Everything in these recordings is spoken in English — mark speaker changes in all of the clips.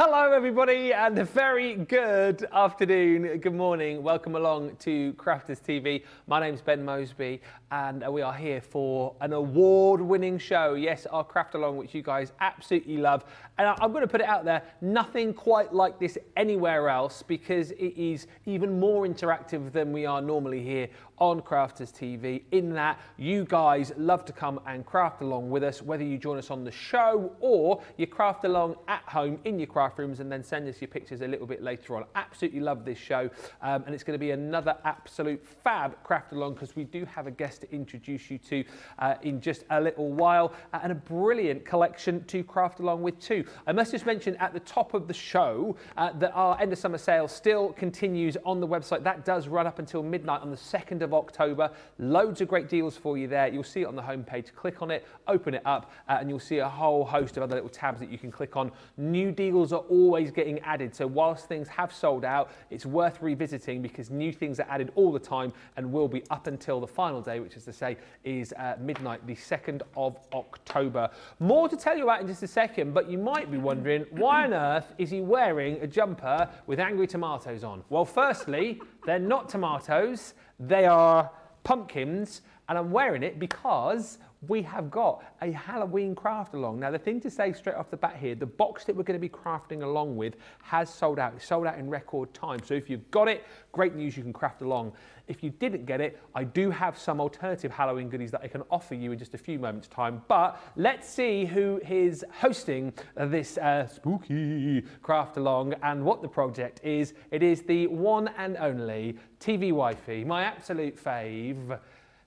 Speaker 1: Hello, everybody, and a very good afternoon, good morning. Welcome along to Crafters TV. My name's Ben Moseby, and we are here for an award winning show. Yes, our Craft Along, which you guys absolutely love. And I'm going to put it out there nothing quite like this anywhere else because it is even more interactive than we are normally here on Crafters TV. In that, you guys love to come and craft along with us, whether you join us on the show or you craft along at home in your craft rooms and then send us your pictures a little bit later on. Absolutely love this show, um, and it's going to be another absolute fab craft along because we do have a guest to introduce you to uh, in just a little while uh, and a brilliant collection to craft along with too. I must just mention at the top of the show uh, that our end of summer sale still continues on the website. That does run up until midnight on the 2nd of October. Loads of great deals for you there. You'll see it on the homepage. Click on it, open it up, uh, and you'll see a whole host of other little tabs that you can click on. New deals are always getting added. So whilst things have sold out, it's worth revisiting because new things are added all the time and will be up until the final day, which is to say is uh, midnight, the 2nd of October. More to tell you about in just a second, but you might be wondering why on earth is he wearing a jumper with angry tomatoes on? Well, firstly, they're not tomatoes, they are pumpkins, and I'm wearing it because we have got a Halloween craft along. Now, the thing to say straight off the bat here, the box that we're going to be crafting along with has sold out. It's sold out in record time. So if you've got it, great news, you can craft along. If you didn't get it, I do have some alternative Halloween goodies that I can offer you in just a few moments' time. But let's see who is hosting this uh, spooky craft along and what the project is. It is the one and only TV Wifey, my absolute fave.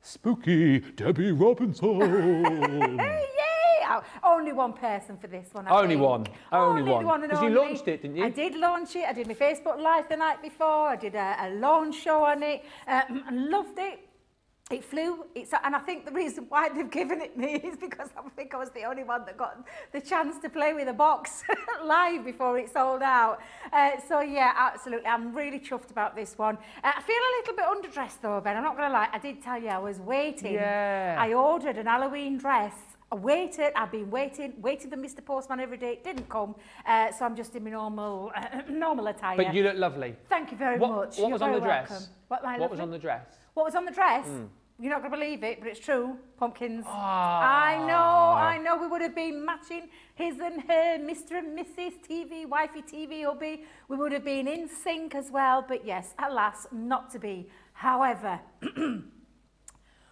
Speaker 1: Spooky Debby Robinson.
Speaker 2: Oh, Only one person for this one. I
Speaker 1: Only
Speaker 2: think.
Speaker 1: one. Only one.
Speaker 2: one and
Speaker 1: Because you
Speaker 2: only.
Speaker 1: launched it, didn't you?
Speaker 2: I did launch it. I did my Facebook Live the night before. I did a, a launch show on it. Um, I loved it. It flew, it's, and I think the reason why they've given it me is because I think I was the only one that got the chance to play with a box live before it sold out. Uh, so yeah, absolutely, I'm really chuffed about this one. Uh, I feel a little bit underdressed though, Ben, I'm not going to lie. I did tell you I was waiting.
Speaker 1: Yeah.
Speaker 2: I ordered an Halloween dress I waited, I've been waiting, waited for Mr. Postman every day, it didn't come, uh, so I'm just in my normal, normal attire.
Speaker 1: But you look lovely.
Speaker 2: Thank you very
Speaker 1: What,
Speaker 2: much.
Speaker 1: what
Speaker 2: You're
Speaker 1: was on the dress?
Speaker 2: welcome. What,
Speaker 1: What was on the dress?
Speaker 2: What was on the dress?
Speaker 1: Hmm.
Speaker 2: You're not going to believe it, but it's true. Pumpkins.
Speaker 1: Ah.
Speaker 2: I know, I know. We would have been matching his and her, Mr. and Mrs. TV, wifey TV hubby. We would have been in sync as well. But yes, alas, not to be. However,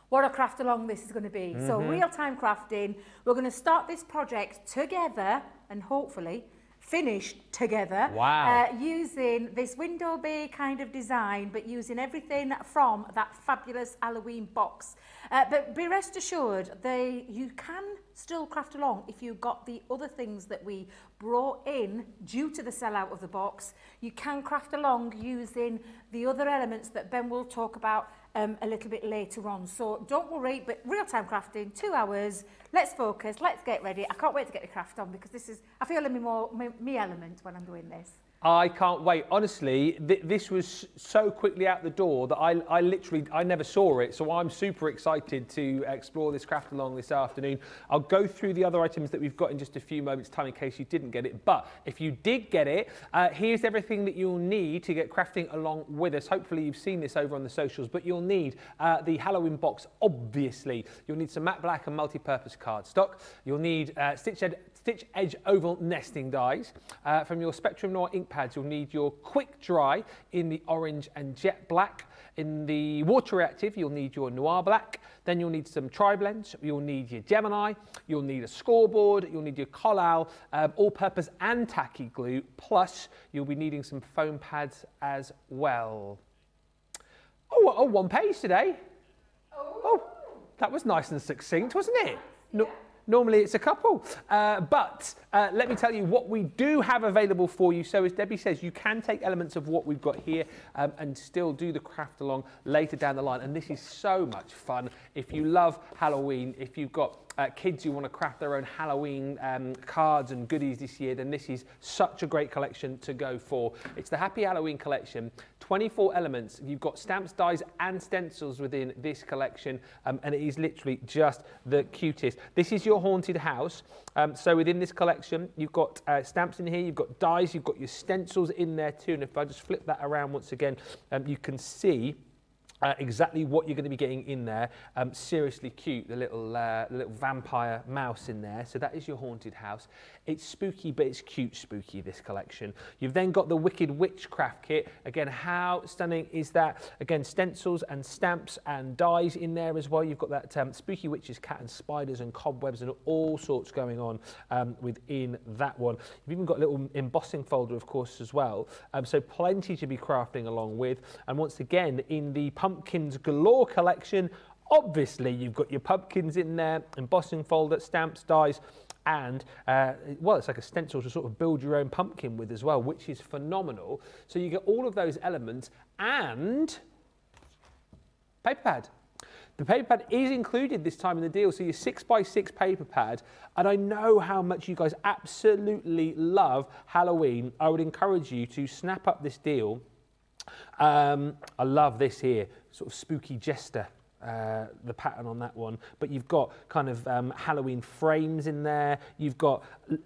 Speaker 2: what a craft along this is going to be. So
Speaker 1: Mm-hmm.
Speaker 2: real-time crafting. We're going to start this project together and hopefully finish together.
Speaker 1: Wow.
Speaker 2: Uh, using this window bay kind of design, but using everything from that fabulous Halloween box. Uh, but be rest assured, they you can still craft along if you got the other things that we brought in due to the sellout of the box. You can craft along using the other elements that Ben will talk about um, a little bit later on. So don't worry, but real-time crafting, two hours, let's focus, let's get ready. I can't wait to get the craft on because this is, I feel in me, more, me, me element when I'm doing this.
Speaker 1: I can't wait. Honestly, th- this was so quickly out the door that I, I literally, I never saw it. So I'm super excited to explore this craft along this afternoon. I'll go through the other items that we've got in just a few moments' time in case you didn't get it. But if you did get it, uh, here's everything that you'll need to get crafting along with us. Hopefully you've seen this over on the socials, but you'll need uh, the Halloween box, obviously. You'll need some matte black and multi-purpose cardstock. You'll need uh, Stitch Ed Stitch Edge Oval Nesting Dies. Uh, from your Spectrum Noir ink pads, you'll need your Quick Dry in the orange and jet black. In the Water Reactive, you'll need your Noir Black. Then you'll need some Tri-Blends. You'll need your Gemini. You'll need a scoreboard. You'll need your Collall, um, all-purpose and tacky glue. Plus, you'll be needing some foam pads as well. Oh, oh one page today. Oh, that was nice and succinct, wasn't it? No, normally it's a couple. Uh, but uh, let me tell you what we do have available for you. So as Debbie says, you can take elements of what we've got here um, and still do the craft along later down the line. And this is so much fun. If you love Halloween, if you've got uh, kids who want to craft their own Halloween um, cards and goodies this year, then this is such a great collection to go for. It's the Happy Halloween collection, 24 elements. You've got stamps, dies, and stencils within this collection, um, and it is literally just the cutest. This is your haunted house. Um, so within this collection, you've got uh, stamps in here, you've got dies, you've got your stencils in there too. And if I just flip that around once again, um, you can see uh, exactly what you're going to be getting in there. Um, seriously cute, the little, uh, little vampire mouse in there. So that is your haunted house. It's spooky, but it's cute spooky, this collection. You've then got the Wicked Witchcraft kit. Again, how stunning is that? Again, stencils and stamps and dies in there as well. You've got that um, spooky witches, cat and spiders and cobwebs and all sorts going on um, within that one. You've even got a little embossing folder, of course, as well. Um, so plenty to be crafting along with. And once again, in the Pumpkins Galore collection, obviously you've got your pumpkins in there, embossing folder, stamps, dies, and uh, well, it's like a stencil to sort of build your own pumpkin with as well, which is phenomenal. So you get all of those elements and paper pad. The paper pad is included this time in the deal, so your six by six paper pad. And I know how much you guys absolutely love Halloween. I would encourage you to snap up this deal. Um, I love this here, sort of spooky jester uh, the pattern on that one. But you've got kind of um, Halloween frames in there. You've got,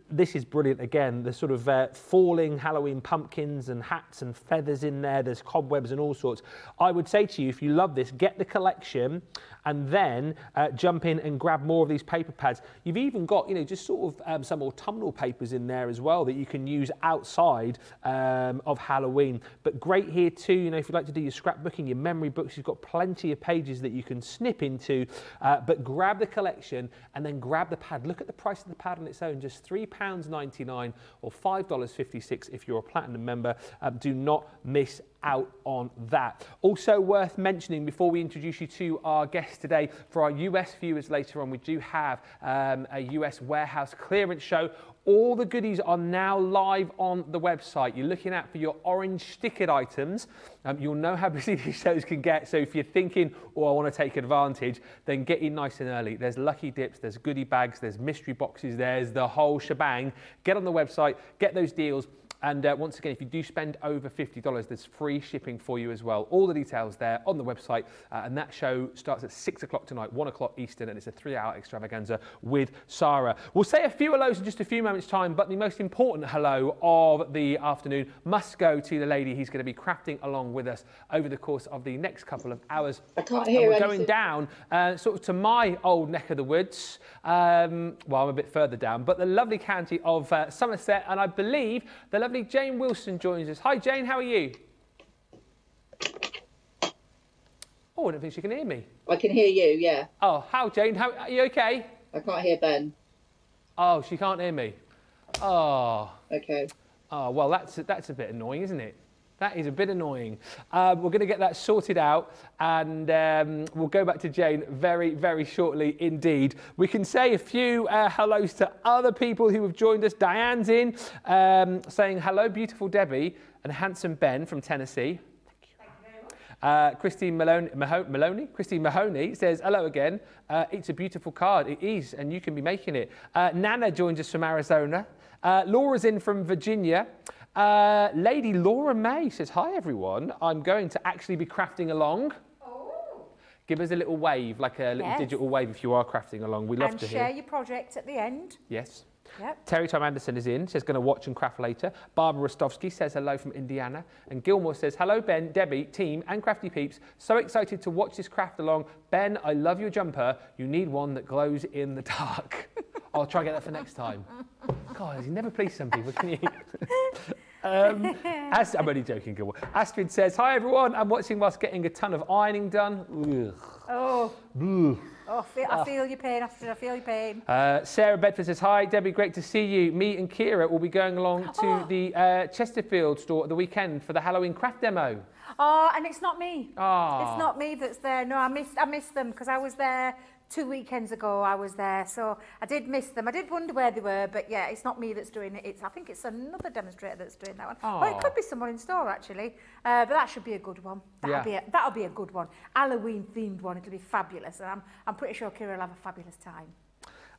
Speaker 1: this is brilliant again, the sort of uh, falling Halloween pumpkins and hats and feathers in there. There's cobwebs and all sorts. I would say to you, if you love this, get the collection and then uh, jump in and grab more of these paper pads. You've even got, you know, just sort of um, some autumnal papers in there as well that you can use outside um, of Halloween. But great here too, you know, if you'd like to do your scrapbooking, your memory books, you've got plenty of pages that you can snip into. Uh, but grab the collection and then grab the pad. Look at the price of the pad on its own, just £3.99 or $5.56 if you're a platinum member. Um, do not miss out on that. Also worth mentioning before we introduce you to our guest today, for our US viewers later on, we do have um, a US warehouse clearance show. All the goodies are now live on the website. You're looking at for your orange stickered items. Um, you'll know how busy these shows can get. So if you're thinking, oh, I want to take advantage, then get in nice and early. There's lucky dips, there's goodie bags, there's mystery boxes, there's the whole shebang. Get on the website, get those deals. And uh, once again, if you do spend over $50, there's free shipping for you as well. All the details there on the website. Uh, and that show starts at six o'clock tonight, one o'clock Eastern, and it's a three hour extravaganza with Sarah. We'll say a few hellos in just a few moments' time, but the most important hello of the afternoon must go to the lady who's going to be crafting along with us over the course of the next couple of hours.
Speaker 3: I can't hear
Speaker 1: and we're
Speaker 3: anything.
Speaker 1: going down uh, sort of to my old neck of the woods. Um, well, I'm a bit further down, but the lovely county of uh, Somerset, and I believe the lovely Jane Wilson joins us. Hi, Jane, how are you? Oh, I don't think she can hear me.
Speaker 3: I can hear you, yeah.
Speaker 1: Oh, how, Jane? How, are you okay?
Speaker 3: I can't hear Ben.
Speaker 1: Oh, she can't hear me. Oh,
Speaker 3: Okay.
Speaker 1: oh well, that's, that's a bit annoying, isn't it? That is a bit annoying. Um, we're going to get that sorted out and um, we'll go back to Jane very, very shortly indeed. We can say a few uh, hellos to other people who have joined us. Diane's in um, saying, hello, beautiful Debbie and handsome Ben from Tennessee. Uh, Christine Maloney, Maho- Maloney, Christine Mahoney says, hello again. Uh, it's a beautiful card. It is, and you can be making it. Uh, Nana joins us from Arizona. Uh, Laura's in from Virginia. Uh, Lady Laura May says, hi everyone. I'm going to actually be crafting along. Give us a little wave, like a little
Speaker 2: Yes.
Speaker 1: digital wave if you are crafting along. We love
Speaker 2: and
Speaker 1: to
Speaker 2: share
Speaker 1: hear.
Speaker 2: your project at the end.
Speaker 1: Yes.
Speaker 2: Yep.
Speaker 1: Terry Tom Anderson is in, says going to watch and craft later. Barbara Rostovsky says hello from Indiana. And Gilmore says, hello Ben, Debbie, team and Crafty Peeps. So excited to watch this craft along. Ben, I love your jumper. You need one that glows in the dark. I'll try and get that for next time. God, you never please some people, can you? um, Ast- I'm only joking, Gilmore. Astrid says, hi everyone. I'm watching whilst getting a ton of ironing done. Ugh.
Speaker 2: Oh,
Speaker 1: Ugh.
Speaker 2: oh feel, I feel your pain, Astrid. I feel your pain.
Speaker 1: Uh, Sarah Bedford says, Hi, Debbie, great to see you. Me and Kira will be going along to
Speaker 2: Oh.
Speaker 1: the uh, Chesterfield store at the weekend for the Halloween craft demo.
Speaker 2: Oh, and it's not me.
Speaker 1: Ah.
Speaker 2: It's not me that's there. No, I missed, I missed them because I was there two weekends ago. I was there, so I did miss them. I did wonder where they were, but yeah, it's not me that's doing it. It's I think it's another demonstrator that's doing that one. Well,
Speaker 1: Oh.
Speaker 2: it could be someone in store actually, uh, but that should be a good one. That'll
Speaker 1: Yeah.
Speaker 2: be a, that'll be a good one. Halloween themed one. It'll be fabulous, and I'm I'm pretty sure Kira will have a fabulous time.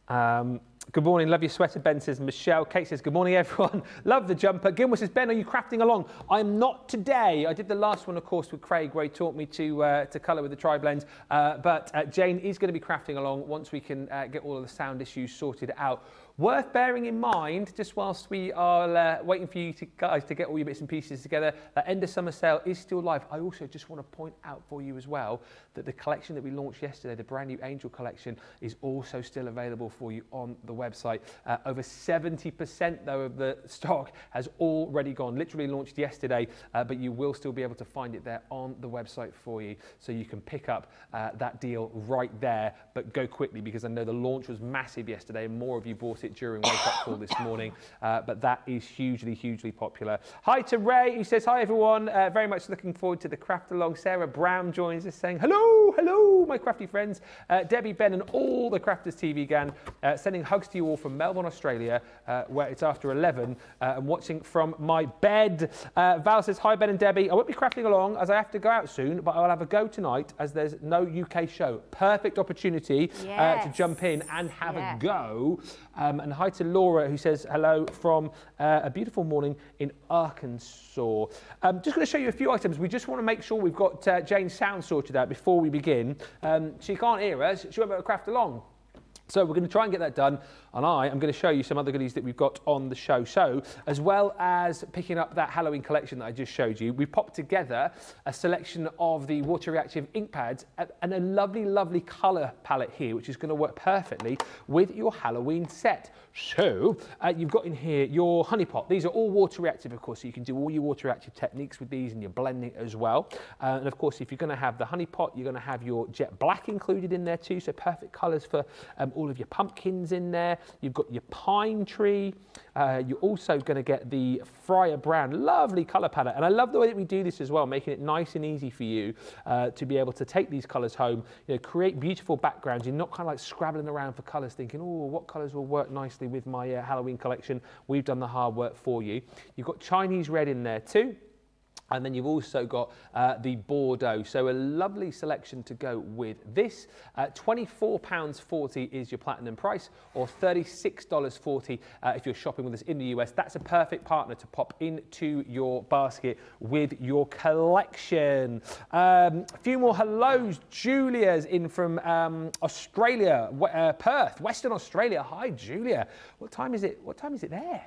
Speaker 1: Um, Good morning, love your sweater, Ben says. Michelle, Kate says, good morning, everyone. love the jumper. Gilmore says, Ben, are you crafting along? I'm not today. I did the last one, of course, with Craig, where he taught me to, uh, to colour with the tri-blends. Uh, but uh, Jane is going to be crafting along once we can uh, get all of the sound issues sorted out. Worth bearing in mind, just whilst we are uh, waiting for you to, guys to get all your bits and pieces together, that end of summer sale is still live. I also just want to point out for you as well that the collection that we launched yesterday, the brand new Angel collection, is also still available for you on the website. Uh, over 70% though of the stock has already gone, literally launched yesterday, uh, but you will still be able to find it there on the website for you. So you can pick up uh, that deal right there, but go quickly because I know the launch was massive yesterday and more of you bought it during wake up call this morning, uh, but that is hugely, hugely popular. Hi to Ray, who says, Hi everyone, uh, very much looking forward to the craft along. Sarah Brown joins us saying, Hello, hello, my crafty friends. Uh, Debbie, Ben, and all the Crafters TV gang, sending hugs to you all from Melbourne, Australia, uh, where it's after 11 uh, and watching from my bed. Val says, Hi, Ben and Debbie. I won't be crafting along as I have to go out soon, but I'll have a go tonight as there's no UK show. Perfect opportunity
Speaker 2: yes.
Speaker 1: to jump in and have
Speaker 2: yeah.
Speaker 1: a go. Um, and hi to Laura, who says hello from uh, a beautiful morning in Arkansas. Um, just going to show you a few items. We just want to make sure we've got uh, Jane's sound sorted out before we begin. Um, she can't hear us. She won't be able to craft along. So we're going to try and get that done, and I am going to show you some other goodies that we've got on the show. So, as well as picking up that Halloween collection that I just showed you, we popped together a selection of the water reactive ink pads and a lovely, lovely colour palette here, which is going to work perfectly with your Halloween set. So, uh, you've got in here your honey pot. These are all water reactive, of course, so you can do all your water reactive techniques with these and your blending as well. Uh, and of course, if you're going to have the honey pot, you're going to have your jet black included in there too, so perfect colours for um, all of your pumpkins in there. You've got your pine tree. Uh, you're also going to get the Friar Brown, lovely colour palette. And I love the way that we do this as well, making it nice and easy for you uh, to be able to take these colours home, you know, create beautiful backgrounds. You're not kind of like scrabbling around for colours thinking, oh, what colours will work nicely with my uh, Halloween collection. We've done the hard work for you. You've got Chinese red in there too. And then you've also got uh, the Bordeaux. So a lovely selection to go with this. Uh, £24.40 is your platinum price or $36.40 uh, if you're shopping with us in the US. That's a perfect partner to pop into your basket with your collection. Um, a few more hellos. Julia's in from um, Australia, uh, Perth, Western Australia. Hi, Julia. What time is it? What time is it there?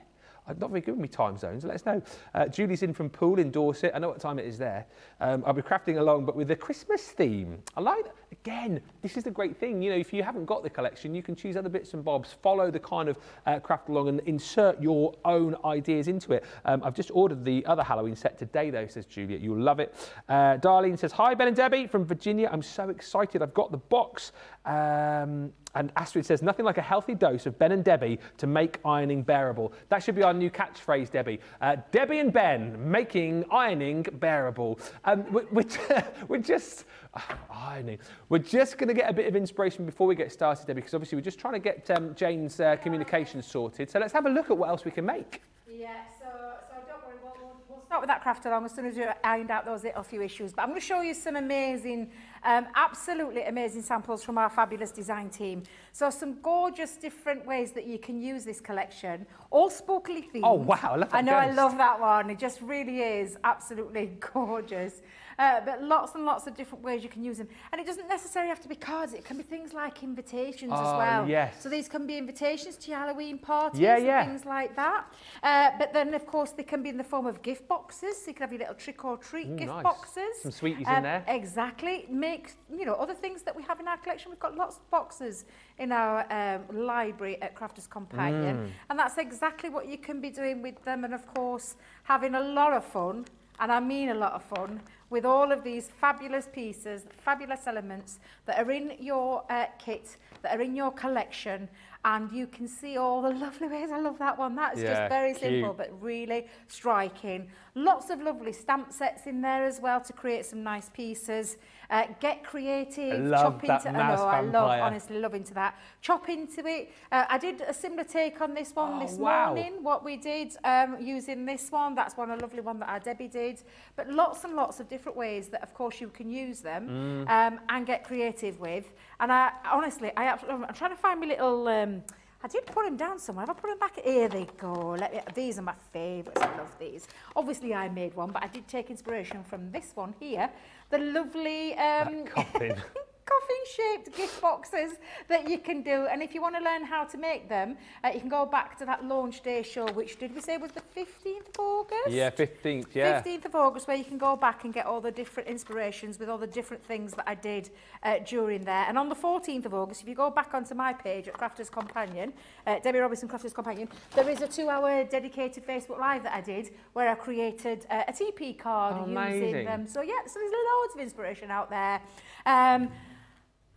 Speaker 1: I'm not very good with me time zones. Let us know. Uh, Julie's in from Poole in Dorset. I know what time it is there. Um, I'll be crafting along, but with the Christmas theme. I like. Again, this is the great thing. You know, if you haven't got the collection, you can choose other bits and bobs, follow the kind of uh, craft along and insert your own ideas into it. Um, I've just ordered the other Halloween set today, though, says Juliet. You'll love it. Uh, Darlene says, Hi, Ben and Debbie from Virginia. I'm so excited. I've got the box. Um, and Astrid says, nothing like a healthy dose of Ben and Debbie to make ironing bearable. That should be our new catchphrase, Debbie. Uh, Debbie and Ben making ironing bearable. Um, we're, we're, we're just, ironing. We're just going to get a bit of inspiration before we get started, Debbie, because obviously we're just trying to get um, Jane's uh, communications sorted. So let's have a look at what else we can make.
Speaker 2: Yeah, so, so don't worry, we'll, we'll start with that craft along as soon as we ironed out those little few issues. But I'm going to show you some amazing Um, absolutely amazing samples from our fabulous design team. So some gorgeous different ways that you can use this collection, all sparkly themed.
Speaker 1: Oh wow, I love that
Speaker 2: I know,
Speaker 1: ghost.
Speaker 2: I love that one. It just really is absolutely gorgeous. Uh, but lots and lots of different ways you can use them. And it doesn't necessarily have to be cards. It can be things like invitations as
Speaker 1: Oh,
Speaker 2: well.
Speaker 1: yes.
Speaker 2: So these can be invitations to your Halloween parties
Speaker 1: Yeah,
Speaker 2: and
Speaker 1: yeah.
Speaker 2: things like that. Uh, but then, of course, they can be in the form of gift boxes. So you can have your little trick or treat gift
Speaker 1: nice.
Speaker 2: boxes.
Speaker 1: Some sweeties
Speaker 2: Um,
Speaker 1: in there.
Speaker 2: Exactly. Make, you know, other things that we have in our collection. We've got lots of boxes in our um, library at Crafters Companion.
Speaker 1: Mm.
Speaker 2: And that's exactly what you can be doing with them. And of course, having a lot of fun, and I mean a lot of fun, with all of these fabulous pieces, fabulous elements that are in your uh, kit, that are in your collection. And you can see all the lovely ways. I love that one. That's
Speaker 1: Yeah,
Speaker 2: just very simple, but really striking. Lots of lovely stamp sets in there as well to create some nice pieces. Uh, get creative,
Speaker 1: I love
Speaker 2: chop
Speaker 1: that
Speaker 2: into. I
Speaker 1: mouse
Speaker 2: know, I love, honestly, love into that. Chop into it. Uh, I did a similar take on this one
Speaker 1: Oh,
Speaker 2: this
Speaker 1: wow.
Speaker 2: morning. What we did um, using this one, that's one a lovely one that our Debbie did. But lots and lots of different ways that, of course, you can use them
Speaker 1: Mm.
Speaker 2: um, and get creative with. And I honestly, I I'm trying to find my little. Um, I did put them down somewhere. Have I put them back? Here they go. Me, these are my favourites. I love these. Obviously, I made one, but I did take inspiration from this one here. The lovely um,
Speaker 1: coffin.
Speaker 2: coffin-shaped gift boxes that you can do. And if you want to learn how to make them, uh, you can go back to that launch day show, which did we say was the 15th of August?
Speaker 1: Yeah, 15th, yeah.
Speaker 2: 15th of August, where you can go back and get all the different inspirations with all the different things that I did uh, during there. And on the 14th of August, if you go back onto my page at Crafters Companion, uh, Debby Robinson Crafters Companion, there is a two-hour dedicated Facebook Live that I did where I created uh, a TP card
Speaker 1: Oh,
Speaker 2: using
Speaker 1: amazing.
Speaker 2: them. So yeah, so there's loads of inspiration out there. Um,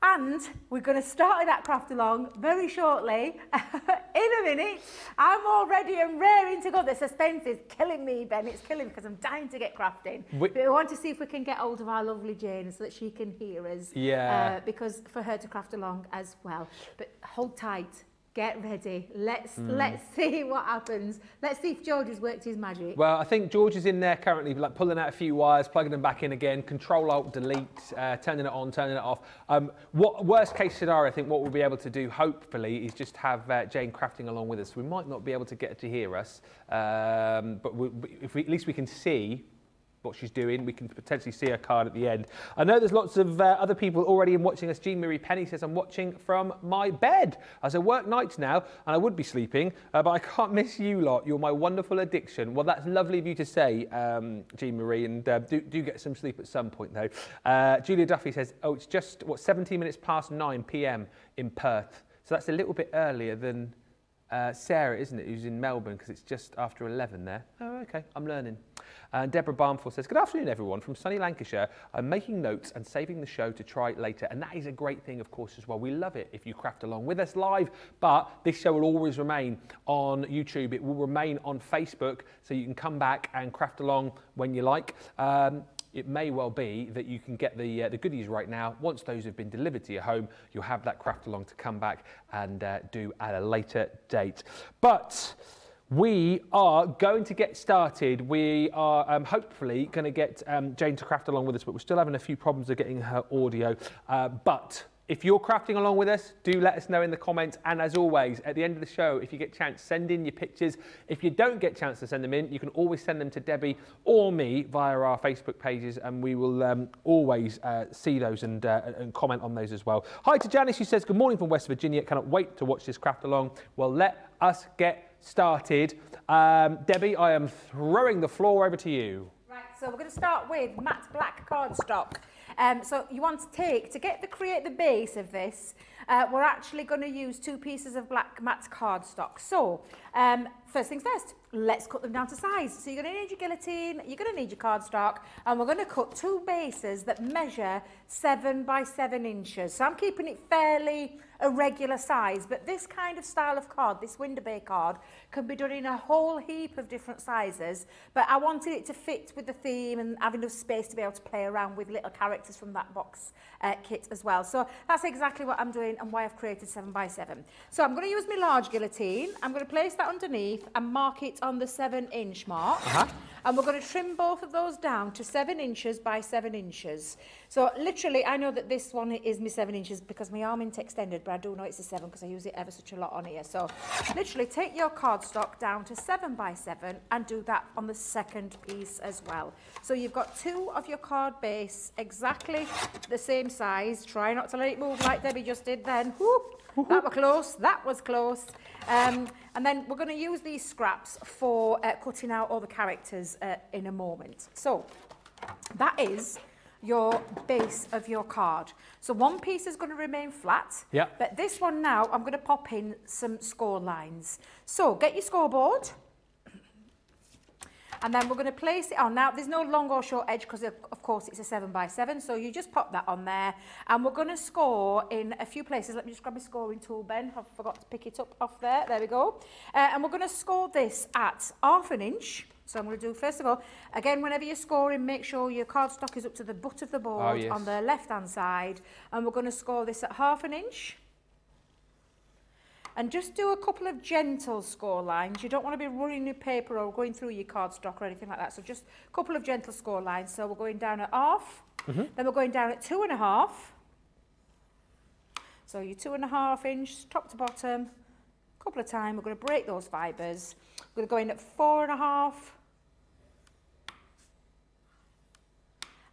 Speaker 2: and we're going to start that craft along very shortly. In a minute, I'm all ready and raring to go. The suspense is killing me, Ben. It's killing me because I'm dying to get crafting.
Speaker 1: We-
Speaker 2: but we want to see if we can get hold of our lovely Jane so that she can hear us.
Speaker 1: Yeah.
Speaker 2: Uh, because for her to craft along as well. But hold tight. Get ready. Let's
Speaker 1: Mm.
Speaker 2: let's see what happens. Let's see if George has worked his magic.
Speaker 1: Well, I think George is in there currently, like pulling out a few wires, plugging them back in again, Control Alt Delete, uh, turning it on, turning it off. Um, what worst case scenario? I think what we'll be able to do, hopefully, is just have uh, Jane crafting along with us. We might not be able to get her to hear us, um, but we, if we, at least we can see what she's doing. We can potentially see her card at the end. I know there's lots of uh, other people already in watching us. Jean Marie Penny says, I'm watching from my bed. As I work nights now, and I would be sleeping, uh, but I can't miss you lot. You're my wonderful addiction. Well, that's lovely of you to say, um, Jean Marie, and uh, do, do get some sleep at some point, though. Uh, Julia Duffy says, oh, it's just, what, 17 minutes past 9 p.m. in Perth. So that's a little bit earlier than uh, Sarah, isn't it, who's in Melbourne, because it's just after 11 there. Oh, okay, I'm learning. And Deborah Barnford says, Good afternoon, everyone, from sunny Lancashire. I'm making notes and saving the show to try it later. And that is a great thing, of course, as well. We love it if you craft along with us live, but this show will always remain on YouTube. It will remain on Facebook, so you can come back and craft along when you like. Um, it may well be that you can get the, uh, the goodies right now. Once those have been delivered to your home, you'll have that craft along to come back and uh, do at a later date. But we are going to get started. We are um, hopefully going to get um, Jane to craft along with us, but we're still having a few problems of getting her audio. Uh, but if you're crafting along with us, do let us know in the comments. And as always, at the end of the show, if you get a chance, send in your pictures. If you don't get a chance to send them in, you can always send them to Debbie or me via our Facebook pages, and we will um, always uh, see those and, uh, and comment on those as well. Hi to Janice, who says, Good morning from West Virginia. Cannot wait to watch this craft along. Well, let us get started. Um, Debbie, I am throwing the floor over to you.
Speaker 2: Right, so we're going to start with matte black cardstock. Um, so you want to take, to get the create the base of this, uh, we're actually going to use two pieces of black matte cardstock. So um, first things first, let's cut them down to size. So you're going to need your guillotine, you're going to need your cardstock, and we're going to cut two bases that measure seven by seven inches. So I'm keeping it fairly a regular size, but this kind of style of card, this window bay card, can be done in a whole heap of different sizes, but I wanted it to fit with the theme and have enough space to be able to play around with little characters from that box uh, kit as well. So that's exactly what I'm doing and why I've created 7 by 7 So I'm going to use my large guillotine, I'm going to place that underneath and mark it on the 7 inch mark.
Speaker 1: Uh-huh.
Speaker 2: And we're going to trim both of those down to 7 inches by 7 inches. So literally, I know that this one is my 7 inches because my arm isn't extended, but I do know it's a 7 because I use it ever such a lot on here. So literally, take your cardstock down to 7 by 7 and do that on the second piece as well. So you've got two of your card base exactly the same size. Try not to let it move like Debbie just did then. Whoop. That was close. That was close. Um, and then we're going to use these scraps for uh, cutting out all the characters uh, in a moment. So that is your base of your card. So one piece is going to remain flat.
Speaker 1: Yep.
Speaker 2: But this one now, I'm going to pop in some score lines. So get your scoreboard. And then we're going to place it on. Now, there's no long or short edge because, of, of course, it's a 7 by 7 So you just pop that on there. And we're going to score in a few places. Let me just grab my scoring tool, Ben. I forgot to pick it up off there. There we go. Uh, and we're going to score this at half an inch. So I'm going to do, first of all, again, whenever you're scoring, make sure your cardstock is up to the butt of the oh, board
Speaker 1: yes.
Speaker 2: on the left-hand side. And we're going to score this at half an inch. And just do a couple of gentle score lines. You don't want to be running your paper or going through your cardstock or anything like that. So just a couple of gentle score lines. So we're going down at half, mm-hmm. then we're going down at two and a half. So your two and a half inch, top to bottom, a couple of times. We're going to break those fibres. We're going to go in at four and a half.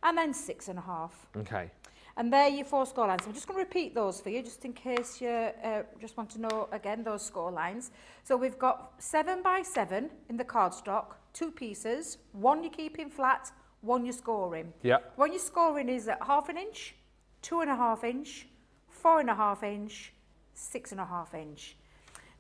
Speaker 2: and then six and a half.
Speaker 1: Okay.
Speaker 2: And there your four score lines. I'm just going to repeat those for you, just in case you uh, just want to know again those score lines. So we've got seven by seven in the cardstock, two pieces, one you're keeping flat, one you're scoring.
Speaker 1: Yeah.
Speaker 2: One you're scoring is at half an inch, two and a half inch, four and a half inch, six and a half inch.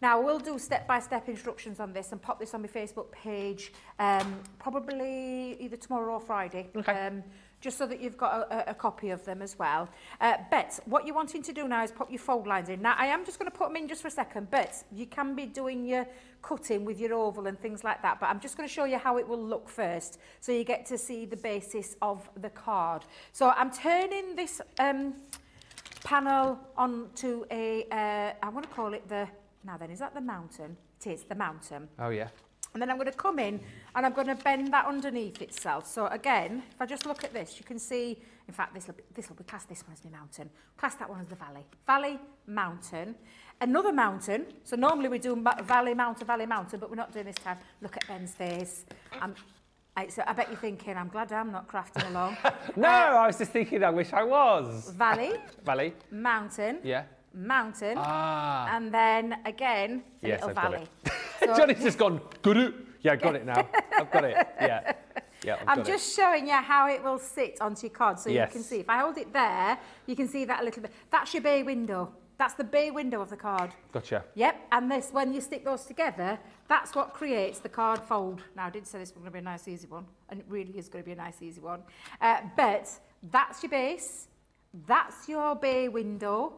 Speaker 2: Now, we'll do step-by-step -step instructions on this and pop this on my Facebook page um, probably either tomorrow or Friday.
Speaker 1: Okay.
Speaker 2: Um, just so that you've got a, a, copy of them as well. Uh, Bet, what you're wanting to do now is pop your fold lines in. Now, I am just going to put them in just for a second, but you can be doing your cutting with your oval and things like that, but I'm just going to show you how it will look first, so you get to see the basis of the card. So I'm turning this um, panel onto a, uh, I want to call it the, now then, is that the mountain? It is, the mountain.
Speaker 1: Oh, yeah.
Speaker 2: And then I'm going to come in and I'm going to bend that underneath itself. So again, if I just look at this, you can see, in fact, this will be, this will be class this one as the mountain. Class that one as the valley. Valley, mountain. Another mountain. So normally we do valley, mountain, valley, mountain, but we're not doing this time. Look at Ben's face. I'm, I, so I bet you're thinking, I'm glad I'm not crafting along.
Speaker 1: no, uh, I was just thinking, I wish I was.
Speaker 2: Valley.
Speaker 1: valley.
Speaker 2: Mountain.
Speaker 1: Yeah.
Speaker 2: Mountain.
Speaker 1: Ah.
Speaker 2: And then again, a
Speaker 1: yes,
Speaker 2: little
Speaker 1: I've
Speaker 2: valley.
Speaker 1: So, Johnny's just gone, it. Yeah, got it now. I've got it. Yeah. Yeah,
Speaker 2: I'm just it. showing you how it will sit onto your card so
Speaker 1: yes.
Speaker 2: you can see. If I hold it there, you can see that a little bit. That's your bay window. That's the bay window of the card.
Speaker 1: Gotcha.
Speaker 2: Yep, and this, when you stick those together, that's what creates the card fold. Now, I did say this was going to be a nice, easy one, and it really is going to be a nice, easy one. Uh, but that's your base, that's your bay window,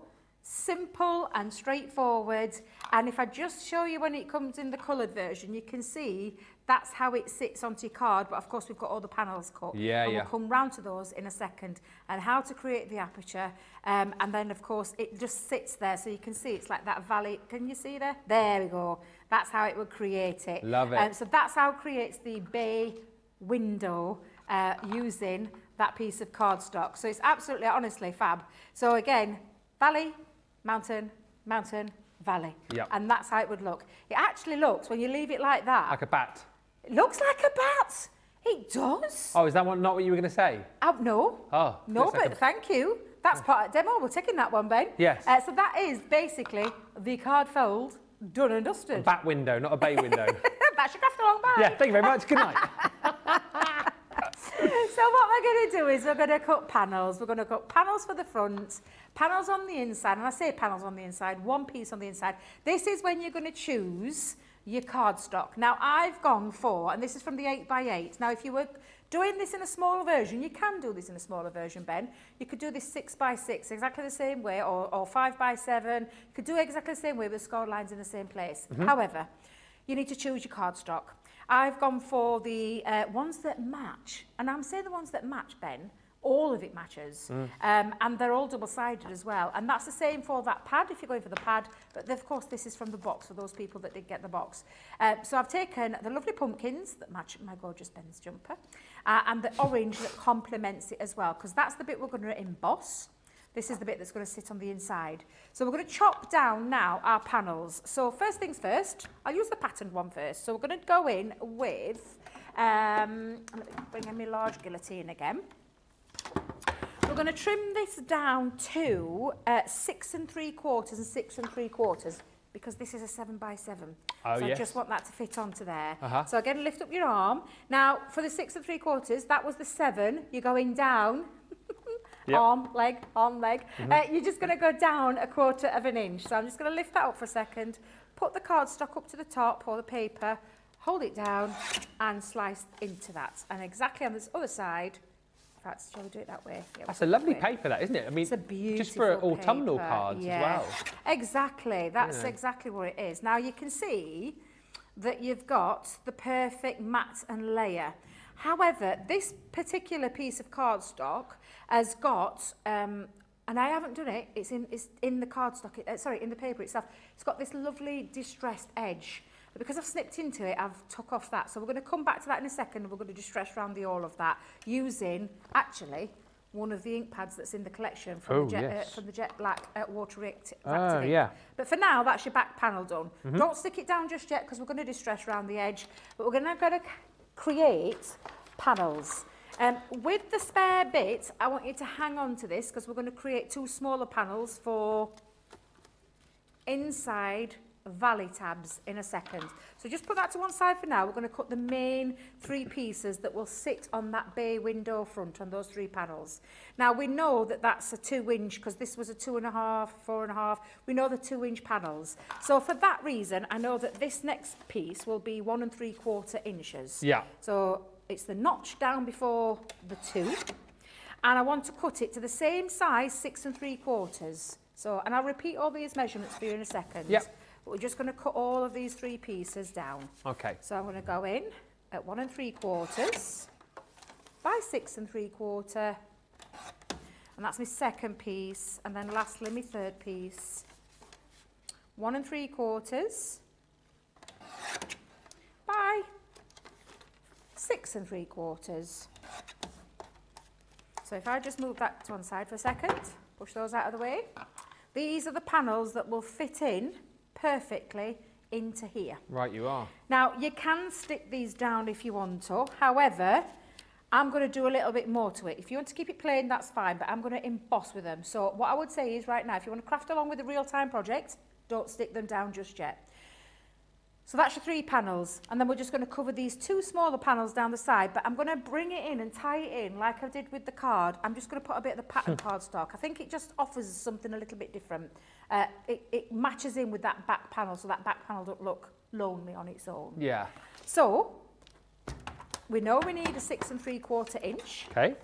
Speaker 2: simple and straightforward. And if I just show you when it comes in the coloured version, you can see that's how it sits onto your card. But of course, we've got all the panels cut.
Speaker 1: Yeah,
Speaker 2: and
Speaker 1: yeah.
Speaker 2: We'll come round to those in a second and how to create the aperture. Um, and then, of course, it just sits there. So you can see it's like that valley. Can you see there? There we go. That's how it would create it.
Speaker 1: Love it.
Speaker 2: Um, so that's how it creates the bay window uh, using that piece of cardstock. So it's absolutely, honestly, fab. So again, valley, mountain, mountain, valley.
Speaker 1: Yep.
Speaker 2: And that's how it would look. It actually looks, when you leave it like that,
Speaker 1: Like a bat.
Speaker 2: it looks like a bat. It does.
Speaker 1: Oh, is that one, not what you were going to say?
Speaker 2: Oh, no.
Speaker 1: Oh.
Speaker 2: No, but
Speaker 1: like a-
Speaker 2: thank you. That's part of the demo. We're taking that one, Ben.
Speaker 1: Yes.
Speaker 2: Uh, so that is basically the card fold done and dusted.
Speaker 1: bat window, not a bay window.
Speaker 2: That's your craft along
Speaker 1: yeah, thank you very much. Good night.
Speaker 2: So what we're going to do is we're going to cut panels. We're going to cut panels for the front, panels on the inside, and I say panels on the inside, one piece on the inside. This is when you're going to choose your cardstock. Now I've gone for, and this is from the 8x8. Now if you were doing this in a smaller version, you can do this in a smaller version, Ben. You could do this 6x6 exactly the same way, or, or 5x7. You could do it exactly the same way with score lines in the same place. Mm -hmm. However, you need to choose your cardstock. I've gone for the uh, ones that match. And I'm saying the ones that match, Ben. All of it matches. Mm. Um, and they're all double-sided as well. And that's the same for that pad, if you're going for the pad. But of course, this is from the box, for those people that did get the box. Uh, so I've taken the lovely pumpkins that match my gorgeous Ben's jumper. Uh, and the orange that complements it as well. Because that's the bit we're going to emboss. This is the bit that's going to sit on the inside. So we're going to chop down now our panels. So first things first, I'll use the patterned one first. So we're going to go in with, um, bring in my large guillotine again. We're going to trim this down to uh, six and three quarters and six and three quarters because this is a seven by seven.
Speaker 1: Oh,
Speaker 2: so
Speaker 1: yes.
Speaker 2: I just want that to fit onto there.
Speaker 1: Uh -huh.
Speaker 2: So again, lift up your arm. Now, for the six and three quarters, that was the seven. You're going down
Speaker 1: Yep.
Speaker 2: arm, leg, arm, leg.
Speaker 1: Mm-hmm.
Speaker 2: uh, you're just going to go down a quarter of an inch. So I'm just going to lift that up for a second, put the cardstock up to the top or the paper, hold it down and slice into that. And exactly on this other side, fact, shall we do it that way? Yeah,
Speaker 1: That's a lovely paper, that, isn't it? I mean,
Speaker 2: It's a beautiful
Speaker 1: just for autumnal cards
Speaker 2: yeah.
Speaker 1: as well.
Speaker 2: Exactly, that's
Speaker 1: Yeah.
Speaker 2: exactly what it is. Now you can see that you've got the perfect mat and layer. However, this particular piece of cardstock has got, um, and I haven't done it, it's in, it's in the cardstock, uh, sorry, in the paper itself, it's got this lovely distressed edge. But because I've snipped into it, I've took off that. So we're going to come back to that in a second. We're going to distress round the all of that using, actually, one of the ink pads that's in the collection from,
Speaker 1: Oh,
Speaker 2: the, jet,
Speaker 1: yes.
Speaker 2: uh, from the Jet Black uh, Water React-
Speaker 1: Oh,
Speaker 2: Reactive ink.
Speaker 1: yeah.
Speaker 2: But for now, that's your back panel done. Don't stick it down just yet because we're going to distress around the edge. But we're going to go to create panels. Um, with the spare bit, I want you to hang on to this because we're going to create two smaller panels for inside valley tabs in a second. So just put that to one side for now. We're going to cut the main three pieces that will sit on that bay window front on those three panels. Now we know that that's a two inch because this was a two and a half, four and a half. We know the two inch panels. So for that reason, I know that this next piece will be one and three quarter inches.
Speaker 1: Yeah.
Speaker 2: So it's the notch down before the two. And I want to cut it to the same size, six and three quarters. So, and I'll repeat all these measurements for you in a second.
Speaker 1: Yep.
Speaker 2: But we're just going to cut all of these three pieces down.
Speaker 1: Okay.
Speaker 2: So I'm going to go in at one and three quarters by six and three quarter. And that's my second piece. And then lastly, my third piece. One and three quarters by six and three quarters. So if I just move that to one side for a second, push those out of the way. These are the panels that will fit in perfectly into here.
Speaker 1: Right, you are.
Speaker 2: Now, you can stick these down if you want to. However, I'm going to do a little bit more to it. If you want to keep it plain, that's fine, but I'm going to emboss with them. So what I would say is right now, if you want to craft along with the real-time project, don't stick them down just yet. So that's your three panels. And then we're just going to cover these two smaller panels down the side, but I'm going to bring it in and tie it in like I did with the card. I'm just going to put a bit of the pattern cardstock. I think it just offers something a little bit different. Uh, it, it matches in with that back panel, so that back panel don't look lonely on its own.
Speaker 1: Yeah.
Speaker 2: So, we know we need a six and three quarter inch.
Speaker 1: Okay.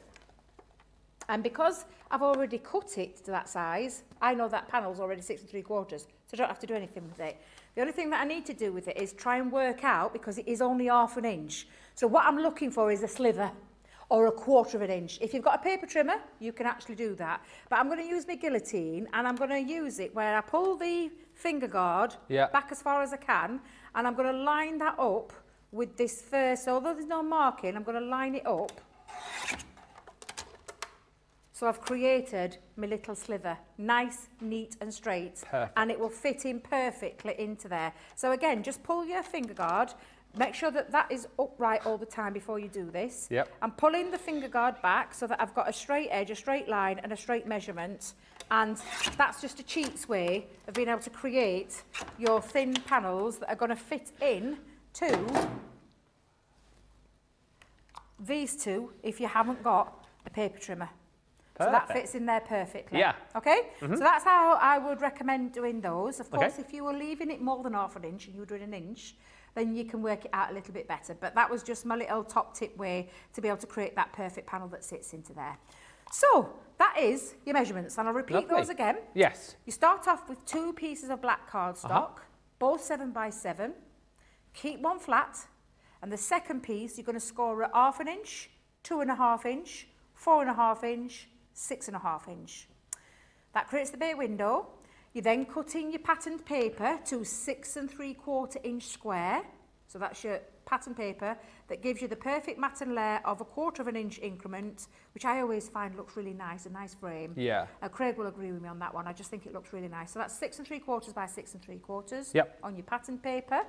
Speaker 2: And because I've already cut it to that size, I know that panel's already six and three quarters, so I don't have to do anything with it. The only thing that I need to do with it is try and work out, because it is only half an inch. So what I'm looking for is a sliver or a quarter of an inch. If you've got a paper trimmer, you can actually do that. But I'm going to use my guillotine and I'm going to use it where I pull the finger guard
Speaker 1: Yeah.
Speaker 2: back as far as I can and I'm going to line that up with this first, So although there's no marking, I'm going to line it up so I've created my little sliver, nice, neat and straight.
Speaker 1: Perfect.
Speaker 2: And it will fit in perfectly into there. So again, just pull your finger guard, make sure that that is upright all the time before you do this.
Speaker 1: Yep.
Speaker 2: I'm pulling the finger guard back so that I've got a straight edge, a straight line and a straight measurement. And that's just a cheats way of being able to create your thin panels that are going to fit in to these two if you haven't got a paper trimmer. So that fits in there perfectly.
Speaker 1: Yeah.
Speaker 2: Okay? So that's how I would recommend doing those. Of
Speaker 1: Okay.
Speaker 2: course, if you were leaving it more than half an inch and you were doing an inch, then you can work it out a little bit better. But that was just my little top tip way to be able to create that perfect panel that sits into there. So that is your measurements. And I'll repeat
Speaker 1: Lovely.
Speaker 2: those again.
Speaker 1: Yes.
Speaker 2: You start off with two pieces of black cardstock,
Speaker 1: Uh-huh.
Speaker 2: both seven by seven. Keep one flat, and the second piece you're going to score at half an inch, two and a half inch, four and a half inch, six and a half inch. That creates the bay window. You then cut in your patterned paper to six and three quarter inch square. So that's your pattern paper that gives you the perfect matten layer of a quarter of an inch increment, which I always find looks really nice, a nice frame.
Speaker 1: Yeah.
Speaker 2: Uh, Craig will agree with me on that one. I just think it looks really nice. So that's six and three quarters by six and three quarters
Speaker 1: Yep.
Speaker 2: on your pattern paper.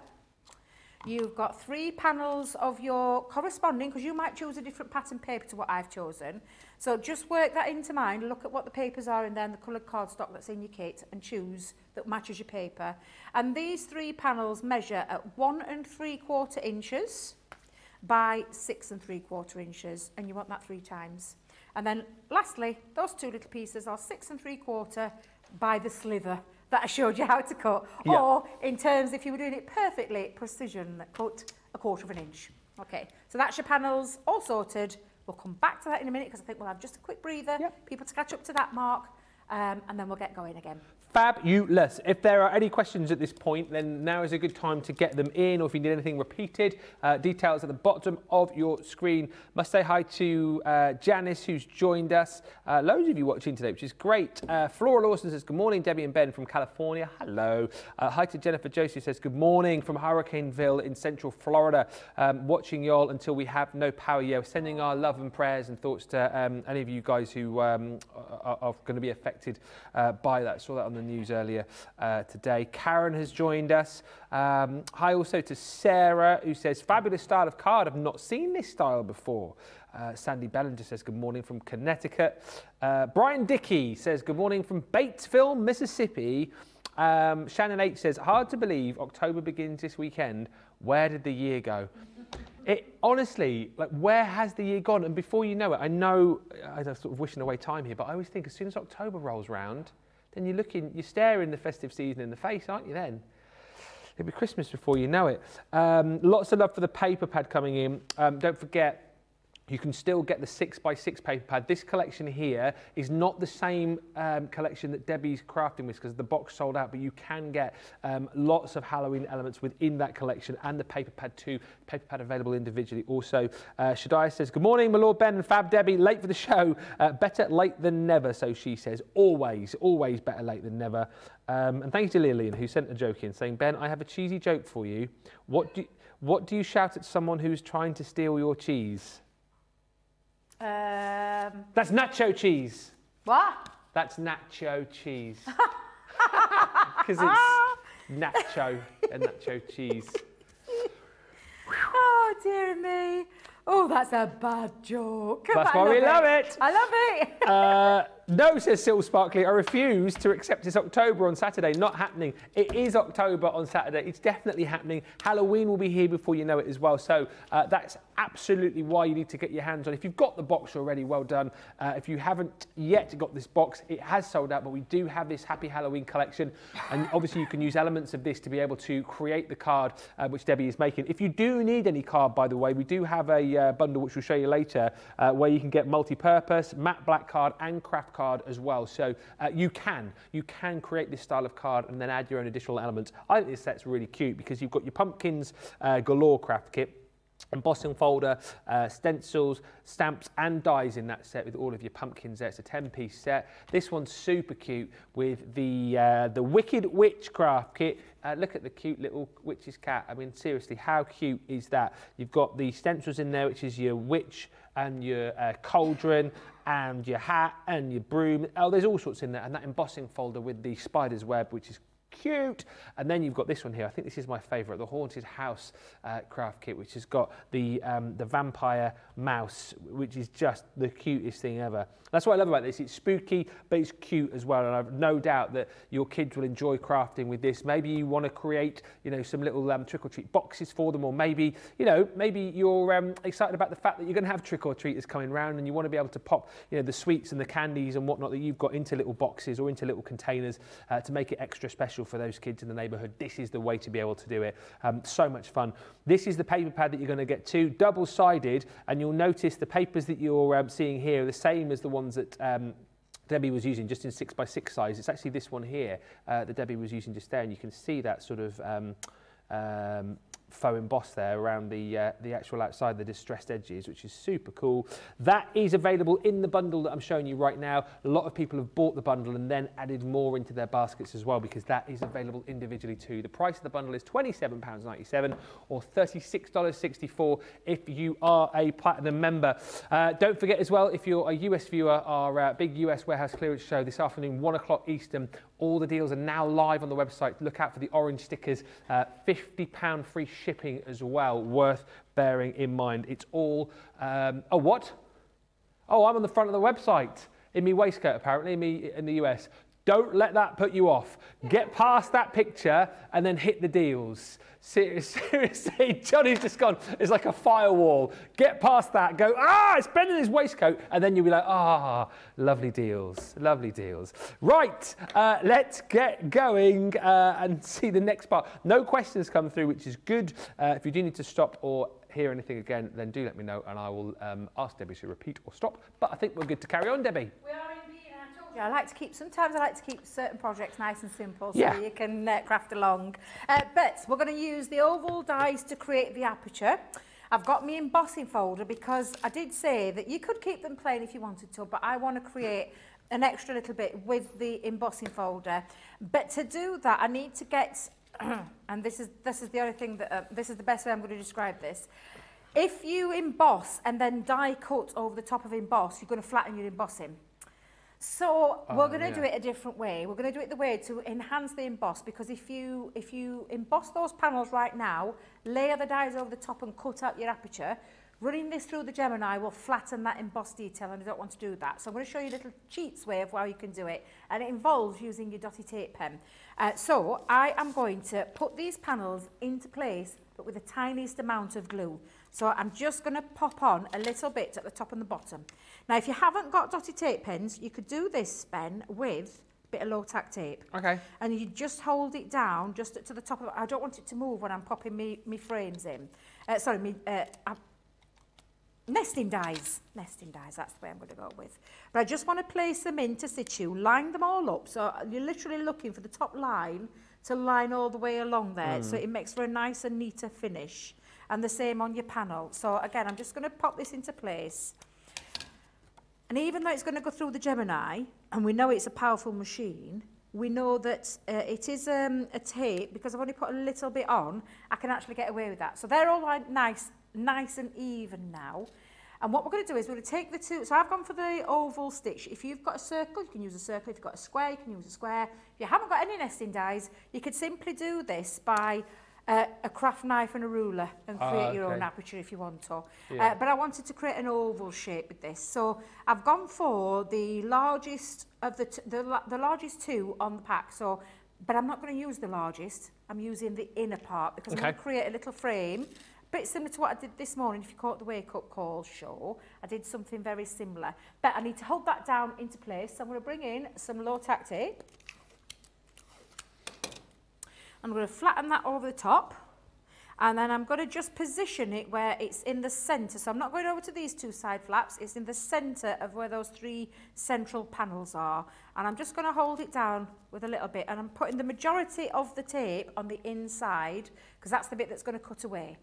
Speaker 2: You've got three panels of your corresponding, because you might choose a different pattern paper to what I've chosen. So just work that into mind, look at what the papers are and then the coloured cardstock that's in your kit and choose that matches your paper. And these three panels measure at one and three quarter inches by six and three quarter inches and you want that three times. And then lastly, those two little pieces are six and three quarter by the sliver that I showed you how to cut.
Speaker 1: Yeah.
Speaker 2: Or in terms, if you were doing it perfectly, precision, cut a quarter of an inch. Okay, so that's your panels all sorted. We'll come back to that in a minute because I think we'll have just a quick breather,
Speaker 1: yep.
Speaker 2: people to catch up to that mark, um, and then we'll get going again.
Speaker 1: Fabulous. If there are any questions at this point, then now is a good time to get them in, or if you need anything repeated, uh, details at the bottom of your screen. Must say hi to uh, Janice, who's joined us. Uh, loads of you watching today, which is great. Uh, Flora Lawson says, Good morning, Debbie and Ben from California. Hello. Uh, hi to Jennifer Josie says, Good morning from Hurricaneville in central Florida. Um, watching y'all until we have no power. Yeah, we're sending our love and prayers and thoughts to um, any of you guys who um, are, are going to be affected uh, by that. Saw that on the news earlier uh, today. Karen has joined us. Um, hi also to Sarah, who says, fabulous style of card. I've not seen this style before. Uh, Sandy Bellinger says, good morning from Connecticut. Uh, Brian Dickey says, good morning from Batesville, Mississippi. Um, Shannon H says, hard to believe October begins this weekend. Where did the year go? It honestly, like, where has the year gone? And before you know it, I know I'm sort of wishing away time here, but I always think as soon as October rolls round, then you're looking, you're staring the festive season in the face, aren't you? Then it'll be Christmas before you know it. Um, lots of love for the paper pad coming in. Um, don't forget you can still get the 6x6 paper pad. This collection here is not the same um, collection that Debbie's crafting with because the box sold out, but you can get um, lots of Halloween elements within that collection and the paper pad too. Paper pad available individually also. Uh, Shadiah says, good morning, my Lord Ben and Fab Debbie, late for the show. Uh, better late than never, so she says. Always, always better late than never. Um, and thank you to Lillian who sent a joke in saying, Ben, I have a cheesy joke for you. What do, what do you shout at someone who's trying to steal your cheese?
Speaker 2: Um,
Speaker 1: That's nacho cheese.
Speaker 2: what?
Speaker 1: That's nacho cheese. Because it's nacho and nacho cheese.
Speaker 2: Oh, dear me. Oh, that's a bad joke.
Speaker 1: That's why we love
Speaker 2: it.
Speaker 1: it.
Speaker 2: I love it.
Speaker 1: Uh, no, says Sil Sparkly, I refuse to accept it's October on Saturday. Not happening. It is October on Saturday. It's definitely happening. Halloween will be here before you know it as well. So uh, that's absolutely why you need to get your hands on. If you've got the box already, well done. Uh, if you haven't yet got this box, it has sold out, but we do have this Happy Halloween collection. And obviously you can use elements of this to be able to create the card uh, which Debbie is making. If you do need any card, by the way, we do have a uh, bundle which we'll show you later uh, where you can get multi-purpose, matte black card and craft card as well. So uh, you can, you can create this style of card and then add your own additional elements. I think this set's really cute because you've got your pumpkins uh, galore craft kit, embossing folder, uh, stencils, stamps and dies in that set with all of your pumpkins there. It's a 10 piece set. This one's super cute with the, uh, the Wicked Witchcraft kit. Uh, look at the cute little witch's cat. I mean, seriously, how cute is that? You've got the stencils in there, which is your witch and your uh, cauldron and your hat and your broom. Oh, there's all sorts in there. And that embossing folder with the spider's web, which is cute. And then you've got this one here. I think this is my favourite, the Haunted House uh, craft kit, which has got the, um, the vampire mouse, which is just the cutest thing ever. That's what I love about this. It's spooky, but it's cute as well. And I've no doubt that your kids will enjoy crafting with this. Maybe you want to create, you know, some little um, trick or treat boxes for them, or maybe, you know, maybe you're um, excited about the fact that you're going to have trick or treaters coming round and you want to be able to pop, you know, the sweets and the candies and whatnot that you've got into little boxes or into little containers uh, to make it extra special for those kids in the neighbourhood. This is the way to be able to do it. Um, so much fun. This is the paper pad that you're going to get too, double-sided, and you'll notice the papers that you're um, seeing here are the same as the ones that um, Debbie was using just in six by six size. It's actually this one here uh, that Debbie was using just there, and you can see that sort of um, um, faux emboss there around the, uh, the actual outside, the distressed edges, which is super cool. That is available in the bundle that I'm showing you right now. A lot of people have bought the bundle and then added more into their baskets as well because that is available individually too. The price of the bundle is £27.97 or $36.64 if you are a Platinum member. Uh, don't forget as well, if you're a US viewer, our uh, big US warehouse clearance show this afternoon, 1 o'clock Eastern, all the deals are now live on the website. Look out for the orange stickers. Uh, £50 free shipping as well, worth bearing in mind. It's all, um, what? Oh, I'm on the front of the website in me waistcoat, apparently, in, me, in the US. Don't let that put you off. Get past that picture and then hit the deals. Seriously, Johnny's just gone. It's like a firewall. Get past that. Go, ah, it's Ben in his waistcoat. And then you'll be like, ah, lovely deals. Lovely deals. Right, uh, let's get going uh, and see the next part. No questions come through, which is good. Uh, if you do need to stop or hear anything again, then do let me know and I will um, ask Debbie to repeat or stop. But I think we're good to carry on, Debbie.
Speaker 2: Yeah, I like to keep, sometimes I like to keep certain projects nice and simple so
Speaker 1: Yeah.
Speaker 2: you can uh, craft along. Uh, but we're going to use the oval dies to create the aperture. I've got my embossing folder because I did say that you could keep them plain if you wanted to, but I want to create an extra little bit with the embossing folder. But to do that, I need to get, and this is, this is the only thing that, uh, this is the best way I'm going to describe this. If you emboss and then die cut over the top of emboss, you're going to flatten your embossing. So
Speaker 1: oh,
Speaker 2: we're going to
Speaker 1: yeah.
Speaker 2: do it a different way. We're going to do it the way to enhance the emboss because if you if you emboss those panels right now, layer the dies over the top and cut out your aperture, running this through the Gemini will flatten that emboss detail and I don't want to do that. So I'm going to show you a little cheats way of how you can do it and it involves using your dotty tape pen. Uh, so I am going to put these panels into place but with the tiniest amount of glue. So I'm just going to pop on a little bit at the top and the bottom. Now, if you haven't got dotty tape pens, you could do this pen with a bit of low tack tape.
Speaker 1: Okay.
Speaker 2: And you just hold it down just to the top of I don't want it to move when I'm popping me, me frames in. Uh, sorry, me, uh, nesting dies. Nesting dies, that's the way I'm going to go with. But I just want to place them into situ, line them all up. So you're literally looking for the top line to line all the way along there. So it makes for a nice and neater finish. And the same on your panel. So again, I'm just going to pop this into place. And even though it's going to go through the Gemini, and we know it's a powerful machine, we know that uh, it is um, a tape, because I've only put a little bit on, I can actually get away with that. So they're all like nice, nice and even now. And what we're going to do is we're going to take the two, so I've gone for the oval stitch. If you've got a circle, you can use a circle. If you've got a square, you can use a square. If you haven't got any nesting dies, you could simply do this by uh, a craft knife and a ruler and
Speaker 1: Ah,
Speaker 2: create your own aperture if you want to.
Speaker 1: Yeah.
Speaker 2: Uh, but I wanted to create an oval shape with this. So I've gone for the largest of the, the, the largest two on the pack. So, but I'm not going to use the largest. I'm using the inner part because I'm going to create a little frame. Bit similar to what I did this morning. If you caught the Wake Up Call show, I did something very similar. But I need to hold that down into place. So I'm going to bring in some low tack tape. I'm going to flatten that over the top. And then I'm going to just position it where it's in the centre. So I'm not going over to these two side flaps. It's in the centre of where those three central panels are. And I'm just going to hold it down with a little bit. And I'm putting the majority of the tape on the inside because that's the bit that's going to cut away.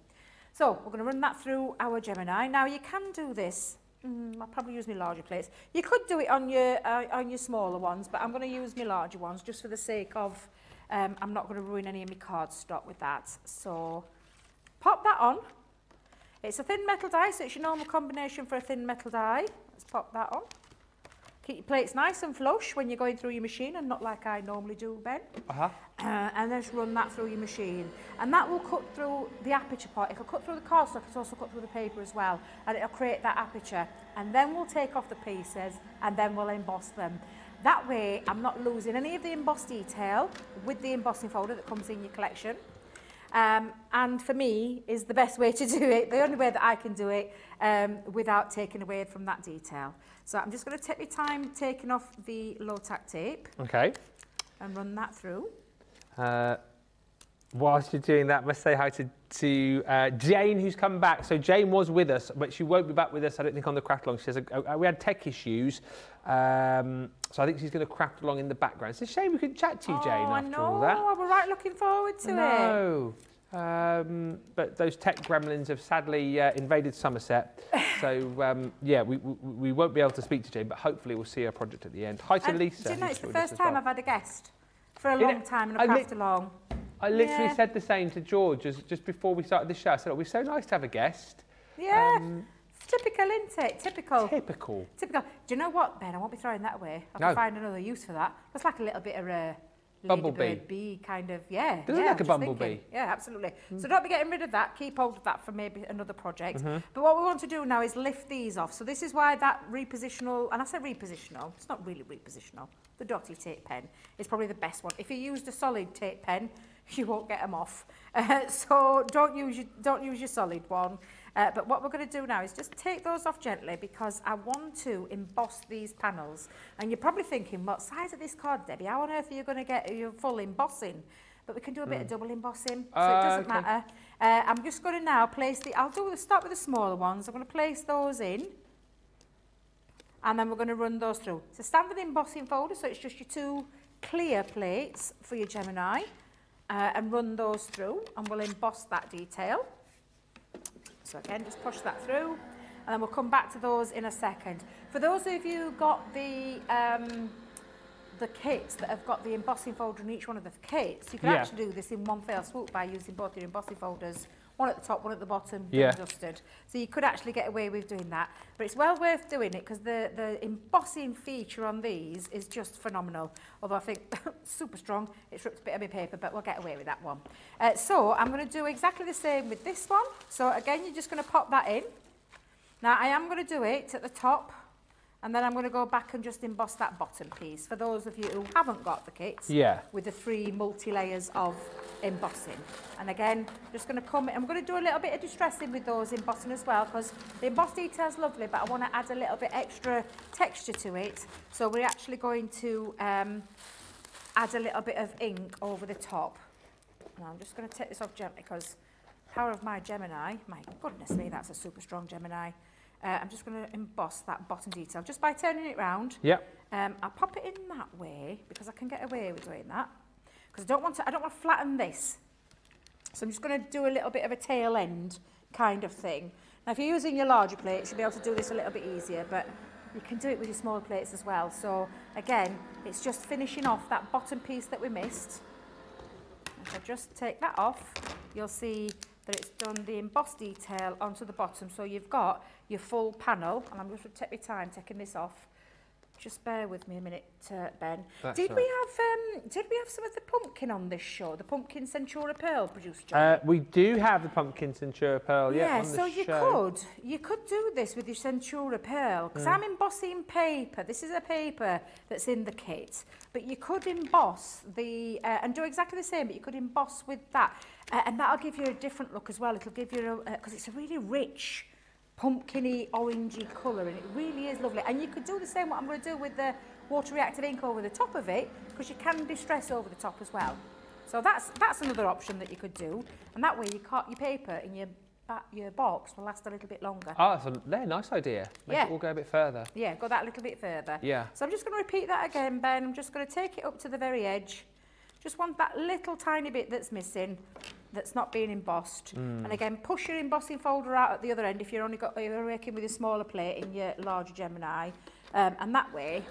Speaker 2: So we're going to run that through our Gemini. Now you can do this. Mm, I'll probably use my larger plates. You could do it on your uh, on your smaller ones, but I'm going to use my larger ones just for the sake of Um, I'm not going to ruin any of my card stock with that. So pop that on. It's a thin metal die, so it's your normal combination for a thin metal die. Let's pop that on. Keep your plates nice and flush when you're going through your machine and not like I normally do, Ben.
Speaker 1: Uh-huh.
Speaker 2: Uh, and just run that through your machine. And that will cut through the aperture part. It'll cut through the cardstock, it'll also cut through the paper as well. And it'll create that aperture. And then we'll take off the pieces and then we'll emboss them. That way, I'm not losing any of the emboss detail with the embossing folder that comes in your collection. Um, and for me, is the best way to do it, the only way that I can do it um, without taking away from that detail. So I'm just going to take my time taking off the low tack tape
Speaker 1: Okay.
Speaker 2: and run that through.
Speaker 1: Uh, whilst you're doing that, must say hi to, to uh, Jane, who's come back. So Jane was with us, but she won't be back with us, I don't think, on the craft along. She a, uh, we had tech issues, um, so I think she's going to craft along in the background. It's a shame we couldn't chat to you, Jane,
Speaker 2: oh, I
Speaker 1: after
Speaker 2: know.
Speaker 1: all that.
Speaker 2: Oh, I was right looking forward to it.
Speaker 1: no. Um, but those tech gremlins have sadly uh, invaded Somerset. so, um, yeah, we, we, we won't be able to speak to Jane, but hopefully we'll see her project at the end. Hi to
Speaker 2: And
Speaker 1: Lisa.
Speaker 2: Do you know, it's the first time
Speaker 1: well.
Speaker 2: I've had a guest for a long time in
Speaker 1: I
Speaker 2: a craft along.
Speaker 1: I literally
Speaker 2: Yeah.
Speaker 1: said the same to George as, just before we started the show. I said, would be so nice to have a guest.
Speaker 2: Yeah,
Speaker 1: Um,
Speaker 2: it's typical, isn't it? Typical.
Speaker 1: typical.
Speaker 2: Typical. Do you know what, Ben? I won't be throwing that away. I
Speaker 1: No.
Speaker 2: can find another use for that. It's like a little bit of a
Speaker 1: Bumblebee.
Speaker 2: bee kind of, yeah.
Speaker 1: Does it
Speaker 2: yeah,
Speaker 1: like a bumblebee?
Speaker 2: Yeah, absolutely. So don't be getting rid of that. Keep hold of that for maybe another project.
Speaker 1: Mm-hmm.
Speaker 2: But what we want to do now is lift these off. So this is why that repositional, and I say repositional, it's not really repositional. The dotty tape pen is probably the best one. If you used a solid tape pen, you won't get them off. Uh, so don't use your, don't use your solid one. Uh, but what we're going to do now is just take those off gently because I want to emboss these panels. And you're probably thinking, what size of this card, Debbie? How on earth are you going to get your full embossing? But we can do a bit of double embossing, so it
Speaker 1: Ah,
Speaker 2: doesn't
Speaker 1: okay.
Speaker 2: matter. Uh, I'm just going to now place the, I'll do start with the smaller ones. I'm going to place those in. and then we're going to run those through. It's with the embossing folder, so it's just your two clear plates for your Gemini, uh, and run those through, and we'll emboss that detail. So again, just push that through, and then we'll come back to those in a second. For those of you who got the um, the kits that have got the embossing folder in each one of the kits, you can
Speaker 1: Yeah.
Speaker 2: actually do this in one fell swoop by using both your embossing folders, one at the top, one at the bottom,
Speaker 1: Yeah.
Speaker 2: dusted. So you could actually get away with doing that. But it's well worth doing it because the, the embossing feature on these is just phenomenal. Although I think super strong, it's ripped a bit of my paper, but we'll get away with that one. Uh, so I'm going to do exactly the same with this one. So again, you're just going to pop that in. Now I am going to do it at the top and then I'm going to go back and just emboss that bottom piece for those of you who haven't got the kits
Speaker 1: Yeah.
Speaker 2: with the three multi-layers of embossing. And again, just going to come, I'm going to do a little bit of distressing with those embossing as well because the emboss is lovely, but I want to add a little bit extra texture to it. So we're actually going to um, add a little bit of ink over the top. Now I'm just going to take this off gently because power of my Gemini, my goodness me, that's a super strong Gemini. Uh, I'm just going to emboss that bottom detail just by turning it round.
Speaker 1: Yeah.
Speaker 2: Um, I'll pop it in that way because I can get away with doing that. Because I don't want to, I don't want to flatten this. So I'm just going to do a little bit of a tail end kind of thing. Now, if you're using your larger plates, you'll be able to do this a little bit easier, but you can do it with your smaller plates as well. So again, it's just finishing off that bottom piece that we missed. If I just take that off, you'll see that it's done the embossed detail onto the bottom. So you've got your full panel, and I'm going to take my time taking this off. Just bear with me a minute, uh, Ben.
Speaker 1: That's
Speaker 2: did
Speaker 1: right.
Speaker 2: we have um, did we have some of the pumpkin on this show? The pumpkin Centura Pearl produced.
Speaker 1: Uh, we do have the pumpkin Centura Pearl. Yeah. yeah on
Speaker 2: so the you
Speaker 1: show.
Speaker 2: could you could do this with your Centura Pearl because
Speaker 1: mm.
Speaker 2: I'm embossing paper. This is a paper that's in the kit, but you could emboss the uh, and do exactly the same. But you could emboss with that. Uh, and that'll give you a different look as well. It'll give you because it's a really rich pumpkiny orangey colour and it really is lovely and you could do the same what I'm going to do with the water reactive ink over the top of it because you can distress over the top as well so that's that's another option that you could do and that way you cut your paper in your your box will last a little bit longer
Speaker 1: Oh, that's a yeah, nice idea. Make
Speaker 2: Yeah.
Speaker 1: it all go a bit further.
Speaker 2: yeah go that little bit further
Speaker 1: Yeah.
Speaker 2: so I'm just going to repeat that again Ben I'm just going to take it up to the very edge just want that little tiny bit that's missing that's not being embossed.
Speaker 1: Mm.
Speaker 2: And again, push your embossing folder out at the other end if you're only got you're working with a smaller plate in your larger Gemini. Um, and that way,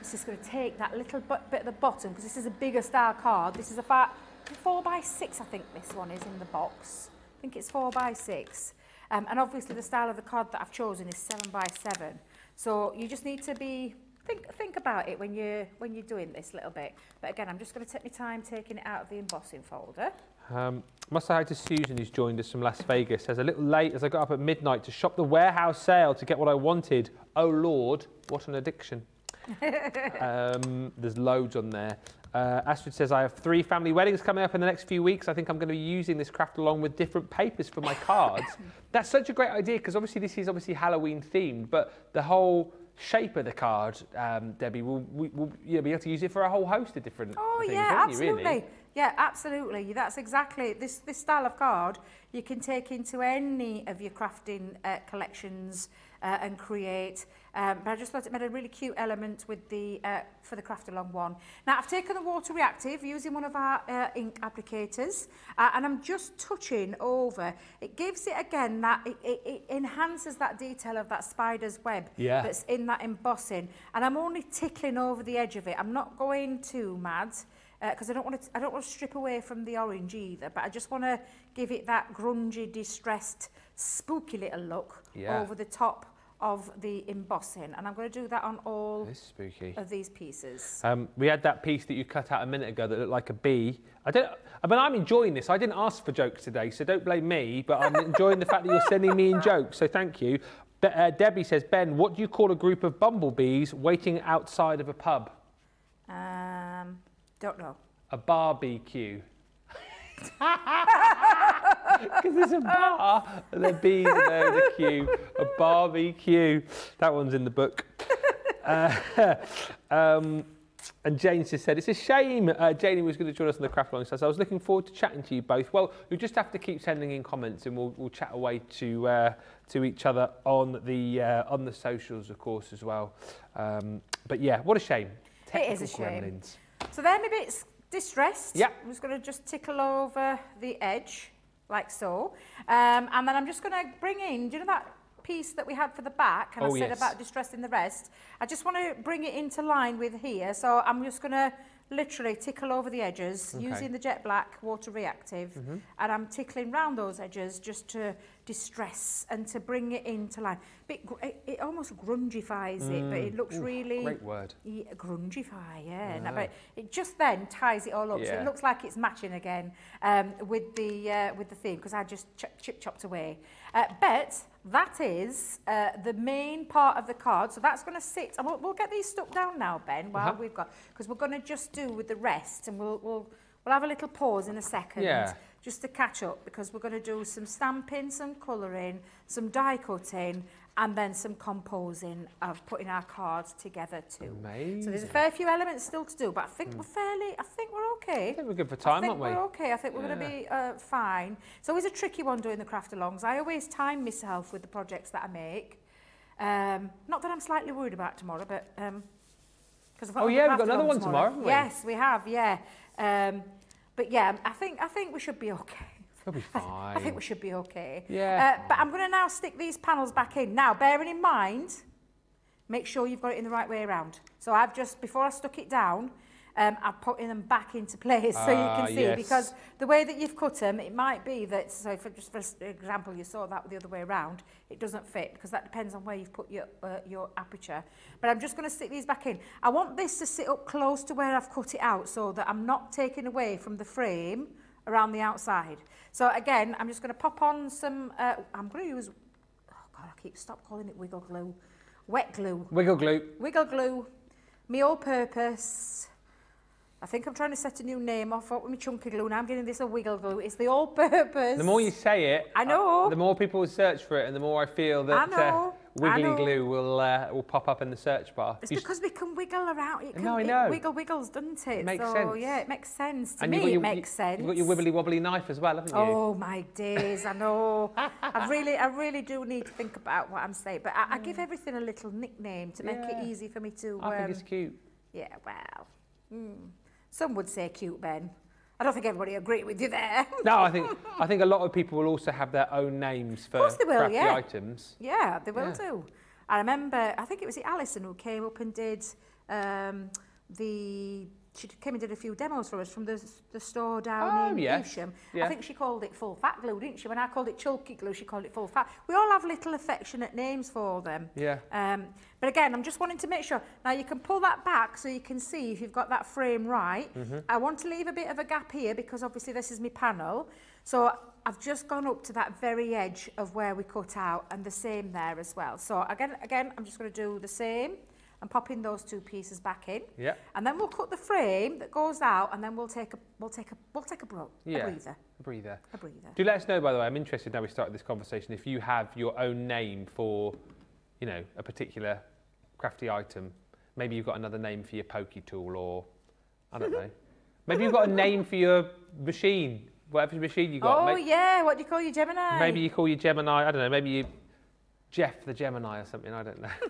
Speaker 2: it's just going to take that little bu- bit at the bottom because this is a bigger style card. This is about four by six, I think this one is in the box. I think it's four by six. Um, and obviously the style of the card that I've chosen is seven by seven. So you just need to be think think about it when you're when you're doing this little bit. But again, I'm just going to take my time taking it out of the embossing folder.
Speaker 1: Um, must say hi to Susan, who's joined us from Las Vegas. Says a little late as I got up at midnight to shop the warehouse sale to get what I wanted. Oh Lord, what an addiction! um, there's loads on there. Uh, Astrid says I have three family weddings coming up in the next few weeks. I think I'm going to be using this craft along with different papers for my cards. That's such a great idea because obviously this is obviously Halloween themed, but the whole shape of the card, um, Debbie, will we will you know, be able to use it for a whole host of different
Speaker 2: Oh
Speaker 1: things,
Speaker 2: yeah,
Speaker 1: won't you,
Speaker 2: absolutely.
Speaker 1: really?
Speaker 2: Yeah, absolutely. That's exactly this this style of card you can take into any of your crafting uh, collections uh, and create. Um, but I just thought it made a really cute element with the uh, for the craft along one. Now I've taken the water reactive using one of our uh, ink applicators uh, and I'm just touching over. It gives it again that it, it, it enhances that detail of that spider's web
Speaker 1: yeah.
Speaker 2: that's in that embossing and I'm only tickling over the edge of it. I'm not going too mad. Because I don't want to. I don't want to strip away from the orange either. But I just want to give it that grungy, distressed, spooky little look
Speaker 1: Yeah.
Speaker 2: over the top of the embossing, and I'm going to do that on all
Speaker 1: spooky.
Speaker 2: of these pieces.
Speaker 1: Um, we had that piece that you cut out a minute ago that looked like a bee. I don't. I mean, I'm enjoying this. I didn't ask for jokes today, so don't blame me. But I'm enjoying the fact that you're sending me in jokes. So thank you. Uh, Debbie says, Ben, what do you call a group of bumblebees waiting outside of a pub?
Speaker 2: Um, don't know.
Speaker 1: A barbecue. Because there's a bar and the bees are there in the queue. A barbecue. That one's in the book. Uh, um, And Jane just said, it's a shame uh, Janie was going to join us on the craft along. So I was looking forward to chatting to you both. Well, you'll just have to keep sending in comments and we'll, we'll chat away to uh, to each other on the uh, on the socials, of course, as well. Um, but yeah, what a shame.
Speaker 2: It is a
Speaker 1: Technical
Speaker 2: shame.
Speaker 1: gremlins.
Speaker 2: So they're my bits distressed.
Speaker 1: Yeah.
Speaker 2: I'm just going to just tickle over the edge, like so. Um, and then I'm just going to bring in, do you know that piece that we had for the back? And
Speaker 1: Oh,
Speaker 2: I said
Speaker 1: yes.
Speaker 2: about distressing the rest. I just want to bring it into line with here. So I'm just going to literally tickle over the edges
Speaker 1: Okay.
Speaker 2: Using the jet black water reactive. And I'm tickling round those edges just to distress and to bring it into life. Bit, it, it almost grungifies it, but it looks
Speaker 1: Mm. Ooh,
Speaker 2: really...
Speaker 1: Great word.
Speaker 2: Yeah, grungify, yeah.
Speaker 1: Yeah.
Speaker 2: but it just then ties it all up, so it looks like it's matching again um, with the uh, with the theme because I just ch chip chopped away. Uh, but that is uh, the main part of the card, so that's going to sit. And we'll, we'll get these stuck down now, Ben. While
Speaker 1: Uh-huh.
Speaker 2: we've got because we're going to just do with the rest, and we'll we'll we'll have a little pause in a second.
Speaker 1: Yeah.
Speaker 2: Just to catch up because we're going to do some stamping, some colouring, some die cutting, and then some composing of putting our cards together too.
Speaker 1: Amazing.
Speaker 2: So there's a fair few elements still to do, but I think we're fairly, I think we're okay.
Speaker 1: I think we're good for time, aren't we?
Speaker 2: we're okay. I think we're going to be uh, fine. It's always a tricky one doing the craft alongs. I always time myself with the projects that I make. Um, not that I'm slightly worried about tomorrow, but um, because
Speaker 1: Oh, yeah, we've got another one tomorrow, haven't we?
Speaker 2: Yes, we have. Yeah. Um, but yeah, I think I think we should be okay.
Speaker 1: It'll be
Speaker 2: I,
Speaker 1: fine.
Speaker 2: th- I think we should be okay.
Speaker 1: Yeah.
Speaker 2: Uh, but I'm going to now stick these panels back in. Now, bearing in mind, make sure you've got it in the right way around. So I've just, before I stuck it down, um, are putting them back into place uh, so you
Speaker 1: ah,
Speaker 2: can see.
Speaker 1: Yes.
Speaker 2: Because the way that you've cut them, it might be that, so if, just for example, you saw that the other way around, it doesn't fit because that depends on where you've put your, uh, your aperture. But I'm just going to stick these back in. I want this to sit up close to where I've cut it out so that I'm not taking away from the frame around the outside. So again, I'm just going to pop on some, uh, I'm going to use, oh God, I keep stop calling it wiggle glue. Wet glue.
Speaker 1: Wiggle glue.
Speaker 2: Wiggle glue. Me all purpose. I think I'm trying to set a new name off with my chunky glue. Now I'm getting this a wiggle glue. It's the all purpose.
Speaker 1: The more you say it,
Speaker 2: I know.
Speaker 1: uh, the more people will search for it, and the more I feel that
Speaker 2: I
Speaker 1: Uh, wiggly glue will uh, will pop up in the search bar.
Speaker 2: It's
Speaker 1: You
Speaker 2: because we can wiggle around. It can,
Speaker 1: No, I
Speaker 2: it
Speaker 1: know.
Speaker 2: wiggle wiggles, doesn't it?
Speaker 1: It makes
Speaker 2: so,
Speaker 1: sense.
Speaker 2: yeah, it makes sense. To
Speaker 1: and
Speaker 2: me,
Speaker 1: got
Speaker 2: it
Speaker 1: your,
Speaker 2: makes sense.
Speaker 1: You've got your wibbly wobbly knife as well, haven't you?
Speaker 2: Oh my days, I know. I really, I really do need to think about what I'm saying, but I, I give everything a little nickname to make
Speaker 1: Yeah.
Speaker 2: it easy for me to.
Speaker 1: I think
Speaker 2: um,
Speaker 1: it's cute.
Speaker 2: Yeah, well, mm. Some would say cute, Ben. I don't think everybody agree with you there.
Speaker 1: No, I think I think a lot of people will also have their own names for
Speaker 2: will,
Speaker 1: crafty
Speaker 2: yeah.
Speaker 1: items.
Speaker 2: yeah, they will
Speaker 1: Yeah.
Speaker 2: do. I remember, I think it was Alison who came up and did um, the. She came and did a few demos for us from the, the store down
Speaker 1: Oh,
Speaker 2: in
Speaker 1: yes. Yeah.
Speaker 2: I think she called it full fat glue, didn't she? When I called it chunky glue, she called it full fat. We all have little affectionate names for them.
Speaker 1: Yeah.
Speaker 2: Um, but again, I'm just wanting to make sure. Now you can pull that back so you can see if you've got that frame right.
Speaker 1: Mm-hmm.
Speaker 2: I want to leave a bit of a gap here because obviously this is my panel. So I've just gone up to that very edge of where we cut out and the same there as well. So again, again, I'm just going to do the same and popping those two pieces back in.
Speaker 1: Yeah.
Speaker 2: And then we'll cut the frame that goes out and then we'll take a we'll take a we'll take a bro
Speaker 1: Yeah.
Speaker 2: a breather.
Speaker 1: A breather.
Speaker 2: A breather.
Speaker 1: Do let us know, by the way. I'm interested now we started this conversation. If you have your own name for, you know, a particular crafty item, maybe you've got another name for your pokey tool, or I don't know. Maybe you've got a name for your machine, whatever machine you got.
Speaker 2: Oh
Speaker 1: May-
Speaker 2: yeah, what do you call your Gemini?
Speaker 1: Maybe you call your Gemini. I don't know. Maybe you Jeff the Gemini or something. I don't know.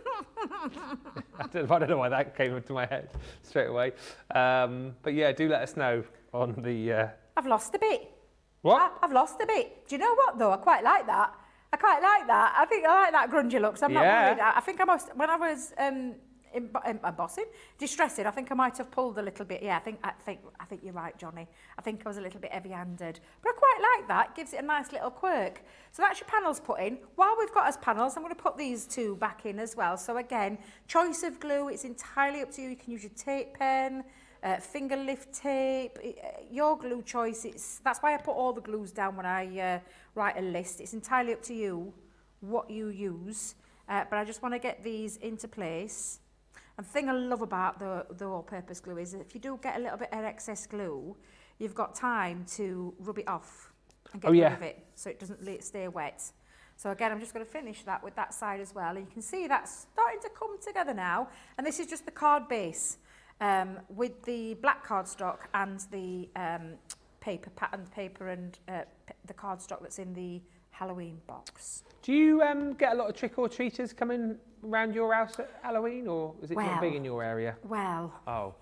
Speaker 1: I, don't, I don't know why that came into my head straight away. Um, but yeah, do let us know on the uh,
Speaker 2: I've lost a bit.
Speaker 1: what?
Speaker 2: I, I've lost a bit. Do you know what though? I quite like that. I quite like that. I think I like that grungy look. So I'm
Speaker 1: Yeah.
Speaker 2: not worried. I, I think I must. When I was um, in, in, embossing, distressing, I think I might have pulled a little bit. Yeah, I think I think I think you're right, Johnny. I think I was a little bit heavy-handed, but I quite like that. It gives it a nice little quirk. So that's your panels put in. While we've got us panels, I'm going to put these two back in as well. So again, choice of glue. It's entirely up to you. You can use your tape pen. Uh, finger lift tape, i- uh, your glue choice. It's that's why I put all the glues down when I uh, write a list. It's entirely up to you what you use. Uh, but I just want to get these into place. And the thing I love about the, the all-purpose glue is if you do get a little bit of excess glue, you've got time to rub it off and get
Speaker 1: Oh,
Speaker 2: rid
Speaker 1: yeah.
Speaker 2: of it so it doesn't stay wet. So again, I'm just going to finish that with that side as well. And you can see that's starting to come together now. And this is just the card base. um, with the black cardstock and the um, paper patterned paper and uh, the cardstock that's in the Halloween box.
Speaker 1: Do you um, get a lot of trick or treaters coming around your house at Halloween, or is it not big in your area?
Speaker 2: Well,
Speaker 1: Oh.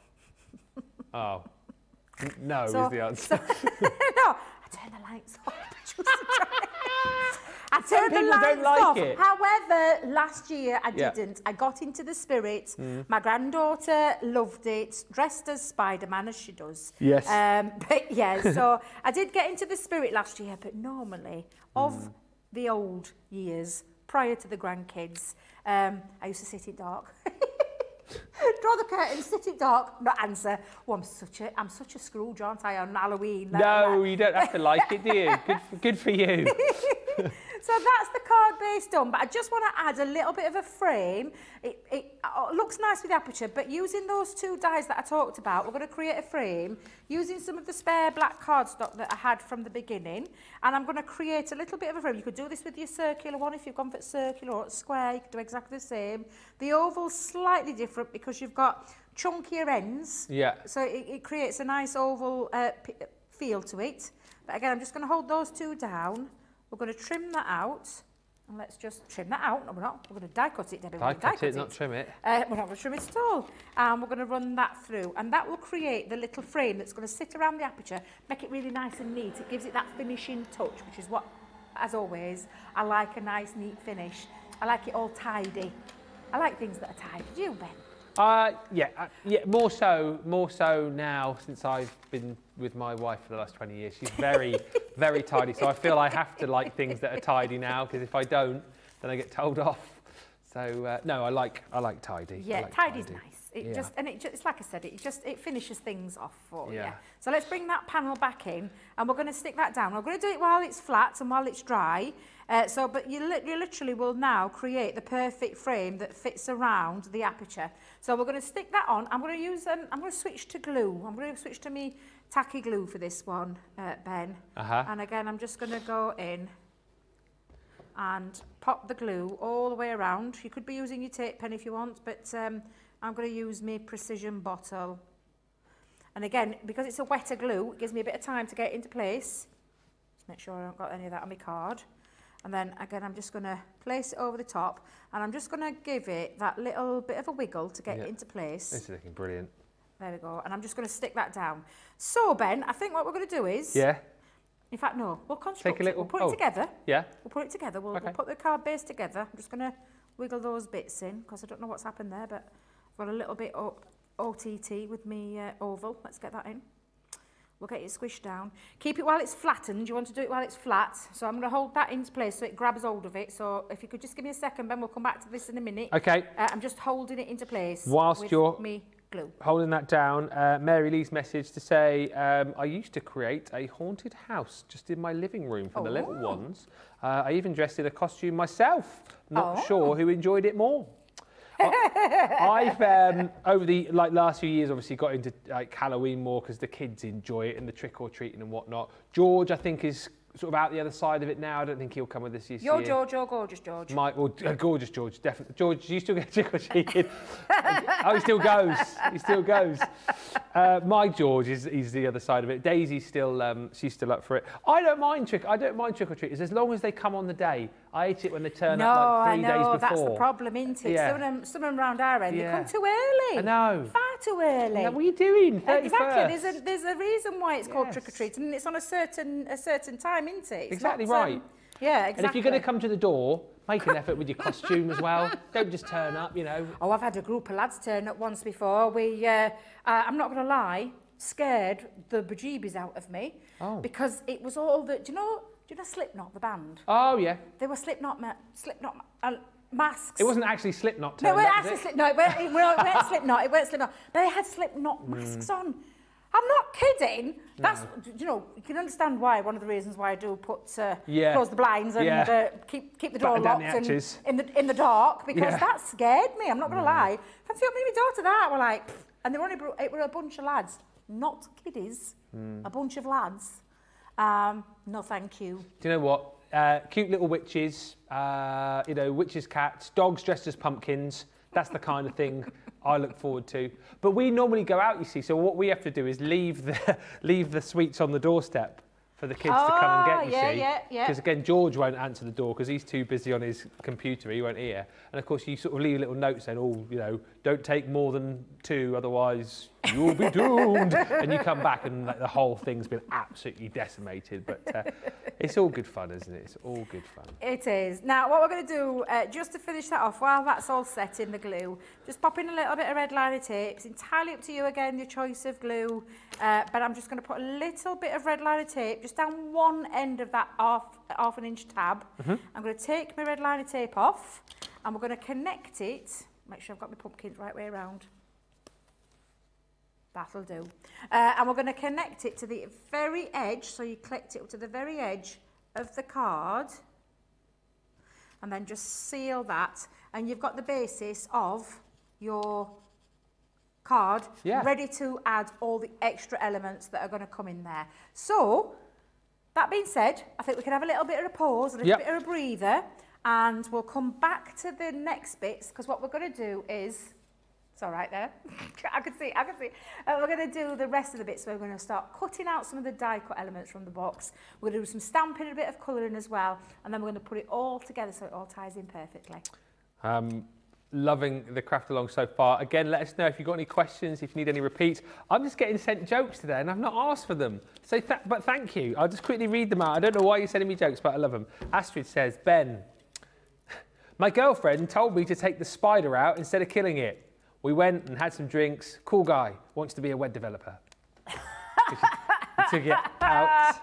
Speaker 1: Oh. No
Speaker 2: So-
Speaker 1: is the answer.
Speaker 2: no, I turned the lights off. just to try- I turned the lights
Speaker 1: don't like
Speaker 2: off.
Speaker 1: it.
Speaker 2: However, last year I
Speaker 1: Yeah. Mm.
Speaker 2: didn't. I got into the spirit. My granddaughter loved it, dressed as Spider-Man as she does.
Speaker 1: Yes.
Speaker 2: Um, but yeah, so I did get into the spirit last year, but normally of
Speaker 1: Mm.
Speaker 2: the old years prior to the grandkids, um, I used to sit it dark. Draw the curtain, sit it dark, not answer. Oh, I'm such a, I'm such a Scrooge, aren't I, on Halloween?
Speaker 1: no, you don't have to like it, do you? Good for, good for you.
Speaker 2: So that's the card base done, but I just want to add a little bit of a frame. It, it uh, looks nice with the aperture, but using those two dies that I talked about, we're going to create a frame using some of the spare black cardstock that I had from the beginning, and I'm going to create a little bit of a frame. You could do this with your circular one if you've gone for circular or square, you could do exactly the same. The oval's slightly different because you've got chunkier ends,
Speaker 1: Yeah.
Speaker 2: so it, it creates a nice oval uh, feel to it. But again, I'm just going to hold those two down. We're going to trim that out. And let's just trim that out. No, we're not. We're going to die cut it, Debbie.
Speaker 1: Die,
Speaker 2: we're die
Speaker 1: cut, it, it, not trim it.
Speaker 2: Uh, we're not going to trim it at all. And we're going to run that through. And that will create the little frame that's going to sit around the aperture, make it really nice and neat. It gives it that finishing touch, which is what, as always, I like a nice, neat finish. I like it all tidy. I like things that are tidy. Do you, Ben?
Speaker 1: Uh, yeah, uh, yeah, more so, more so now since I've been with my wife for the last 20 years. She's very, very tidy. So I feel I have to like things that are tidy now because if I don't, then I get told off. So uh, no, I like, I like tidy.
Speaker 2: Yeah,
Speaker 1: like
Speaker 2: tidy's
Speaker 1: tidy.
Speaker 2: nice. It
Speaker 1: Yeah.
Speaker 2: just and it just it's like I said, it just it finishes things off for you.
Speaker 1: Yeah.
Speaker 2: So let's bring that panel back in, and we're going to stick that down. We're going to do it while it's flat and while it's dry. Uh, so, but you, li- you literally will now create the perfect frame that fits around the aperture. So we're going to stick that on. I'm going to use um, I'm going to switch to glue. I'm going to switch to me tacky glue for this one, uh, Ben.
Speaker 1: Uh-huh.
Speaker 2: And again, I'm just going to go in and pop the glue all the way around. You could be using your tape pen if you want, but um, I'm going to use my precision bottle. And again, because it's a wetter glue, it gives me a bit of time to get it into place. Just make sure I haven't got any of that on my card. And then again, I'm just going to place it over the top and I'm just going to give it that little bit of a wiggle to get
Speaker 1: Yeah.
Speaker 2: it into place.
Speaker 1: This is looking brilliant.
Speaker 2: There we go. And I'm just going to stick that down. So, Ben, I think what we're going to do is...
Speaker 1: Yeah,
Speaker 2: In fact, no, we'll construct it.
Speaker 1: little-
Speaker 2: We'll put
Speaker 1: oh.
Speaker 2: it together.
Speaker 1: yeah.
Speaker 2: We'll put it together. We'll,
Speaker 1: Okay.
Speaker 2: we'll put the card base together. I'm just going to wiggle those bits in because I don't know what's happened there, but I've got a little bit o- OTT with me uh, oval. Let's get that in. We'll get it squished down. Keep it while it's flattened. You want to do it while it's flat. So I'm going to hold that into place so it grabs hold of it. So if you could just give me a second, Ben, we'll come back to this in a minute.
Speaker 1: Okay,
Speaker 2: Uh, I'm just holding it into place
Speaker 1: Whilst you're-
Speaker 2: me glue.
Speaker 1: holding that down, uh, Mary Lee's message to say, um, I used to create a haunted house just in my living room for the little
Speaker 2: Oh.
Speaker 1: ones. Uh, I even dressed in a costume myself. Not
Speaker 2: Oh.
Speaker 1: sure who enjoyed it more. I've um, over the like last few years obviously got into like Halloween more because the kids enjoy it and the trick or treating and whatnot. George I think is sort of out the other side of it now. I don't think he'll come with us this
Speaker 2: You're. George, you're gorgeous, George.
Speaker 1: My, well, uh, gorgeous George, definitely. George, do you still get trick or treated? oh, he still goes. He still goes. Uh, my George is, is the other side of it. Daisy's still, um, she's still up for it. I don't mind trick. I don't mind trick or treaters as long as they come on the day. I hate it when they turn
Speaker 2: no,
Speaker 1: up like
Speaker 2: I
Speaker 1: three
Speaker 2: know,
Speaker 1: days before.
Speaker 2: that's the problem, isn't it?
Speaker 1: Yeah.
Speaker 2: Some, of them, some of them round our end,
Speaker 1: Yeah.
Speaker 2: they come too early.
Speaker 1: I know.
Speaker 2: Far too early.
Speaker 1: Now, what are you doing? 31st?
Speaker 2: Exactly. There's a there's a reason why it's called trick or treat, and it's on a certain a certain time, isn't it? It's
Speaker 1: Exactly
Speaker 2: not, um,
Speaker 1: right.
Speaker 2: yeah, exactly.
Speaker 1: And if you're going to come to the door, make an effort with your costume as well. Don't just turn up, you know.
Speaker 2: Oh, I've had a group of lads turn up once before. We, uh, uh, I'm not going to lie, scared the bejeebies out of me
Speaker 1: Oh.
Speaker 2: because it was all the. Do you know? Do you know Slipknot, the band?
Speaker 1: Oh, yeah.
Speaker 2: They were Slipknot, ma- Slipknot uh, masks.
Speaker 1: It wasn't actually Slipknot
Speaker 2: No, it weren't actually
Speaker 1: it?
Speaker 2: slip, it weren't, it weren't, it weren't Slipknot, it weren't Slipknot. They had Slipknot masks on. I'm not kidding. That's, do you know, you can understand why, one of the reasons why I do put, uh,
Speaker 1: Yeah.
Speaker 2: close the blinds and
Speaker 1: Yeah.
Speaker 2: uh, keep, keep the door
Speaker 1: Batten
Speaker 2: locked
Speaker 1: the
Speaker 2: and in the, in the dark, because
Speaker 1: Yeah.
Speaker 2: that scared me, I'm not going to lie. Fancy opening my door to that, we're like, pfft. and they were only, it were a bunch of lads, not kiddies, a bunch of lads. Um, no, thank you.
Speaker 1: Do you know what? Uh, cute little witches, uh, you know, witches' cats, dogs dressed as pumpkins. That's the kind of thing I look forward to. But we normally go out, you see. So what we have to do is leave the leave the sweets on the doorstep for the kids to come and
Speaker 2: Oh,
Speaker 1: get. You
Speaker 2: yeah,
Speaker 1: see,
Speaker 2: yeah, yeah.
Speaker 1: Because again, George won't answer the door because he's too busy on his computer. He won't hear. And of course, you sort of leave a little note saying, "Oh, you know, don't take more than two, otherwise you'll be doomed." and you come back and like, the whole thing's been absolutely decimated. But uh, it's all good fun, isn't it? It's all good fun.
Speaker 2: It is. Now, what we're going to do, uh, just to finish that off, while that's all set in the glue, just pop in a little bit of red liner tape. It's entirely up to you again, your choice of glue. Uh, but I'm just going to put a little bit of red liner tape just down one end of that half, half an inch tab. I'm going to take my red liner tape off and we're going to connect it. Make sure I've got my pumpkins right way around. That'll do. Uh, and we're going to connect it to the very edge, so you collect it to the very edge of the card. And then just seal that. And you've got the basis of your card
Speaker 1: Yeah.
Speaker 2: ready to add all the extra elements that are going to come in there. So, that being said, I think we can have a little bit of a pause, a little
Speaker 1: Yep.
Speaker 2: bit of a breather, and we'll come back to the next bits because what we're going to do is it's all right there. I can see, I can see. Uh, we're going to do the rest of the bits. We're going to start cutting out some of the die cut elements from the box. We're going to do some stamping, a bit of colouring as well, and then we're going to put it all together so it all ties in perfectly.
Speaker 1: Um, loving the craft along so far. Again, let us know if you've got any questions, if you need any repeats. I'm just getting sent jokes today and I've not asked for them. So, th- but thank you. I'll just quickly read them out. I don't know why you're sending me jokes, but I love them. Astrid says, Ben, my girlfriend told me to take the spider out instead of killing it. We went and had some drinks. Cool guy, wants to be a web developer. took it out.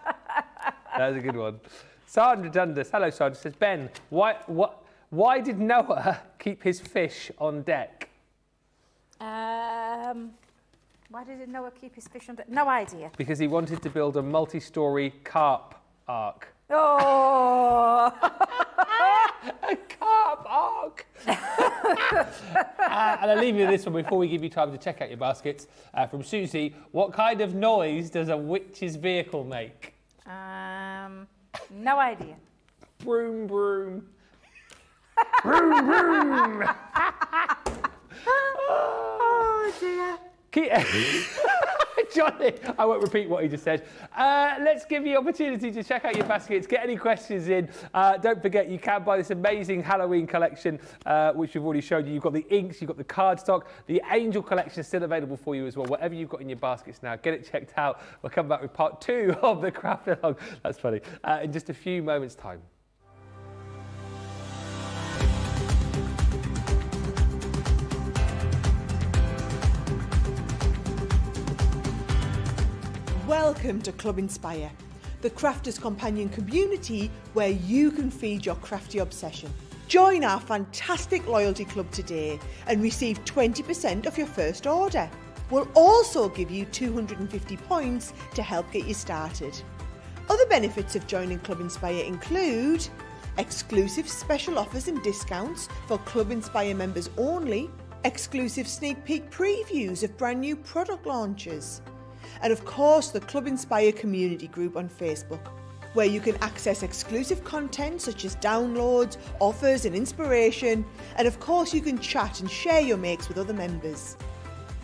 Speaker 1: That was a good one. Sandra Dundas, hello Sandra, says, Ben, why, what, why did Noah keep his fish on deck?
Speaker 2: Um, why did Noah keep his fish on deck? No idea.
Speaker 1: Because he wanted to build a multi-story carp ark.
Speaker 2: Oh,
Speaker 1: A carp ark! uh, and I'll leave you with this one before we give you time to check out your baskets. Uh, from Susie, what kind of noise does a witch's vehicle make?
Speaker 2: um, no idea.
Speaker 1: Broom, broom. broom, broom.
Speaker 2: Oh dear.
Speaker 1: Keep, Johnny, I won't repeat what he just said. Uh, let's give you opportunity to check out your baskets, get any questions in. Uh, don't forget, you can buy this amazing Halloween collection, uh, which we've already showed you. You've got the inks, you've got the cardstock. The Angel collection is still available for you as well. Whatever you've got in your baskets now, get it checked out. We'll come back with part two of the craft along. That's funny. Uh, in just a few moments' time.
Speaker 4: Welcome to Club Inspire, the crafters companion community where you can feed your crafty obsession. Join our fantastic loyalty club today and receive 20% of your first order. We'll also give you 250 points to help get you started. Other benefits of joining Club Inspire include exclusive special offers and discounts for Club Inspire members only, exclusive sneak peek previews of brand new product launches, and of course the Club Inspire community group on Facebook, where you can access exclusive content such as downloads, offers, and inspiration, and of course you can chat and share your makes with other members.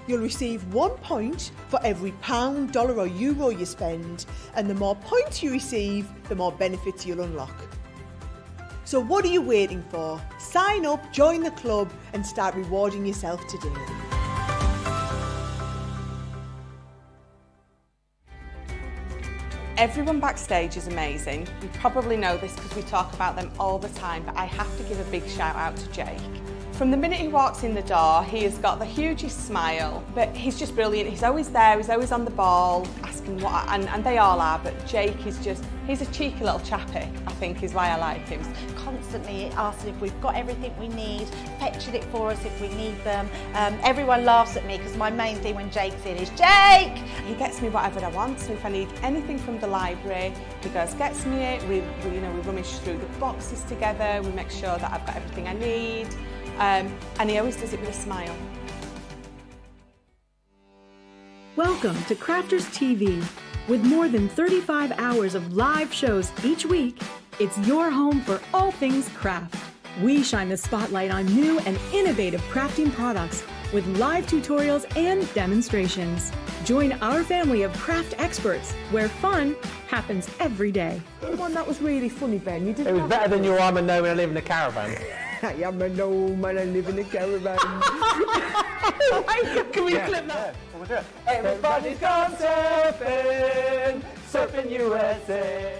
Speaker 4: You'll receive one point for every pound, dollar, or euro you spend, and the more points you receive, the more benefits you'll unlock. So, what are you waiting for? Sign up, join the club, and start rewarding yourself today.
Speaker 5: Everyone backstage is amazing. You probably know this because we talk about them all the time, but I have to give a big shout out to Jake. From the minute he walks in the door, he has got the hugest smile, but he's just brilliant. He's always there, he's always on the ball, asking what, and, and they all are, but Jake is just, he's a cheeky little chappy, I think is why I like him.
Speaker 6: constantly asking if we've got everything we need, fetching it for us if we need them. Um, everyone laughs at me because my main thing when Jake's in is Jake!
Speaker 5: He gets me whatever I want, so if I need anything from the library, he goes, gets me it, we, we, you know, we rummage through the boxes together, we make sure that I've got everything I need, um, and he always does it with a smile.
Speaker 7: Welcome to Crafters TV. With more than 35 hours of live shows each week, it's your home for all things craft. We shine the spotlight on new and innovative crafting products with live tutorials and demonstrations. Join our family of craft experts where fun happens every day.
Speaker 4: The one that was really funny, Ben. You didn't
Speaker 1: It was better than your I'm a no and I live in a caravan.
Speaker 4: I am a gnome and I live in a caravan.
Speaker 1: Can we clip that? Everybody's gone surfing, surfing USA.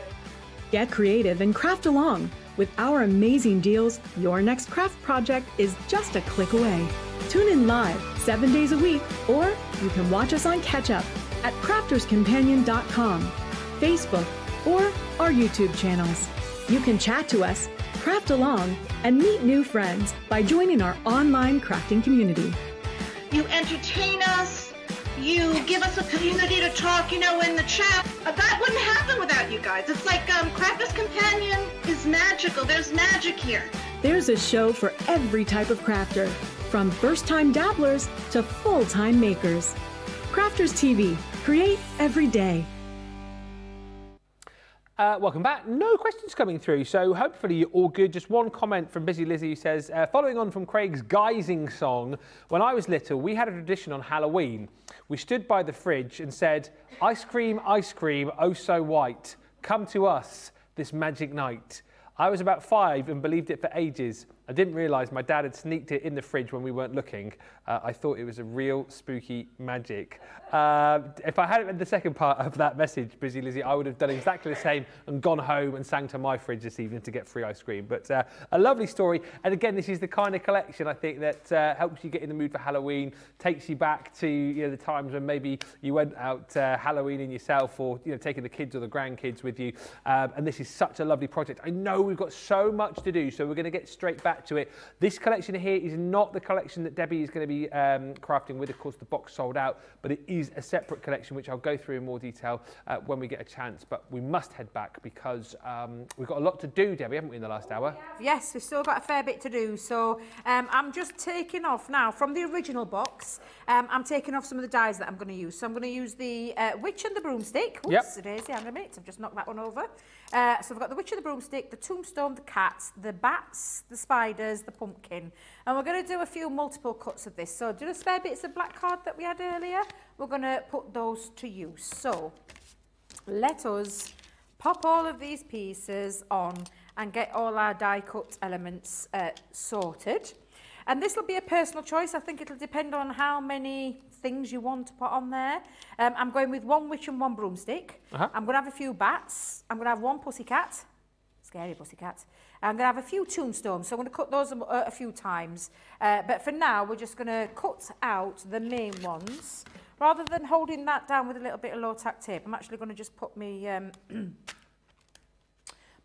Speaker 7: Get creative and craft along. With our amazing deals, your next craft project is just a click away. Tune in live seven days a week, or you can watch us on catch up at crafterscompanion.com, Facebook, or our YouTube channels. You can chat to us, craft along, and meet new friends by joining our online crafting community.
Speaker 8: You entertain us. You give us a community to talk, you know, in the chat. Uh, that wouldn't happen without you guys. It's like um, Crafters Companion is magical. There's magic here.
Speaker 7: There's a show for every type of crafter, from first time dabblers to full time makers. Crafters TV, create every day.
Speaker 1: Uh, welcome back. No questions coming through, so hopefully you're all good. Just one comment from Busy Lizzie who says, uh, following on from Craig's guising song, when I was little, we had a tradition on Halloween. We stood by the fridge and said, ice cream, ice cream, oh so white, come to us this magic night. I was about five and believed it for ages. I didn't realise my dad had sneaked it in the fridge when we weren't looking. Uh, I thought it was a real spooky magic. Uh, if I hadn't read the second part of that message, Busy Lizzie, I would have done exactly the same and gone home and sang to my fridge this evening to get free ice cream. But uh, a lovely story. And again, this is the kind of collection I think that uh, helps you get in the mood for Halloween, takes you back to you know, the times when maybe you went out uh, Halloweening yourself or you know, taking the kids or the grandkids with you. Um, and this is such a lovely project. I know we've got so much to do, so we're going to get straight back to it. This collection here is not the collection that Debby is going to be um, crafting with. Of course, the box sold out, but it is a separate collection, which I'll go through in more detail uh, when we get a chance. But we must head back because um, we've got a lot to do, Debby, haven't we, in the last hour?
Speaker 2: Yes, we've still got a fair bit to do. So um, I'm just taking off now from the original box. Um, I'm taking off some of the dies that I'm going to use. So I'm going to use the uh, Witch and the Broomstick. Oops,
Speaker 1: Yep.
Speaker 2: it is. Hang a minute. I've just knocked that one over. Uh, so we've got the Witch of the Broomstick, the Tombstone, the Cats, the Bats, the Spiders, the Pumpkin. And we're going to do a few multiple cuts of this. So do the spare bits of black card that we had earlier? We're going to put those to use. So let us pop all of these pieces on and get all our die cut elements uh, sorted. And this will be a personal choice. I think it'll depend on how many things you want to put on there. Um, I'm going with one witch and one broomstick.
Speaker 1: Uh -huh.
Speaker 2: I'm going to have a few bats. I'm going to have one pussycat. Scary pussycat. I'm going to have a few tombstones, so I'm going to cut those a, a few times. Uh, but for now, we're just going to cut out the main ones. Rather than holding that down with a little bit of low-tack tape, I'm actually going to just put me um,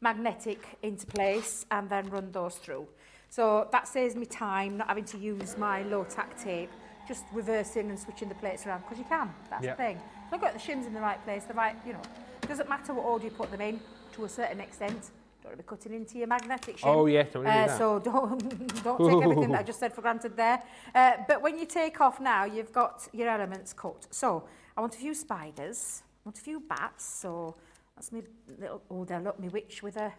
Speaker 2: magnetic into place and then run those through. So that saves me time, not having to use my low-tack tape, just reversing and switching the plates around, because you can, that's
Speaker 1: Yep.
Speaker 2: the thing. I've got the shims in the right place, the right, you know, doesn't matter what order you put them in, to a certain extent. Don't be cutting into your magnetic shim.
Speaker 1: Oh, yes, don't do
Speaker 2: uh,
Speaker 1: that.
Speaker 2: So don't, don't take everything that I just said for granted there. Uh, but when you take off now, you've got your elements cut. So I want a few spiders, I want a few bats, so that's me little, oh there, look, me witch with a,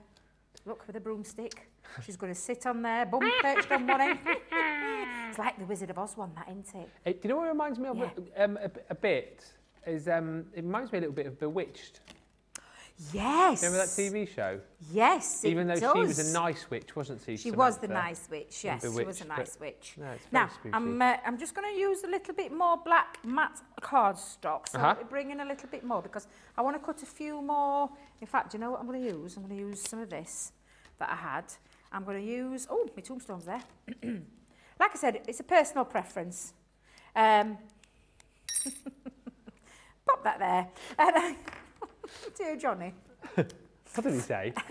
Speaker 2: look, with a broomstick. She's going to sit on there, bum perched on one end. it's like the Wizard of Oz one, that, isn't it?
Speaker 1: It, do you know what it reminds me of
Speaker 2: Yeah.
Speaker 1: um, a, a bit? Is um, it reminds me a little bit of Bewitched.
Speaker 2: Yes.
Speaker 1: Remember that TV show?
Speaker 2: Yes,
Speaker 1: Even though
Speaker 2: does.
Speaker 1: she was a nice witch, wasn't she?
Speaker 2: She was the nice witch, yes, she was a nice witch.
Speaker 1: No,
Speaker 2: now,
Speaker 1: spooky.
Speaker 2: I'm, uh, I'm just going to use a little bit more black matte cardstock. So uh bring in a little bit more because I want to cut a few more. In fact, do you know what I'm going to use? I'm going to use some of this that I had. I'm going to use, oh, my tombstone's there. like I said, it's a personal preference. Um, pop that there. And, uh, dear Johnny.
Speaker 1: What did he say?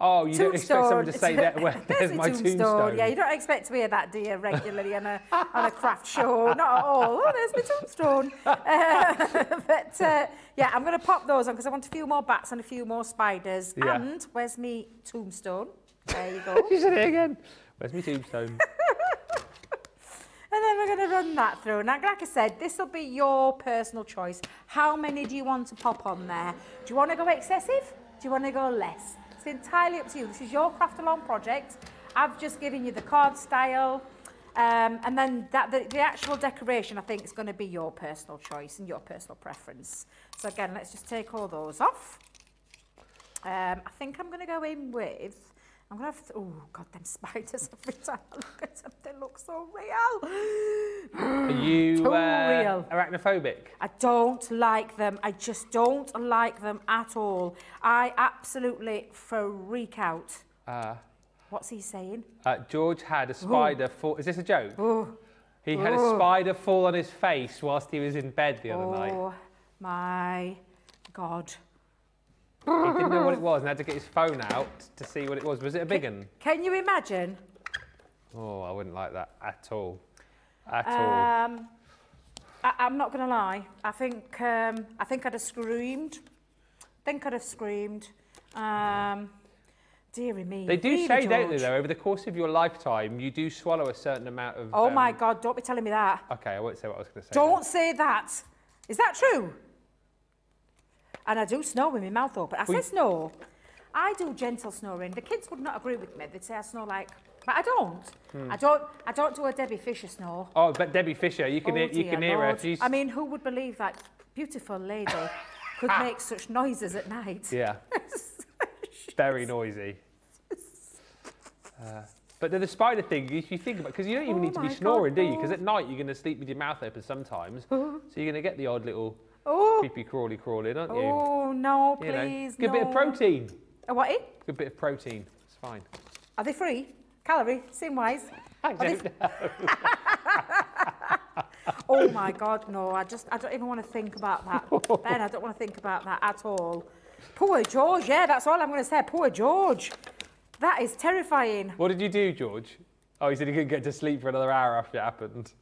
Speaker 1: Oh, you don't expect someone to say that. Well, there's my tombstone.
Speaker 2: Yeah, you don't expect to hear that, do you, regularly on a, on a craft show? Not at all. Oh, there's my tombstone. Uh, but uh, yeah, I'm going to pop those on because I want a few more bats and a few more spiders.
Speaker 1: Yeah.
Speaker 2: And where's me tombstone? There you go.
Speaker 1: She said it again. Where's my tombstone?
Speaker 2: And then we're going to run that through. Now, like I said, this will be your personal choice. How many do you want to pop on there? Do you want to go excessive? Do you want to go less? It's entirely up to you. This is your craft along project. I've just given you the card style. Um, and then that the, the actual decoration, I think, is going to be your personal choice and your personal preference. So again, let's just take all those off. Um, I think I'm going to go in with, I'm going to have, to, oh God, them spiders every time I look at them, they look so real.
Speaker 1: Are you uh,
Speaker 2: real.
Speaker 1: arachnophobic?
Speaker 2: I don't like them. I just don't like them at all. I absolutely freak out.
Speaker 1: Uh,
Speaker 2: What's he saying?
Speaker 1: uh, George had a spider fall. Is this a joke?
Speaker 2: Oh,
Speaker 1: He had a spider fall on his face whilst he was in bed the other night.
Speaker 2: oh my God.
Speaker 1: He didn't know what it was and had to get his phone out to see what it was. Was it a big one?
Speaker 2: Can you imagine?
Speaker 1: Oh, I wouldn't like that at all. At all.
Speaker 2: Um, I, I'm not going to lie. I think um, I think I'd have screamed. I think I'd have screamed. Um, dearie me.
Speaker 1: They do
Speaker 2: really,
Speaker 1: say, don't they,
Speaker 2: George?
Speaker 1: though, over the course of your lifetime, you do swallow a certain amount of.
Speaker 2: Oh
Speaker 1: um,
Speaker 2: my God! Don't be telling me that.
Speaker 1: Okay, I won't say what I was going to say.
Speaker 2: Don't say that. Is that true? And I do snore with my mouth open. I say snore. I do gentle snoring. The kids would not agree with me. They'd say I snore like, but I don't.
Speaker 1: Hmm.
Speaker 2: I don't. I don't do a Debbie Fisher snore.
Speaker 1: Oh, but Debbie Fisher, you can
Speaker 2: Oh,
Speaker 1: hear, you can hear her. She's,
Speaker 2: I mean, who would believe that beautiful lady could make such noises at night?
Speaker 1: yeah, very noisy. Uh, but the, the spider thing, if you think about, because you don't even
Speaker 2: Oh
Speaker 1: need to be
Speaker 2: my God,
Speaker 1: snoring, do you? Because at night you're going to sleep with your mouth open sometimes, so you're going to get the odd little
Speaker 2: Oh,
Speaker 1: creepy crawly crawling, aren't you?
Speaker 2: oh no,
Speaker 1: you know,
Speaker 2: please,
Speaker 1: good
Speaker 2: no.
Speaker 1: bit of protein.
Speaker 2: A what? eh?
Speaker 1: Good bit of protein. It's fine.
Speaker 2: Are they free? Calorie, sin wise?
Speaker 1: I don't know.
Speaker 2: Oh my God, no! I just, I don't even want to think about that, Ben. I don't want to think about that at all. Poor George. Yeah, that's all I'm going to say. Poor George. That is terrifying.
Speaker 1: What did you do, George? Oh, he said he couldn't get to sleep for another hour after it happened.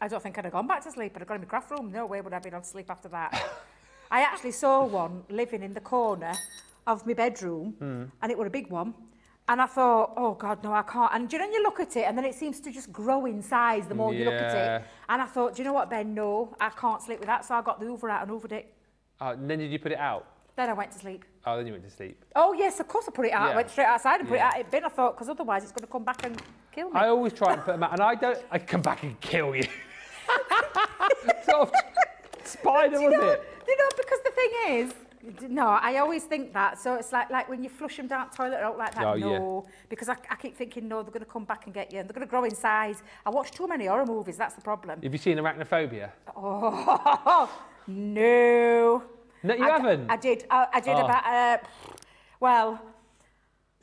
Speaker 2: I don't think I'd have gone back to sleep. I'd have gone in my craft room. No way would I have been able to sleep after that. I actually saw one living in the corner of my bedroom,
Speaker 1: Hmm.
Speaker 2: and it was a big one. And I thought, oh God, no, I can't. And do you know, you look at it, and then it seems to just grow in size the more you look at it. And I thought, do you know what, Ben? No, I can't sleep with that. So I got the Hoover out and hoovered it.
Speaker 1: Oh, and then did you put it out?
Speaker 2: Then I went to sleep.
Speaker 1: Oh, then you went to sleep.
Speaker 2: Oh yes, of course I put it out. I went straight outside and put
Speaker 1: Yeah.
Speaker 2: it out in bin. I thought, because otherwise it's going to come back and kill me.
Speaker 1: I always try and put them out, and I don't. I come back and kill you. sort of spider, was
Speaker 2: know,
Speaker 1: it?
Speaker 2: You know, because the thing is, no, I always think that. So it's like like when you flush them down the toilet, I don't like that.
Speaker 1: Oh, yeah.
Speaker 2: no, because I, I keep thinking, no, they're going to come back and get you, and they're going to grow in size. I watch too many horror movies. That's the problem.
Speaker 1: Have you seen Arachnophobia?
Speaker 2: Oh no.
Speaker 1: No, you
Speaker 2: I,
Speaker 1: haven't.
Speaker 2: I did. I, I did
Speaker 1: Oh.
Speaker 2: about. Uh, well,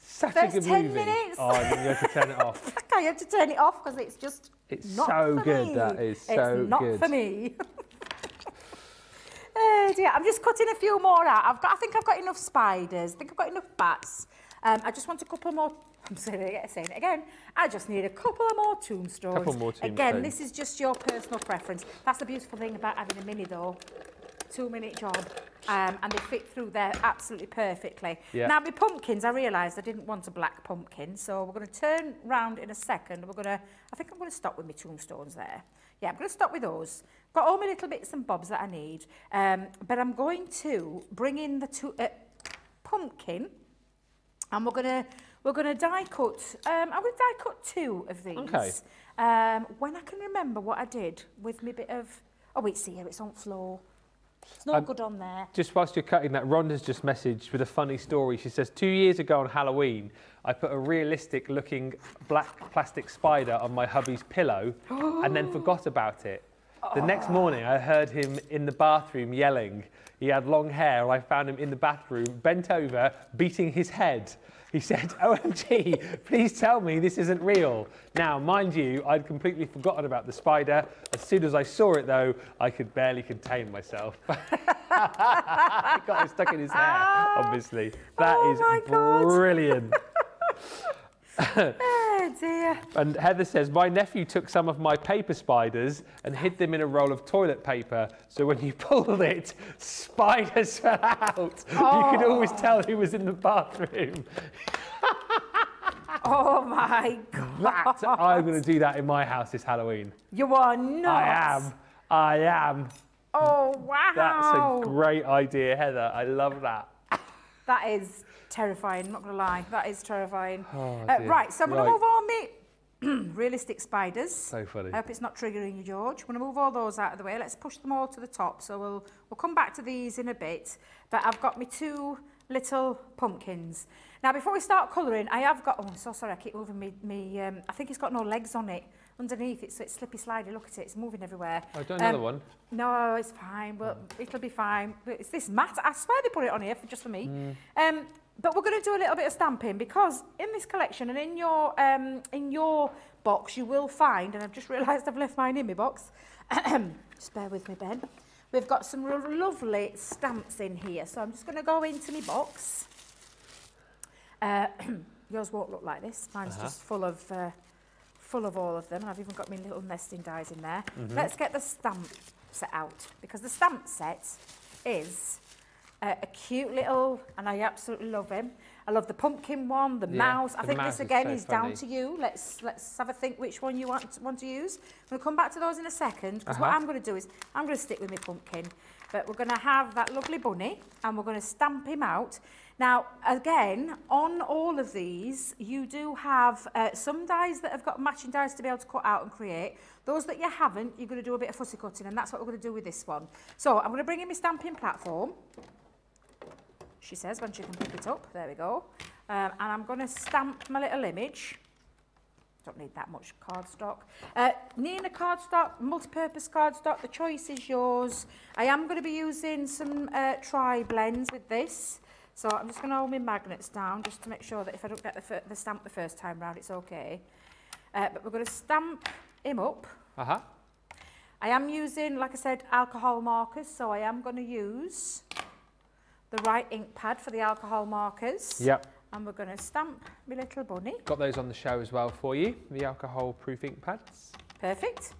Speaker 1: Such
Speaker 2: first
Speaker 1: a good
Speaker 2: 10
Speaker 1: movie.
Speaker 2: minutes.
Speaker 1: Oh, you have to turn it off.
Speaker 2: I had to turn it off because it's just
Speaker 1: It's
Speaker 2: not
Speaker 1: so
Speaker 2: for
Speaker 1: good,
Speaker 2: me.
Speaker 1: that is so
Speaker 2: it's not
Speaker 1: good.
Speaker 2: for me. oh dear, I'm just cutting a few more out. I've got, I think I've got enough spiders. I think I've got enough bats. Um, I just want a couple more. I'm it, saying it again. I just need a couple more tombstones.
Speaker 1: Couple more
Speaker 2: Again, this is just your personal preference. That's the beautiful thing about having a mini, though. Two minute job, um, and they fit through there absolutely perfectly.
Speaker 1: Yeah.
Speaker 2: Now, my pumpkins, I realised I didn't want a black pumpkin, so we're going to turn round in a second. We're going to, I think I'm going to stop with my tombstones there. Yeah, I'm going to stop with those. Got all my little bits and bobs that I need, um, but I'm going to bring in the two, uh, pumpkin, and we're going to we're going to die cut. Um, I'm going to die cut two of these.
Speaker 1: Okay.
Speaker 2: Um, when I can remember what I did with my bit of, oh wait, see here, it's on floor. It's not
Speaker 1: Um,
Speaker 2: good on there.
Speaker 1: Just whilst you're cutting that, Rhonda's just messaged with a funny story. She says, two years ago on Halloween, I put a realistic looking black plastic spider on my hubby's pillow and then forgot about it. The next morning, I heard him in the bathroom yelling. He had long hair, and I found him in the bathroom, bent over, beating his head. He said, OMG, please tell me this isn't real. Now, mind you, I'd completely forgotten about the spider. As soon as I saw it, though, I could barely contain myself. he got it stuck in his hair, obviously. That
Speaker 2: Oh
Speaker 1: is brilliant.
Speaker 2: Oh dear.
Speaker 1: And Heather says, My nephew took some of my paper spiders and hid them in a roll of toilet paper. So when you pulled it, spiders fell out. You could oh. always tell who was in the bathroom.
Speaker 2: Oh my god.
Speaker 1: That, I'm going to do that in my house this Halloween.
Speaker 2: You are not.
Speaker 1: I am. I am.
Speaker 2: Oh wow.
Speaker 1: That's a great idea, Heather. I love that.
Speaker 2: That is terrifying, not going to lie. That is terrifying.
Speaker 1: Oh,
Speaker 2: Uh, right, so I'm going to move on me realistic spiders.
Speaker 1: So funny.
Speaker 2: I hope it's not triggering you, George. I'm going to move all those out of the way. Let's push them all to the top. So we'll, we'll come back to these in a bit. But I've got me two little pumpkins. Now, before we start colouring, I have got... Oh, I'm so sorry, I keep moving me... me um, I think it's got no legs on it. Underneath, it's, it's slippy slidey. Look at it, it's moving everywhere.
Speaker 1: Oh, do another
Speaker 2: Um,
Speaker 1: one.
Speaker 2: No, it's fine. Well, it'll be fine. But It's this mat. I swear they put it on here for just for me. Um, but we're going to do a little bit of stamping because in this collection and in your um, in your box you will find, and I've just realised I've left mine in my box. just bear with me, Ben. We've got some lovely stamps in here. So I'm just going to go into my box. Uh, yours won't look like this. Mine's
Speaker 1: Uh-huh.
Speaker 2: just full of uh, full of all of them. I've even got my little nesting dies in there.
Speaker 1: Mm-hmm.
Speaker 2: Let's get the stamp set out because the stamp set is uh, a cute little, and I absolutely love him. I love the pumpkin one, the
Speaker 1: Yeah,
Speaker 2: mouse. I think
Speaker 1: mouse
Speaker 2: this
Speaker 1: is
Speaker 2: again
Speaker 1: so
Speaker 2: is down to you. Let's let's have a think which one you want want to use. I'm going to come back to those in a second because what
Speaker 1: Uh-huh.
Speaker 2: I'm going to do is I'm going to stick with my pumpkin, but we're going to have that lovely bunny and we're going to stamp him out. Now, again, on all of these, you do have uh, some dies that have got matching dies to be able to cut out and create. Those that you haven't, you're going to do a bit of fussy cutting, and that's what we're going to do with this one. So I'm going to bring in my stamping platform. She says when she can pick it up. There we go. Um, and I'm going to stamp my little image. Don't need that much cardstock. Uh, needing a cardstock, multi-purpose cardstock, the choice is yours. I am going to be using some uh, tri-blends with this. So I'm just going to hold my magnets down just to make sure that if I don't get the, the stamp the first time round, it's okay. Uh, but we're going to stamp him up.
Speaker 1: Uh-huh.
Speaker 2: I am using, like I said, alcohol markers, so I am going to use the right ink pad for the alcohol markers.
Speaker 1: Yep.
Speaker 2: And we're going to stamp my little bunny.
Speaker 1: Got those on the show as well for you, the alcohol-proof ink pads.
Speaker 2: Perfect.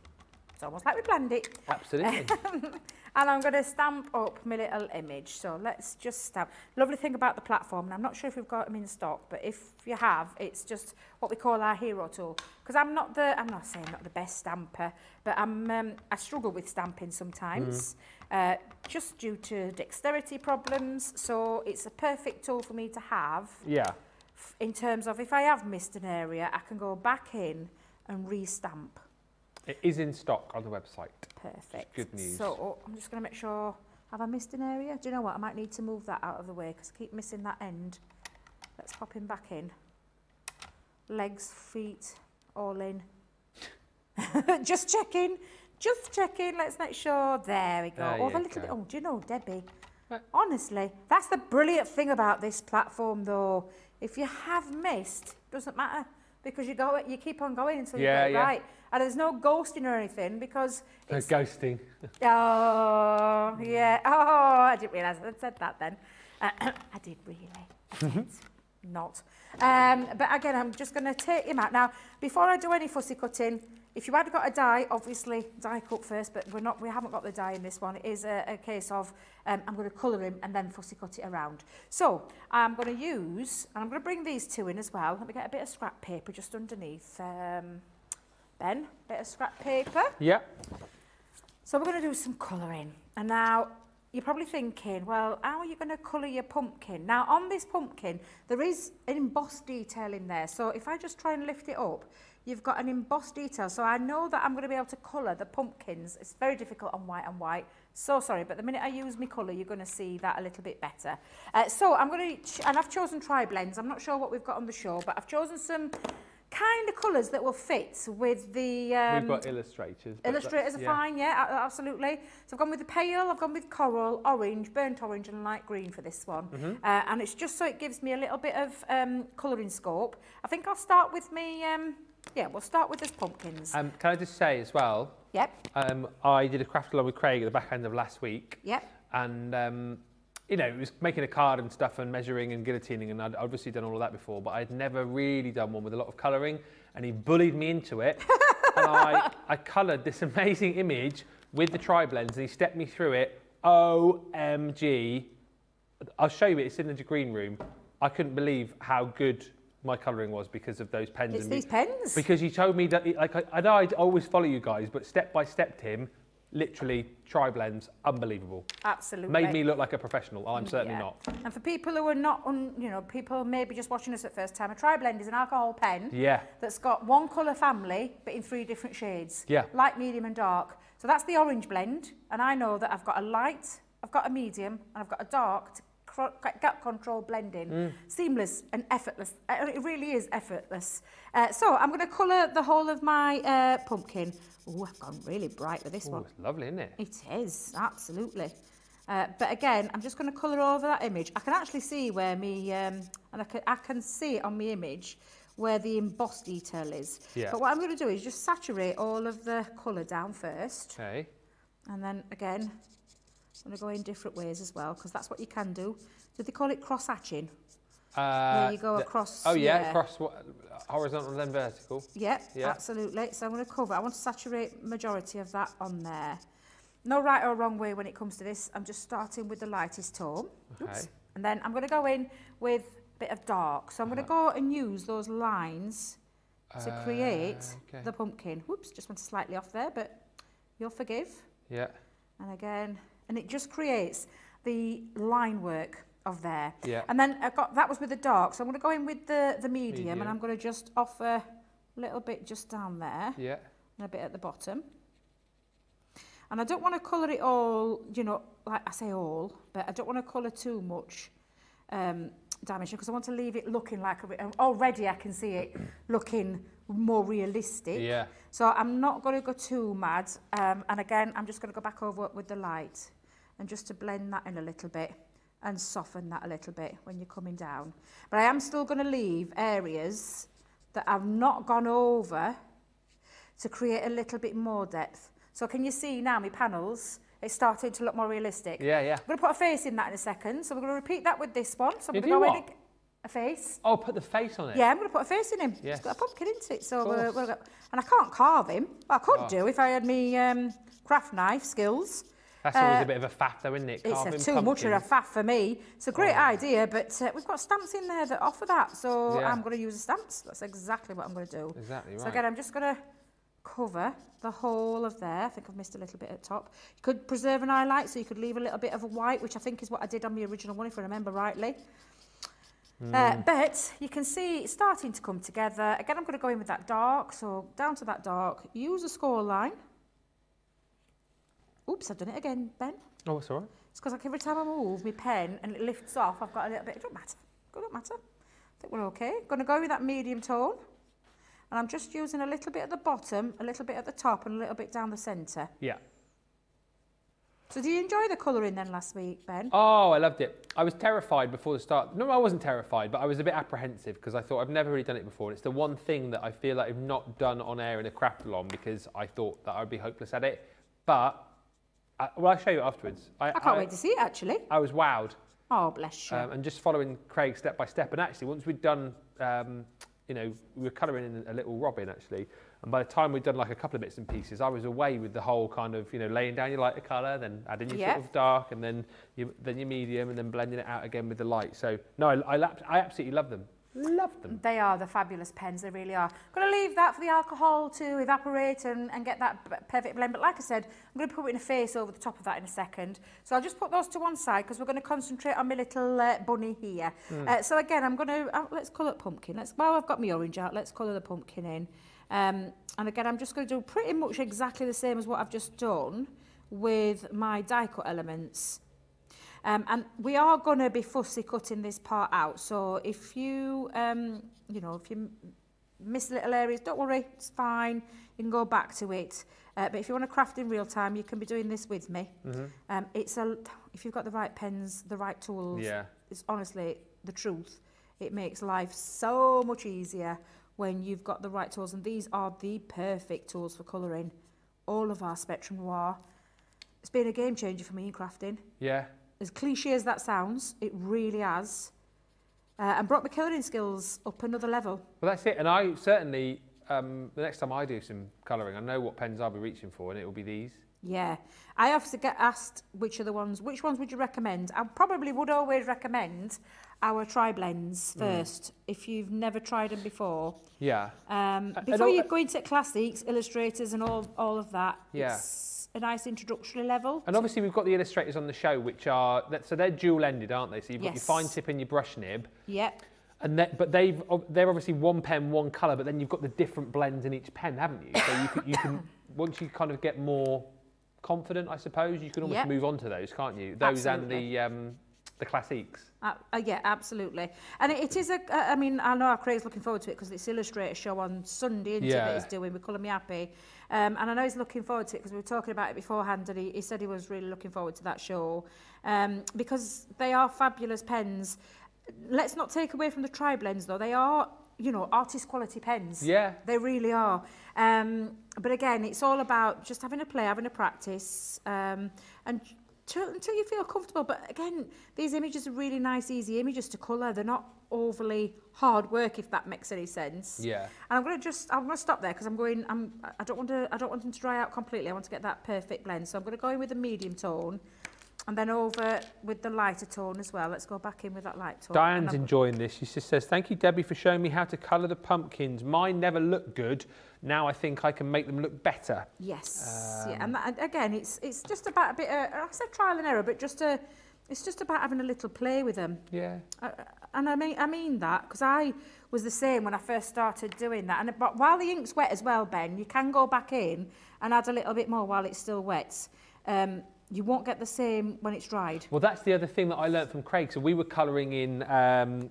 Speaker 2: It's almost like we planned it.
Speaker 1: Absolutely.
Speaker 2: And I'm going to stamp up my little image. So let's just stamp. Lovely thing about the platform, and I'm not sure if we've got them in stock, but if you have, it's just what we call our hero tool. Because I'm not the, I'm not saying not the best stamper, but I'm, um, I struggle with stamping sometimes, uh, just due to dexterity problems. So it's a perfect tool for me to have
Speaker 1: yeah.
Speaker 2: in terms of if I have missed an area, I can go back in and restamp.
Speaker 1: It is in stock on the website.
Speaker 2: Perfect.
Speaker 1: Good news.
Speaker 2: So I'm just going to make sure. Have I missed an area? Do you know what? I might need to move that out of the way because I keep missing that end. Let's pop him back in. Legs, feet, all in. just checking. Just checking. Let's make sure. There we go.
Speaker 1: There
Speaker 2: oh, a
Speaker 1: you
Speaker 2: little bit.
Speaker 1: go.
Speaker 2: Oh, do you know, Debby?
Speaker 1: Right.
Speaker 2: Honestly, that's the brilliant thing about this platform, though. If you have missed, doesn't matter because you go, you keep on going until
Speaker 1: Yeah,
Speaker 2: you get it
Speaker 1: yeah.
Speaker 2: right. And there's no ghosting or anything because
Speaker 1: No
Speaker 2: it's
Speaker 1: ghosting.
Speaker 2: Oh, yeah. Oh, I didn't realise I said that then. Uh, I did really. Not. Um, but again, I'm just going to take him out. Now, before I do any fussy cutting, If you had got a die, obviously die cut first, but we're not, we haven't got the die in this one. It is a, a case of um, I'm going to colour him and then fussy cut it around. So I'm going to use, and I'm going to bring these two in as well. Let me get a bit of scrap paper just underneath. Um, ben, bit of scrap paper.
Speaker 1: Yeah.
Speaker 2: So we're going to do some colouring. And now you're probably thinking, well, how are you going to colour your pumpkin? Now, on this pumpkin, there is an embossed detail in there. So if I just try and lift it up, you've got an embossed detail. So I know that I'm going to be able to colour the pumpkins. It's very difficult on white and white. So sorry, but the minute I use my colour, you're going to see that a little bit better. Uh, so I'm going to, and I've chosen tri-blends. I'm not sure what we've got on the show, but I've chosen some kind of colours that will fit with the... Um,
Speaker 1: We've got illustrators.
Speaker 2: Illustrators are fine, yeah, absolutely. So I've gone with the pale, I've gone with coral, orange, burnt orange and light green for this one.
Speaker 1: Mm-hmm.
Speaker 2: Uh, and it's just so it gives me a little bit of um, colouring scope. I think I'll start with me, um, yeah, we'll start with this pumpkins.
Speaker 1: Um, can I just say as well,
Speaker 2: yep,
Speaker 1: um, I did a craft along with Craig at the back end of last week.
Speaker 2: yep.
Speaker 1: and um, you know, it was making a card and stuff and measuring and guillotining, and I'd obviously done all of that before, but I'd never really done one with a lot of colouring, and he bullied me into it, and I, I coloured this amazing image with the tri-blends, and he stepped me through it. OMG! I'll show you it. It's in the green room. I couldn't believe how good my colouring was because of those pens.
Speaker 2: It's
Speaker 1: and
Speaker 2: these pens.
Speaker 1: Because he told me that, like, I, I know I'd always follow you guys, but step by step, Tim, literally tri-blends, unbelievable.
Speaker 2: Absolutely.
Speaker 1: Made me look like a professional. I'm mm, certainly
Speaker 2: Yeah.
Speaker 1: not.
Speaker 2: And for people who are not, un, you know, people maybe just watching us at first time, a tri-blend is an alcohol pen
Speaker 1: Yeah.
Speaker 2: that's got one colour family, but in three different shades.
Speaker 1: Yeah.
Speaker 2: Light, medium and dark. So that's the orange blend. And I know that I've got a light, I've got a medium, and I've got a dark to get control blending.
Speaker 1: Mm.
Speaker 2: Seamless and effortless. Uh, It really is effortless. Uh, so I'm going to colour the whole of my uh, pumpkin. Oh, I've gone really bright with this
Speaker 1: Oh,
Speaker 2: one.
Speaker 1: it's lovely, isn't it?
Speaker 2: It is, absolutely. Uh, but again, I'm just going to colour over that image. I can actually see where me, um, and I can, I can see on my image where the embossed detail is.
Speaker 1: Yeah.
Speaker 2: But what I'm going to do is just saturate all of the colour down first.
Speaker 1: Okay.
Speaker 2: And then again, I'm going to go in different ways as well, because that's what you can do. Do they call it cross-hatching?
Speaker 1: Uh,
Speaker 2: you go
Speaker 1: the-
Speaker 2: across,
Speaker 1: Oh yeah,
Speaker 2: yeah.
Speaker 1: across what, horizontal then vertical.
Speaker 2: Yep,
Speaker 1: Yeah.
Speaker 2: absolutely. So I'm going to cover, I want to saturate majority of that on there. No right or wrong way when it comes to this. I'm just starting with the lightest tone. Oops.
Speaker 1: Okay.
Speaker 2: And then I'm going to go in with a bit of dark. So I'm going to go and use those lines to create
Speaker 1: Uh, okay.
Speaker 2: the pumpkin. Whoops, just went slightly off there, but you'll forgive.
Speaker 1: Yeah.
Speaker 2: And again, and it just creates the line work of there.
Speaker 1: Yeah.
Speaker 2: And then I got that was with the dark, so I'm going to go in with the the medium,
Speaker 1: Medium.
Speaker 2: and I'm going to just offer a little bit just down there
Speaker 1: Yeah.
Speaker 2: and a bit at the bottom. And I don't want to colour it all, you know, like I say all, but I don't want to colour too much um, dimension because I want to leave it looking like a, already I can see it looking more realistic.
Speaker 1: Yeah.
Speaker 2: So I'm not going to go too mad. Um, and again, I'm just going to go back over with the light and just to blend that in a little bit and soften that a little bit when you're coming down. But I am still going to leave areas that I've not gone over to create a little bit more depth. So can you see now my panels? It's starting to look more realistic.
Speaker 1: Yeah, yeah.
Speaker 2: I'm going to put a face in that in a second. So we're going to repeat that with this one. So I'm going to go in a face.
Speaker 1: Oh, put the face on it.
Speaker 2: Yeah, I'm going to put a face in him.
Speaker 1: Yes.
Speaker 2: He's got a pumpkin into it. So we're, we're, and I can't carve him. Well, I could
Speaker 1: Oh.
Speaker 2: do if I had my um, craft knife skills.
Speaker 1: That's always
Speaker 2: Uh,
Speaker 1: a bit of a faff, though, isn't it?
Speaker 2: It's a too much of a
Speaker 1: pumpkins.
Speaker 2: faff for me. It's a great
Speaker 1: Oh.
Speaker 2: idea, but uh, we've got stamps in there that offer that. So
Speaker 1: Yeah.
Speaker 2: I'm going to use the stamps. That's exactly what I'm going to do.
Speaker 1: Exactly right.
Speaker 2: So again, I'm just going to cover the whole of there. I think I've missed a little bit at the top. You could preserve an highlight, so you could leave a little bit of a white, which I think is what I did on the original one, if I remember rightly. Uh,
Speaker 1: Hmm.
Speaker 2: but you can see it's starting to come together. Again, I'm going to go in with that dark, so down to that dark. Use a score line. Oops, I've done it again, Ben.
Speaker 1: Oh, it's all right.
Speaker 2: It's because like every time I move my pen and it lifts off, I've got a little bit. It don't matter. It don't matter. I think we're okay. Going to go with that medium tone. And I'm just using a little bit at the bottom, a little bit at the top, and a little bit down the centre.
Speaker 1: Yeah.
Speaker 2: So, do you enjoy the colouring then last week, Ben?
Speaker 1: Oh, I loved it. I was terrified before the start. No, I wasn't terrified, but I was a bit apprehensive because I thought I've never really done it before. It's the one thing that I feel like I've not done on air in a craft along because I thought that I'd be hopeless at it. But, I, well, I'll show you afterwards. I,
Speaker 2: I can't wait to see it actually.
Speaker 1: I was wowed.
Speaker 2: Oh, bless you.
Speaker 1: Um, and just following Craig step by step. And actually, once we'd done, um, you know, we were colouring in a little robin actually. And by the time we'd done like a couple of bits and pieces, I was away with the whole kind of, you know, laying down your lighter colour, then adding your
Speaker 2: Yeah.
Speaker 1: sort of dark, and then your, then your medium, and then blending it out again with the light. So no, I, I, I absolutely love them. Love them.
Speaker 2: They are the fabulous pens, they really are. I'm going to leave that for the alcohol to evaporate and, and get that perfect blend. But like I said, I'm going to put it in a face over the top of that in a second. So I'll just put those to one side because we're going to concentrate on my little uh, bunny here. Uh, so again, I'm going to, uh, let's colour it pumpkin. Let's, well, I've got my orange out. Let's colour the pumpkin in. Um, and again, I'm just going to do pretty much exactly the same as what I've just done with my die cut elements. Um, and we are going to be fussy cutting this part out. So if you, um, you know, if you miss little areas, don't worry, it's fine. You can go back to it. Uh, but if you want to craft in real time, you can be doing this with me. Um, it's a, if you've got the right pens, the right tools,
Speaker 1: Yeah.
Speaker 2: it's honestly the truth. It makes life so much easier when you've got the right tools. And these are the perfect tools for colouring. All of our Spectrum Noir. It's been a game changer for me in crafting
Speaker 1: Yeah.
Speaker 2: As cliche as that sounds, it really has. Uh, and brought my colouring skills up another level.
Speaker 1: Well, that's it. And I certainly, um, the next time I do some colouring, I know what pens I'll be reaching for, and it will be these.
Speaker 2: Yeah. I often get asked which are the ones, which ones would you recommend? I probably would always recommend our tri-blends first, if you've never tried them before.
Speaker 1: Yeah.
Speaker 2: Um, before you go into classics, illustrators and all, all of that,
Speaker 1: Yeah.
Speaker 2: it's, nice a nice introductory level.
Speaker 1: And obviously we've got the illustrators on the show, which are so they're dual-ended, aren't they? So you've got your fine tip and your brush nib,
Speaker 2: Yep.
Speaker 1: and that, but they've they're obviously one pen, one colour, but then you've got the different blends in each pen, haven't you? So you can, you can once you kind of get more confident, I suppose, you can almost
Speaker 2: Yep.
Speaker 1: move on to those, can't you? Those and the um, the classiques.
Speaker 2: Uh, uh, yeah, absolutely. And it, it is a, uh, I mean, I know Craig's looking forward to it because it's Illustrator show on Sunday, isn't it, that he's doing with Colour Me Happy. Um, and I know he's looking forward to it because we were talking about it beforehand and he, he said he was really looking forward to that show um, because they are fabulous pens. Let's not take away from the tri-blends though. They are, you know, artist quality pens.
Speaker 1: Yeah.
Speaker 2: They really are. Um, but again, it's all about just having a play, having a practice, um, and till, until you feel comfortable. But again, these images are really nice, easy images to colour. They're not overly hard work, if that makes any sense.
Speaker 1: Yeah.
Speaker 2: And I'm going to just, I'm going to stop there because I'm going, I'm, I don't want to, I don't want them to dry out completely. I want to get that perfect blend. So I'm going to go in with a medium tone. And then over with the lighter tone as well. Let's go back in with that light tone.
Speaker 1: Diane's enjoying this. She just says, "Thank you, Debby, for showing me how to colour the pumpkins. Mine never looked good. Now I think I can make them look better."
Speaker 2: Yes,
Speaker 1: Um,
Speaker 2: yeah, and, that, again, it's it's just about a bit. Of, I said trial and error, but just a, it's just about having a little play with them.
Speaker 1: Yeah.
Speaker 2: Uh, and I mean, I mean that because I was the same when I first started doing that. And but while the ink's wet as well, Ben, you can go back in and add a little bit more while it's still wet. Um, you won't get the same when it's dried.
Speaker 1: Well, that's the other thing that I learnt from Craig. So we were colouring in, um,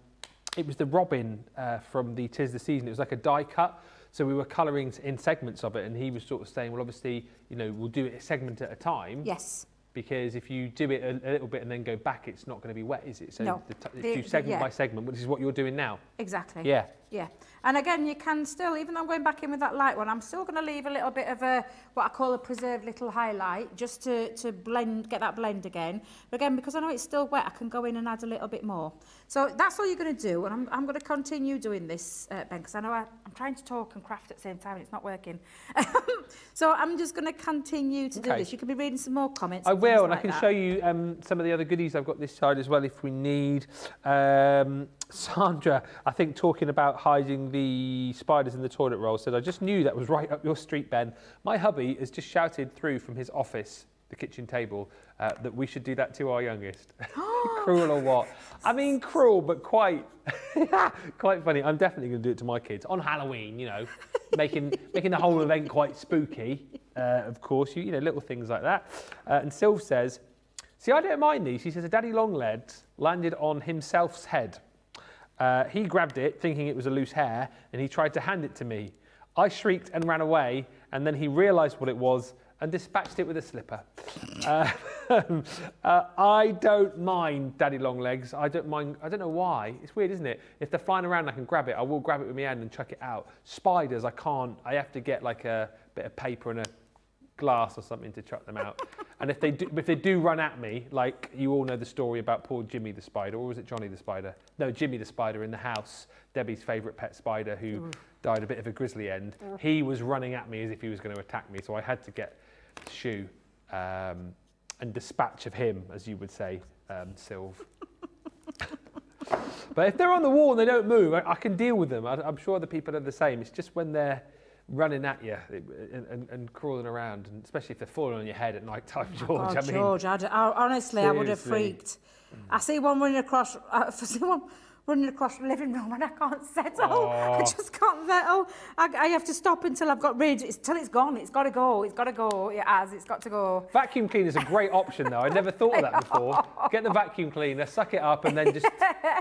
Speaker 1: it was the Robin uh, from the Tis the Season. It was like a die cut. So we were colouring in segments of it, and he was sort of saying, well, obviously, you know, we'll do it a segment at a time.
Speaker 2: Yes.
Speaker 1: Because if you do it a, a little bit and then go back, it's not going to be wet, is it? So
Speaker 2: No.
Speaker 1: the
Speaker 2: The-
Speaker 1: do segment
Speaker 2: yeah.
Speaker 1: by segment, which is what you're doing now.
Speaker 2: Exactly.
Speaker 1: Yeah.
Speaker 2: Yeah. And again, you can still, even though I'm going back in with that light one, I'm still going to leave a little bit of a, what I call a preserved little highlight, just to, to blend, get that blend again. But again, because I know it's still wet, I can go in and add a little bit more. So that's all you're going to do. And I'm, I'm going to continue doing this, uh, Ben, because I know I, I'm trying to talk and craft at the same time and it's not working. so I'm just going to continue to do this. You can be reading some more comments.
Speaker 1: I
Speaker 2: and
Speaker 1: will, and I can
Speaker 2: that.
Speaker 1: show you um, some of the other goodies I've got this side as well if we need. Um, Sandra, I think talking about hiding the spiders in the toilet roll, said, I just knew that was right up your street, Ben. My hubby has just shouted through from his office, the kitchen table, uh, that we should do that to our youngest. cruel or what? I mean, cruel, but quite, quite funny. I'm definitely going to do it to my kids on Halloween. You know, making making the whole event quite spooky. Uh, of course, you you know little things like that. Uh, and Sylv says, "See, I don't mind these." He says, "A daddy longlegs landed on himself's head. Uh, he grabbed it, thinking it was a loose hair, and he tried to hand it to me. I shrieked and ran away, and then he realised what it was." And dispatched it with a slipper. Uh, uh, I don't mind daddy long legs. I don't mind. I don't know why. It's weird, isn't it? If they're flying around, I can grab it. I will grab it with my hand and chuck it out. Spiders, I can't. I have to get like a bit of paper and a glass or something to chuck them out. and if they do, if they do run at me, like you all know the story about poor Jimmy the spider, or was it Johnny the spider? No, Jimmy the spider in the house, Debby's favourite pet spider who died a bit of a grisly end. He was running at me as if he was going to attack me, so I had to get shoe um, and dispatch of him, as you would say, um, Sylv. but if they're on the wall and they don't move, I, I can deal with them. I, I'm sure other people are the same. It's just when they're running at you and, and, and crawling around, and especially if they're falling on your head at night time, oh George.
Speaker 2: Oh,
Speaker 1: I mean,
Speaker 2: George, I'd, I, honestly, I would have
Speaker 1: Seriously.
Speaker 2: freaked. I see one running across, uh, I see one running across the living room and I can't settle. I
Speaker 1: Oh.
Speaker 2: just can't settle. I, I have to stop until I've got rid. It's till it's gone. It's got to go. It's got to go. It has. It's got to go.
Speaker 1: Vacuum cleaner is a great option, though. I never thought of that before. Get the vacuum cleaner, suck it up, and then just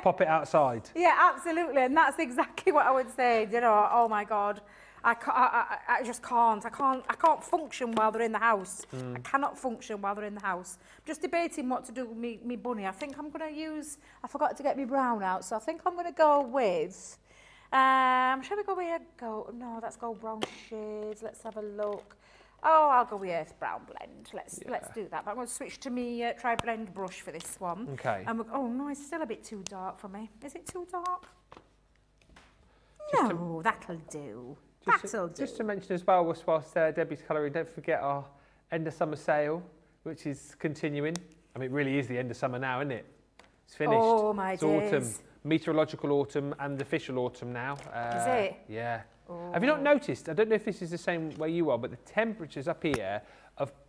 Speaker 1: pop it outside.
Speaker 2: Yeah, absolutely. And that's exactly what I would say. You know, oh my God. I, I, I, just can't. I can't. I can't function while they're in the house. I cannot function while they're in the house. I'm Just debating what to do with me, me bunny. I think I'm going to use. I forgot to get me brown out, so I think I'm going to go with. Um, shall we go with a go? No, that's gold go brown shades. Let's have a look. Oh, I'll go with earth brown blend. Let's let's do that. But I'm going to switch to me uh, tri-blend brush for this one.
Speaker 1: Okay.
Speaker 2: And we're, oh no, it's still a bit too dark for me. Is it too dark?
Speaker 1: Just
Speaker 2: No, that'll do.
Speaker 1: Just
Speaker 2: That'll
Speaker 1: to,
Speaker 2: do.
Speaker 1: just to mention as well, whilst, whilst uh, Debby's colouring, don't forget our end of summer sale, which is continuing. I mean, it really is the end of summer now, isn't it? It's finished.
Speaker 2: Oh, my
Speaker 1: it's autumn, meteorological autumn and official autumn now. Uh,
Speaker 2: it?
Speaker 1: Yeah. Have you not noticed? I don't know if this is the same where you are, but the temperatures up here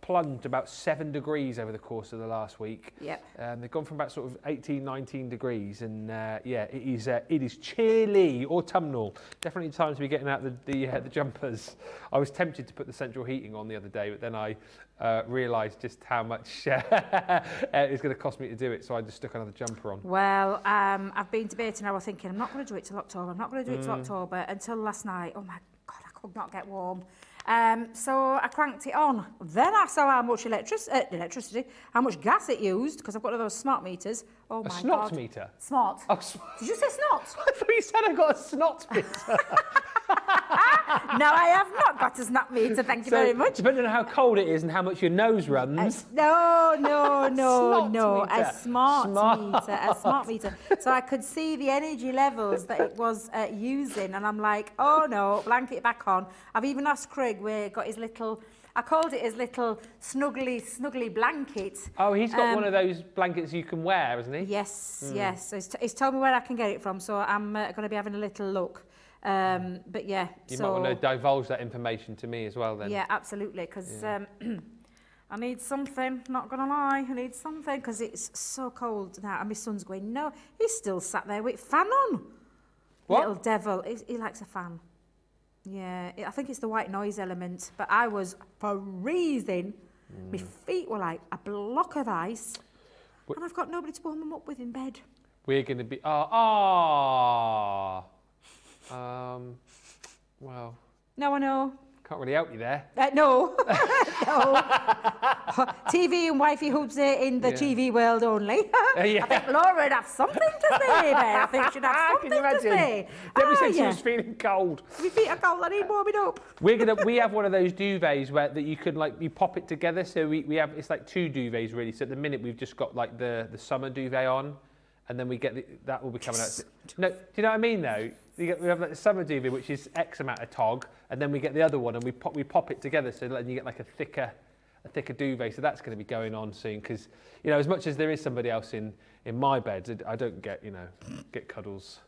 Speaker 1: plunged about seven degrees over the course of the last week.
Speaker 2: Yep.
Speaker 1: Um, they've gone from about sort of 18, 19 degrees, and uh, yeah, it is uh, it is chilly, autumnal. Definitely time to be getting out the the, uh, the jumpers. I was tempted to put the central heating on the other day, but then I uh, realised just how much it's going to cost me to do it, so I just stuck another jumper on.
Speaker 2: Well, um, I've been debating. I was thinking, I'm not going to do it till October. I'm not going to do it till
Speaker 1: Mm.
Speaker 2: October until last night. Oh my God, I could not get warm. Um, so I cranked it on. Then I saw how much electric uh, electricity, how much gas it used, because I've got one of those smart meters. Oh
Speaker 1: A snot
Speaker 2: God.
Speaker 1: meter.
Speaker 2: Smart.
Speaker 1: Oh, sm-
Speaker 2: Did you say snot?
Speaker 1: I thought you said I got a snot meter.
Speaker 2: no, I have not got a snot meter. Thank you very much.
Speaker 1: Depending on how cold it is and how much your nose runs.
Speaker 2: No, no, no, no.
Speaker 1: meter.
Speaker 2: A smart,
Speaker 1: Smart.
Speaker 2: meter, a smart meter. So I could see the energy levels that it was uh, using, and I'm like, oh no, blanket back on. I've even asked Craig where he got his little. I called it his little snuggly, snuggly blanket.
Speaker 1: Oh, he's got
Speaker 2: Um,
Speaker 1: one of those blankets you can wear, hasn't he?
Speaker 2: Yes,
Speaker 1: Hmm.
Speaker 2: yes. So he's, he's told me where I can get it from, so I'm uh, going to be having a little look. Um, but yeah,
Speaker 1: You
Speaker 2: so
Speaker 1: might want to divulge that information to me as well then.
Speaker 2: yeah, absolutely, because
Speaker 1: Yeah.
Speaker 2: um, I need something. Not gonna lie, I need something because it's so cold now. And my son's going, no, he's still sat there with fan on.
Speaker 1: What?
Speaker 2: Little devil, he, he likes a fan. Yeah, I think it's the white noise element. But I was freezing. My feet were like a block of ice, and I've got nobody to warm them up with in bed.
Speaker 1: We're going to be. Ah. ah. Um, well,
Speaker 2: No, I know.
Speaker 1: Can't really help you there.
Speaker 2: Uh, no, no. TV and wifey hoops are in the
Speaker 1: Yeah.
Speaker 2: TV world only.
Speaker 1: Uh, yeah.
Speaker 2: I think Laura would have something to say there. I think she'd have
Speaker 1: Can
Speaker 2: something
Speaker 1: you
Speaker 2: to
Speaker 1: imagine?
Speaker 2: say.
Speaker 1: Debby
Speaker 2: Ah,
Speaker 1: said she
Speaker 2: yeah.
Speaker 1: was feeling cold.
Speaker 2: My feet are cold, I need warming up.
Speaker 1: We're gonna. We have one of those duvets where that you can like you pop it together. So we, we have it's like two duvets really. So at the minute we've just got like the the summer duvet on, and then we get the, that will be coming out. No, do you know what I mean though? You get, we have like the summer duvet which is X amount of tog, and then we get the other one and we pop we pop it together so then you get like a thicker a thicker duvet. So that's going to be going on soon because you know as much as there is somebody else in in my bed, I don't get you know get cuddles.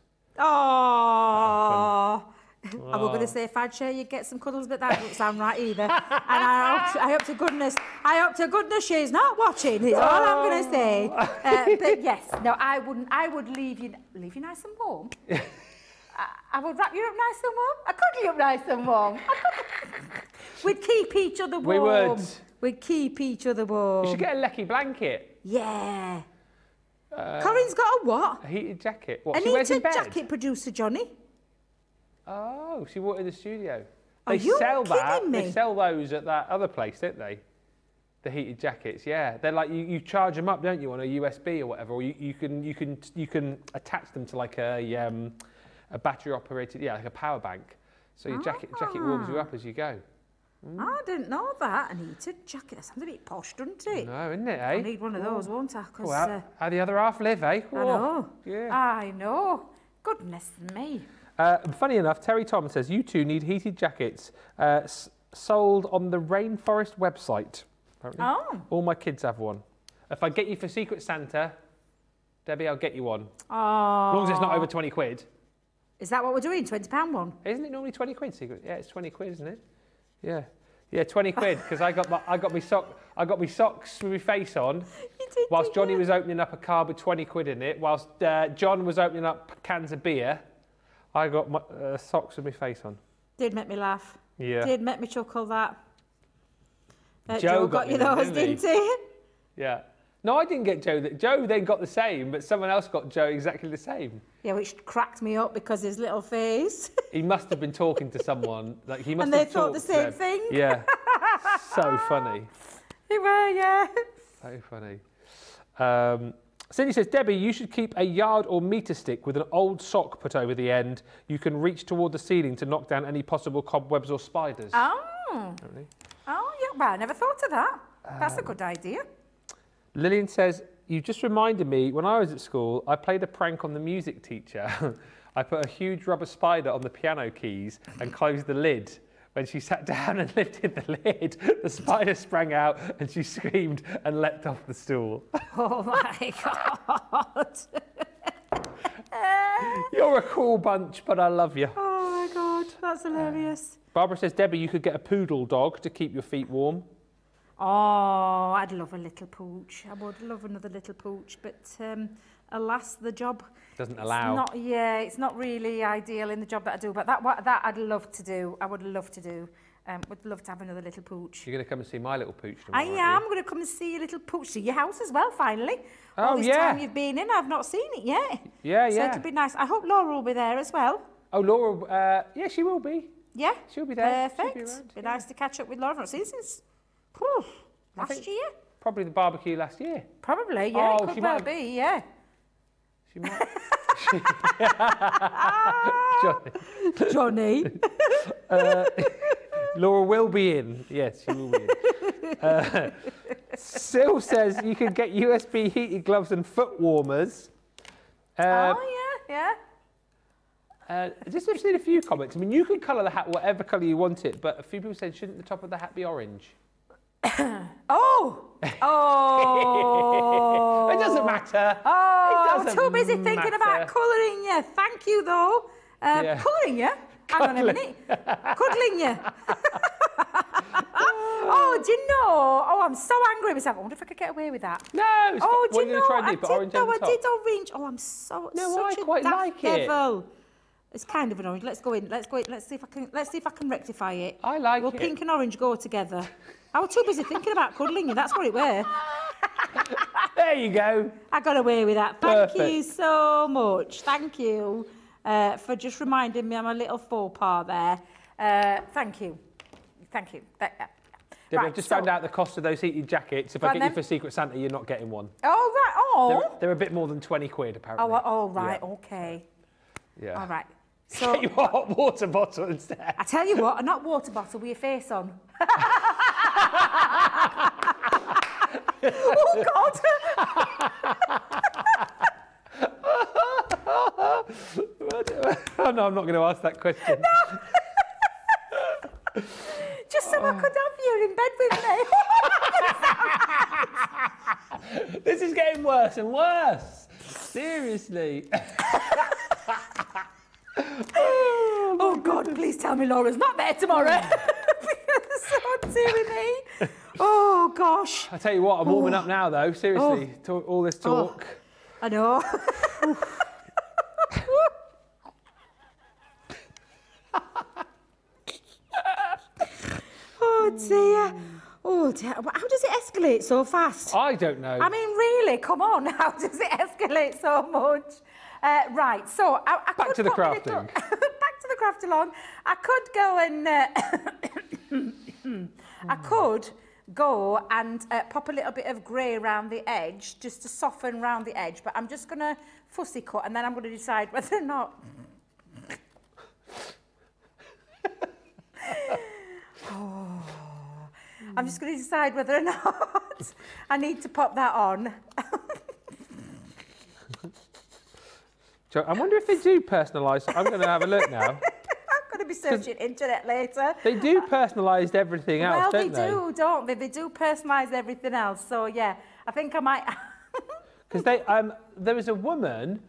Speaker 2: Oh. I was going
Speaker 1: Oh.
Speaker 2: to say if I'd share you'd get some cuddles, but that doesn't sound right either. and I hope, I hope to goodness, I hope to goodness she's not watching. Is all I'm going to say. Uh, but yes, no, I wouldn't. I would leave you, leave you nice and warm. I, I would wrap you up nice and warm. I cuddle you up nice and warm. We'd keep each other warm.
Speaker 1: We would.
Speaker 2: We'd keep each other warm.
Speaker 1: You should get a lecky blanket,
Speaker 2: Yeah.
Speaker 1: uh,
Speaker 2: Corinne's got a what?
Speaker 1: a heated jacket. What
Speaker 2: A
Speaker 1: she wears in bed?
Speaker 2: jacket, producer Johnny.
Speaker 1: Oh, she wore it in the studio.
Speaker 2: Are
Speaker 1: They
Speaker 2: you
Speaker 1: sell that.
Speaker 2: kidding
Speaker 1: They sell those at that other place, don't they? The heated jackets, yeah. They're like you, you charge them up, don't you, on a USB or whatever, or you, you can you can you can attach them to like a um, a battery operated, yeah, like a power bank. So your jacket jacket warms you up as you go.
Speaker 2: I didn't know that. A neated jacket. That sounds a bit posh, doesn't it?
Speaker 1: No, isn't it? Eh?
Speaker 2: I need one of those, won't I? 'Cause,
Speaker 1: Oh, how,
Speaker 2: uh,
Speaker 1: how the other half live, eh?
Speaker 2: I know.
Speaker 1: Yeah.
Speaker 2: I know. Goodness me.
Speaker 1: Uh, funny enough, Terry Thomas says you two need heated jackets uh, s- sold on the Rainforest website. Apparently.
Speaker 2: Oh.
Speaker 1: All my kids have one. If I get you for Secret Santa, Debby, I'll get you one.
Speaker 2: Oh.
Speaker 1: As long as it's not over 20 quid.
Speaker 2: Is that what we're doing? £20 one?
Speaker 1: Isn't it normally 20 quid, Secret? Yeah, it's 20 quid, isn't it? Yeah. Yeah, 20 quid, because I got my I got my sock I got my socks with my face on,
Speaker 2: did,
Speaker 1: whilst Johnny was opening up a car with 20 quid in it, whilst uh, John was opening up cans of beer. I got my uh, socks with my face on.
Speaker 2: Did make me laugh.
Speaker 1: Yeah.
Speaker 2: Did make me chuckle that. Uh,
Speaker 1: Joe
Speaker 2: Joe,
Speaker 1: got
Speaker 2: got, you those,
Speaker 1: didn't he?
Speaker 2: didn't he?
Speaker 1: Yeah. No, I didn't get Joe. That Joe then got the same, but someone else got Joe exactly the same.
Speaker 2: Yeah, which cracked me up because his little face.
Speaker 1: He must have been talking to someone. Like he must
Speaker 2: And they
Speaker 1: have
Speaker 2: thought the same thing.
Speaker 1: Yeah. so funny.
Speaker 2: they were, yeah.
Speaker 1: So funny. Um, Cindy says, Debby, you should keep a yard or meter stick with an old sock put over the end. You can reach toward the ceiling to knock down any possible cobwebs or spiders.
Speaker 2: Oh.
Speaker 1: Apparently.
Speaker 2: Oh, yeah. Well, I never thought of that. That's
Speaker 1: Um,
Speaker 2: a good idea.
Speaker 1: Lillian says, You just reminded me when I was at school, I played a prank on the music teacher. I put a huge rubber spider on the piano keys and closed the lid. When she sat down and lifted the lid, the spider sprang out and she screamed and leapt off the stool.
Speaker 2: Oh, my God.
Speaker 1: You're a cool bunch, but I love you.
Speaker 2: Oh, my God. that's hilarious.
Speaker 1: Barbara says, Debby, you could get a poodle dog to keep your feet warm.
Speaker 2: Oh, I'd love a little pooch. I would love another little pooch, but um, alas, the job
Speaker 1: Doesn't
Speaker 2: it's
Speaker 1: allow.
Speaker 2: not. Yeah, it's not really ideal in the job that I do. But that what that I'd love to do. I would love to do. Um, would love to have another little pooch.
Speaker 1: You're going to come and see my little pooch
Speaker 2: I am going to come and see your little pooch, see your house as well. Finally, all
Speaker 1: Oh,
Speaker 2: this
Speaker 1: yeah.
Speaker 2: time you've been in, I've not seen it yet.
Speaker 1: Yeah,
Speaker 2: So
Speaker 1: yeah.
Speaker 2: it'll be nice. I hope Laura will be there as well.
Speaker 1: Oh, Laura, uh, yeah, she will be.
Speaker 2: Yeah,
Speaker 1: She'll be there.
Speaker 2: Perfect.
Speaker 1: be
Speaker 2: Be,
Speaker 1: yeah.
Speaker 2: nice to catch up with Laura. I've not seen since whew, last year.
Speaker 1: Probably the barbecue last year.
Speaker 2: Probably, yeah.
Speaker 1: Oh,
Speaker 2: it
Speaker 1: she
Speaker 2: could well
Speaker 1: might-
Speaker 2: be, yeah.
Speaker 1: She might. Johnny.
Speaker 2: Johnny.
Speaker 1: Laura will be in. Yes, she will be in. Uh, Sil says you can get USB heated gloves and foot warmers. Uh,
Speaker 2: oh, yeah, yeah.
Speaker 1: uh, just seen a few comments. I mean, you can colour the hat whatever colour you want it, but a few people said, shouldn't the top of the hat be orange?
Speaker 2: Oh! Oh!
Speaker 1: It doesn't matter.
Speaker 2: Oh,
Speaker 1: It
Speaker 2: I'm too busy thinking about
Speaker 1: matter.
Speaker 2: colouring you. Thank you, though. Uh,
Speaker 1: Yeah.
Speaker 2: Colouring you? Hang on a minute. Cuddling you. oh, do you know? Oh, I'm so angry at myself. I wonder if I could get away with that.
Speaker 1: No,
Speaker 2: Oh, do you know?
Speaker 1: you going to try and
Speaker 2: I did,
Speaker 1: orange
Speaker 2: no, I did orange. Oh, I'm so
Speaker 1: No,
Speaker 2: such
Speaker 1: I
Speaker 2: a
Speaker 1: quite like it.
Speaker 2: devil. It's kind of an orange. Let's go in. Let's go in. Let's see if I can. Let's see if I can rectify it.
Speaker 1: I like
Speaker 2: Will
Speaker 1: it.
Speaker 2: pink and orange go together? I was too busy thinking about cuddling you. That's what it were.
Speaker 1: There you go.
Speaker 2: I got away with that. Thank you so much. Thank you uh, for just reminding me I'm a little faux pas there. Uh, thank you. Thank you. That- uh,
Speaker 1: Debby,
Speaker 2: right,
Speaker 1: I've just
Speaker 2: so-
Speaker 1: found out the cost of those heated jackets. If I get you for Secret Santa, you're not getting one.
Speaker 2: Oh, right.
Speaker 1: They're,
Speaker 2: Oh.
Speaker 1: they're a bit more than 20 quid, apparently.
Speaker 2: Oh, oh, right.
Speaker 1: Yeah.
Speaker 2: Okay.
Speaker 1: Yeah.
Speaker 2: All right. So
Speaker 1: Get you a hot water bottle instead.
Speaker 2: I tell you what, a not water bottle with your face on. oh God!
Speaker 1: oh, no, I'm not going to ask that question.
Speaker 2: Just so I could have you in bed with me.
Speaker 1: This is getting worse and worse. Seriously.
Speaker 2: Oh, oh God! Please tell me Laura's not there tomorrow. Oh. so dear me. Oh gosh!
Speaker 1: I tell you what, I'm warming up oh. now, though. Seriously, talk, all this talk.
Speaker 2: I know. oh dear. Oh dear. How does it escalate so fast?
Speaker 1: I don't know.
Speaker 2: I mean, really, come on. How does it escalate so much? Uh, right, so I, I
Speaker 1: Back
Speaker 2: could
Speaker 1: to the
Speaker 2: little-
Speaker 1: crafting.
Speaker 2: back to the craft along. I could go and uh, I could go and uh, pop a little bit of grey around the edge just to soften around the edge. But I'm just going to fussy cut and then I'm going to decide whether or not. Oh. I'm just going to decide whether or not I need to pop that on.
Speaker 1: So I wonder if they do personalise. I'm going to have a look now.
Speaker 2: I'm going to be searching internet later.
Speaker 1: They do personalised everything else,
Speaker 2: well, they,
Speaker 1: they?
Speaker 2: do, don't they? They do personalise everything else. So yeah, I think I might.
Speaker 1: Because they, um, there was a woman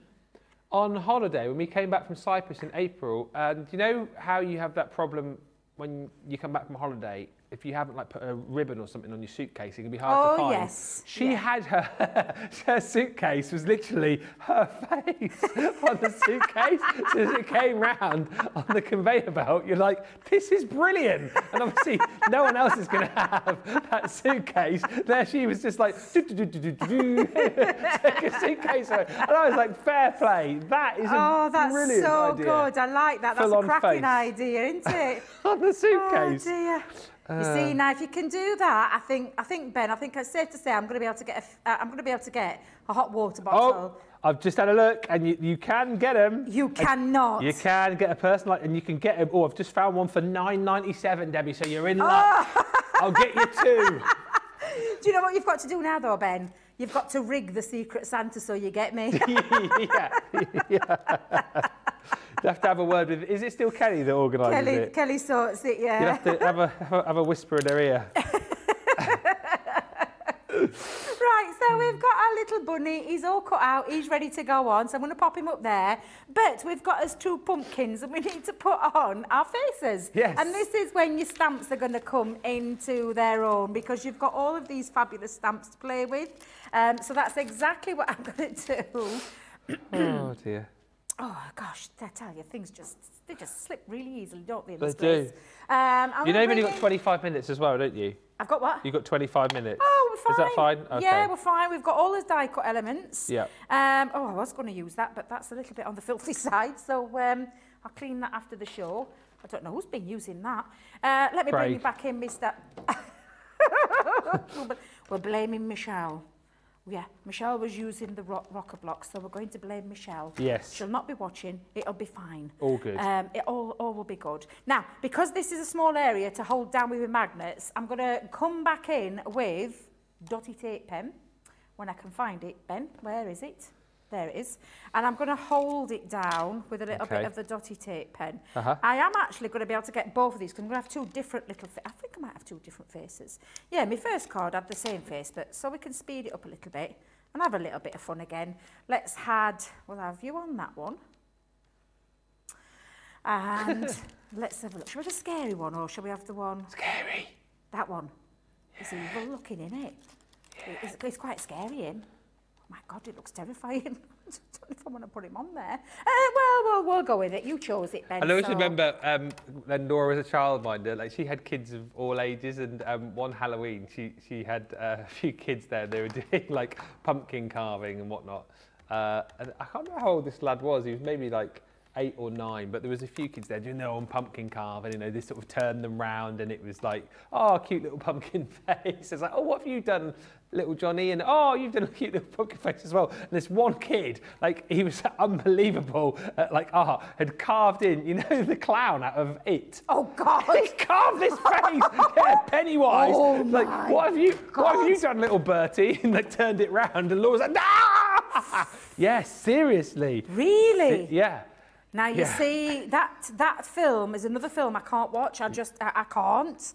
Speaker 1: on holiday when we came back from Cyprus in April, and you know how you have that problem when you come back from holiday. If you haven't like put a ribbon or something on your suitcase, it can be hard
Speaker 2: Oh,
Speaker 1: to find.
Speaker 2: yes.
Speaker 1: She
Speaker 2: Yeah.
Speaker 1: had her her suitcase was literally her face on the suitcase. so as it came round on the conveyor belt, you're like, this is brilliant. And obviously, no one else is going to have that suitcase. There she was just like, do, do, do, do, do, do, take a suitcase away. And I was like, fair play. That is a
Speaker 2: oh, that's
Speaker 1: brilliant
Speaker 2: so
Speaker 1: idea.
Speaker 2: good. I like that. That's a cracking
Speaker 1: face.
Speaker 2: idea, isn't it?
Speaker 1: On the suitcase.
Speaker 2: oh
Speaker 1: suitcase.
Speaker 2: Dear. you see now, if you can do that, I think, I think Ben, I think it's safe to say I'm going to be able to get, a uh, I'm going to be able to get a hot water bottle.
Speaker 1: Oh, I've just had a look, and you, you can get them.
Speaker 2: You cannot.
Speaker 1: You can get a personal, and you can get them. Oh, I've just found one for nine ninety seven, Debby. So you're in
Speaker 2: Oh.
Speaker 1: luck. I'll get you two.
Speaker 2: Do you know what you've got to do now, though, Ben? You've got to rig the Secret Santa so you get me.
Speaker 1: yeah, yeah. You have to have a word with. Is it still Kelly that organises
Speaker 2: Kelly,
Speaker 1: it?
Speaker 2: Kelly sorts it, Yeah.
Speaker 1: You have to have a, have a whisper in her ear.
Speaker 2: Right, so we've got our little bunny. He's all cut out. He's ready to go on. So I'm going to pop him up there. But we've got us two pumpkins and we need to put on our faces.
Speaker 1: Yes.
Speaker 2: And this is when your stamps are going to come into their own because you've got all of these fabulous stamps to play with. Um, so that's exactly what I'm going to do.
Speaker 1: oh dear.
Speaker 2: Oh gosh, I tell you, things just they just slip really easily, don't they? In
Speaker 1: They
Speaker 2: this
Speaker 1: do.
Speaker 2: Um,
Speaker 1: You know you've only got 25 minutes as well, don't you?
Speaker 2: I've got what?
Speaker 1: You've got 25 minutes.
Speaker 2: Oh, we're fine.
Speaker 1: Is that fine? Okay.
Speaker 2: Yeah, we're fine. We've got all those die cut elements.
Speaker 1: Yeah.
Speaker 2: Um, oh, I was going to use that, but that's a little bit on the filthy side. So um, I'll clean that after the show. I don't know who's been using that. Uh, let me bring you back in. We're we're blaming Michelle. Yeah, Michelle was using the rock, rocker block, so we're going to blame Michelle.
Speaker 1: Yes.
Speaker 2: She'll not be watching. It'll be fine.
Speaker 1: All good.
Speaker 2: Um, it all, all will be good. Now, because this is a small area to hold down with magnets, I'm going to come back in with dotty tape pen when I can find it. Ben, where is it? There it is. And I'm going to hold it down with a little
Speaker 1: Okay.
Speaker 2: bit of the dotty tape pen.
Speaker 1: Uh-huh.
Speaker 2: I am actually going to be able to get both of these because I'm going to have two different little... I think I might have two different faces. Yeah, my first card had the same face, but so we can speed it up a little bit and have a little bit of fun again. Let's had... We'll have you on that one. And let's have a look. Shall we have a scary one or shall we have the one...
Speaker 1: Scary.
Speaker 2: That one. Is evil looking in it. It's, it's quite scary in. My God, it looks terrifying. I don't know if I want to put him on there. Uh, well, well, we'll go with it. You chose it, Ben.
Speaker 1: I always
Speaker 2: so-
Speaker 1: remember um, when Laura was a childminder, like she had kids of all ages, and um, one Halloween she she had uh, a few kids there. They were doing like pumpkin carving and whatnot. Uh, and I can't remember how old this lad was. He was maybe like eight or nine, but there was a few kids there doing their own pumpkin carving. You know, they sort of turned them round, and it was like, oh, cute little pumpkin face. It's like, oh, what have you done, little Johnny? And oh, you've done a cute little pumpkin face as well. And this one kid, like he was unbelievable, like art, had carved in, you know, the clown out of it.
Speaker 2: Oh, God.
Speaker 1: He's carved this face, yeah, Pennywise.
Speaker 2: Oh,
Speaker 1: like,
Speaker 2: my
Speaker 1: what have you, what have you done, little Bertie? And like turned it round, and Laura's like, ah! Yes, seriously.
Speaker 2: Really?
Speaker 1: Yeah.
Speaker 2: Now you
Speaker 1: Yeah.
Speaker 2: see that that film is another film I can't watch. I just I, I can't.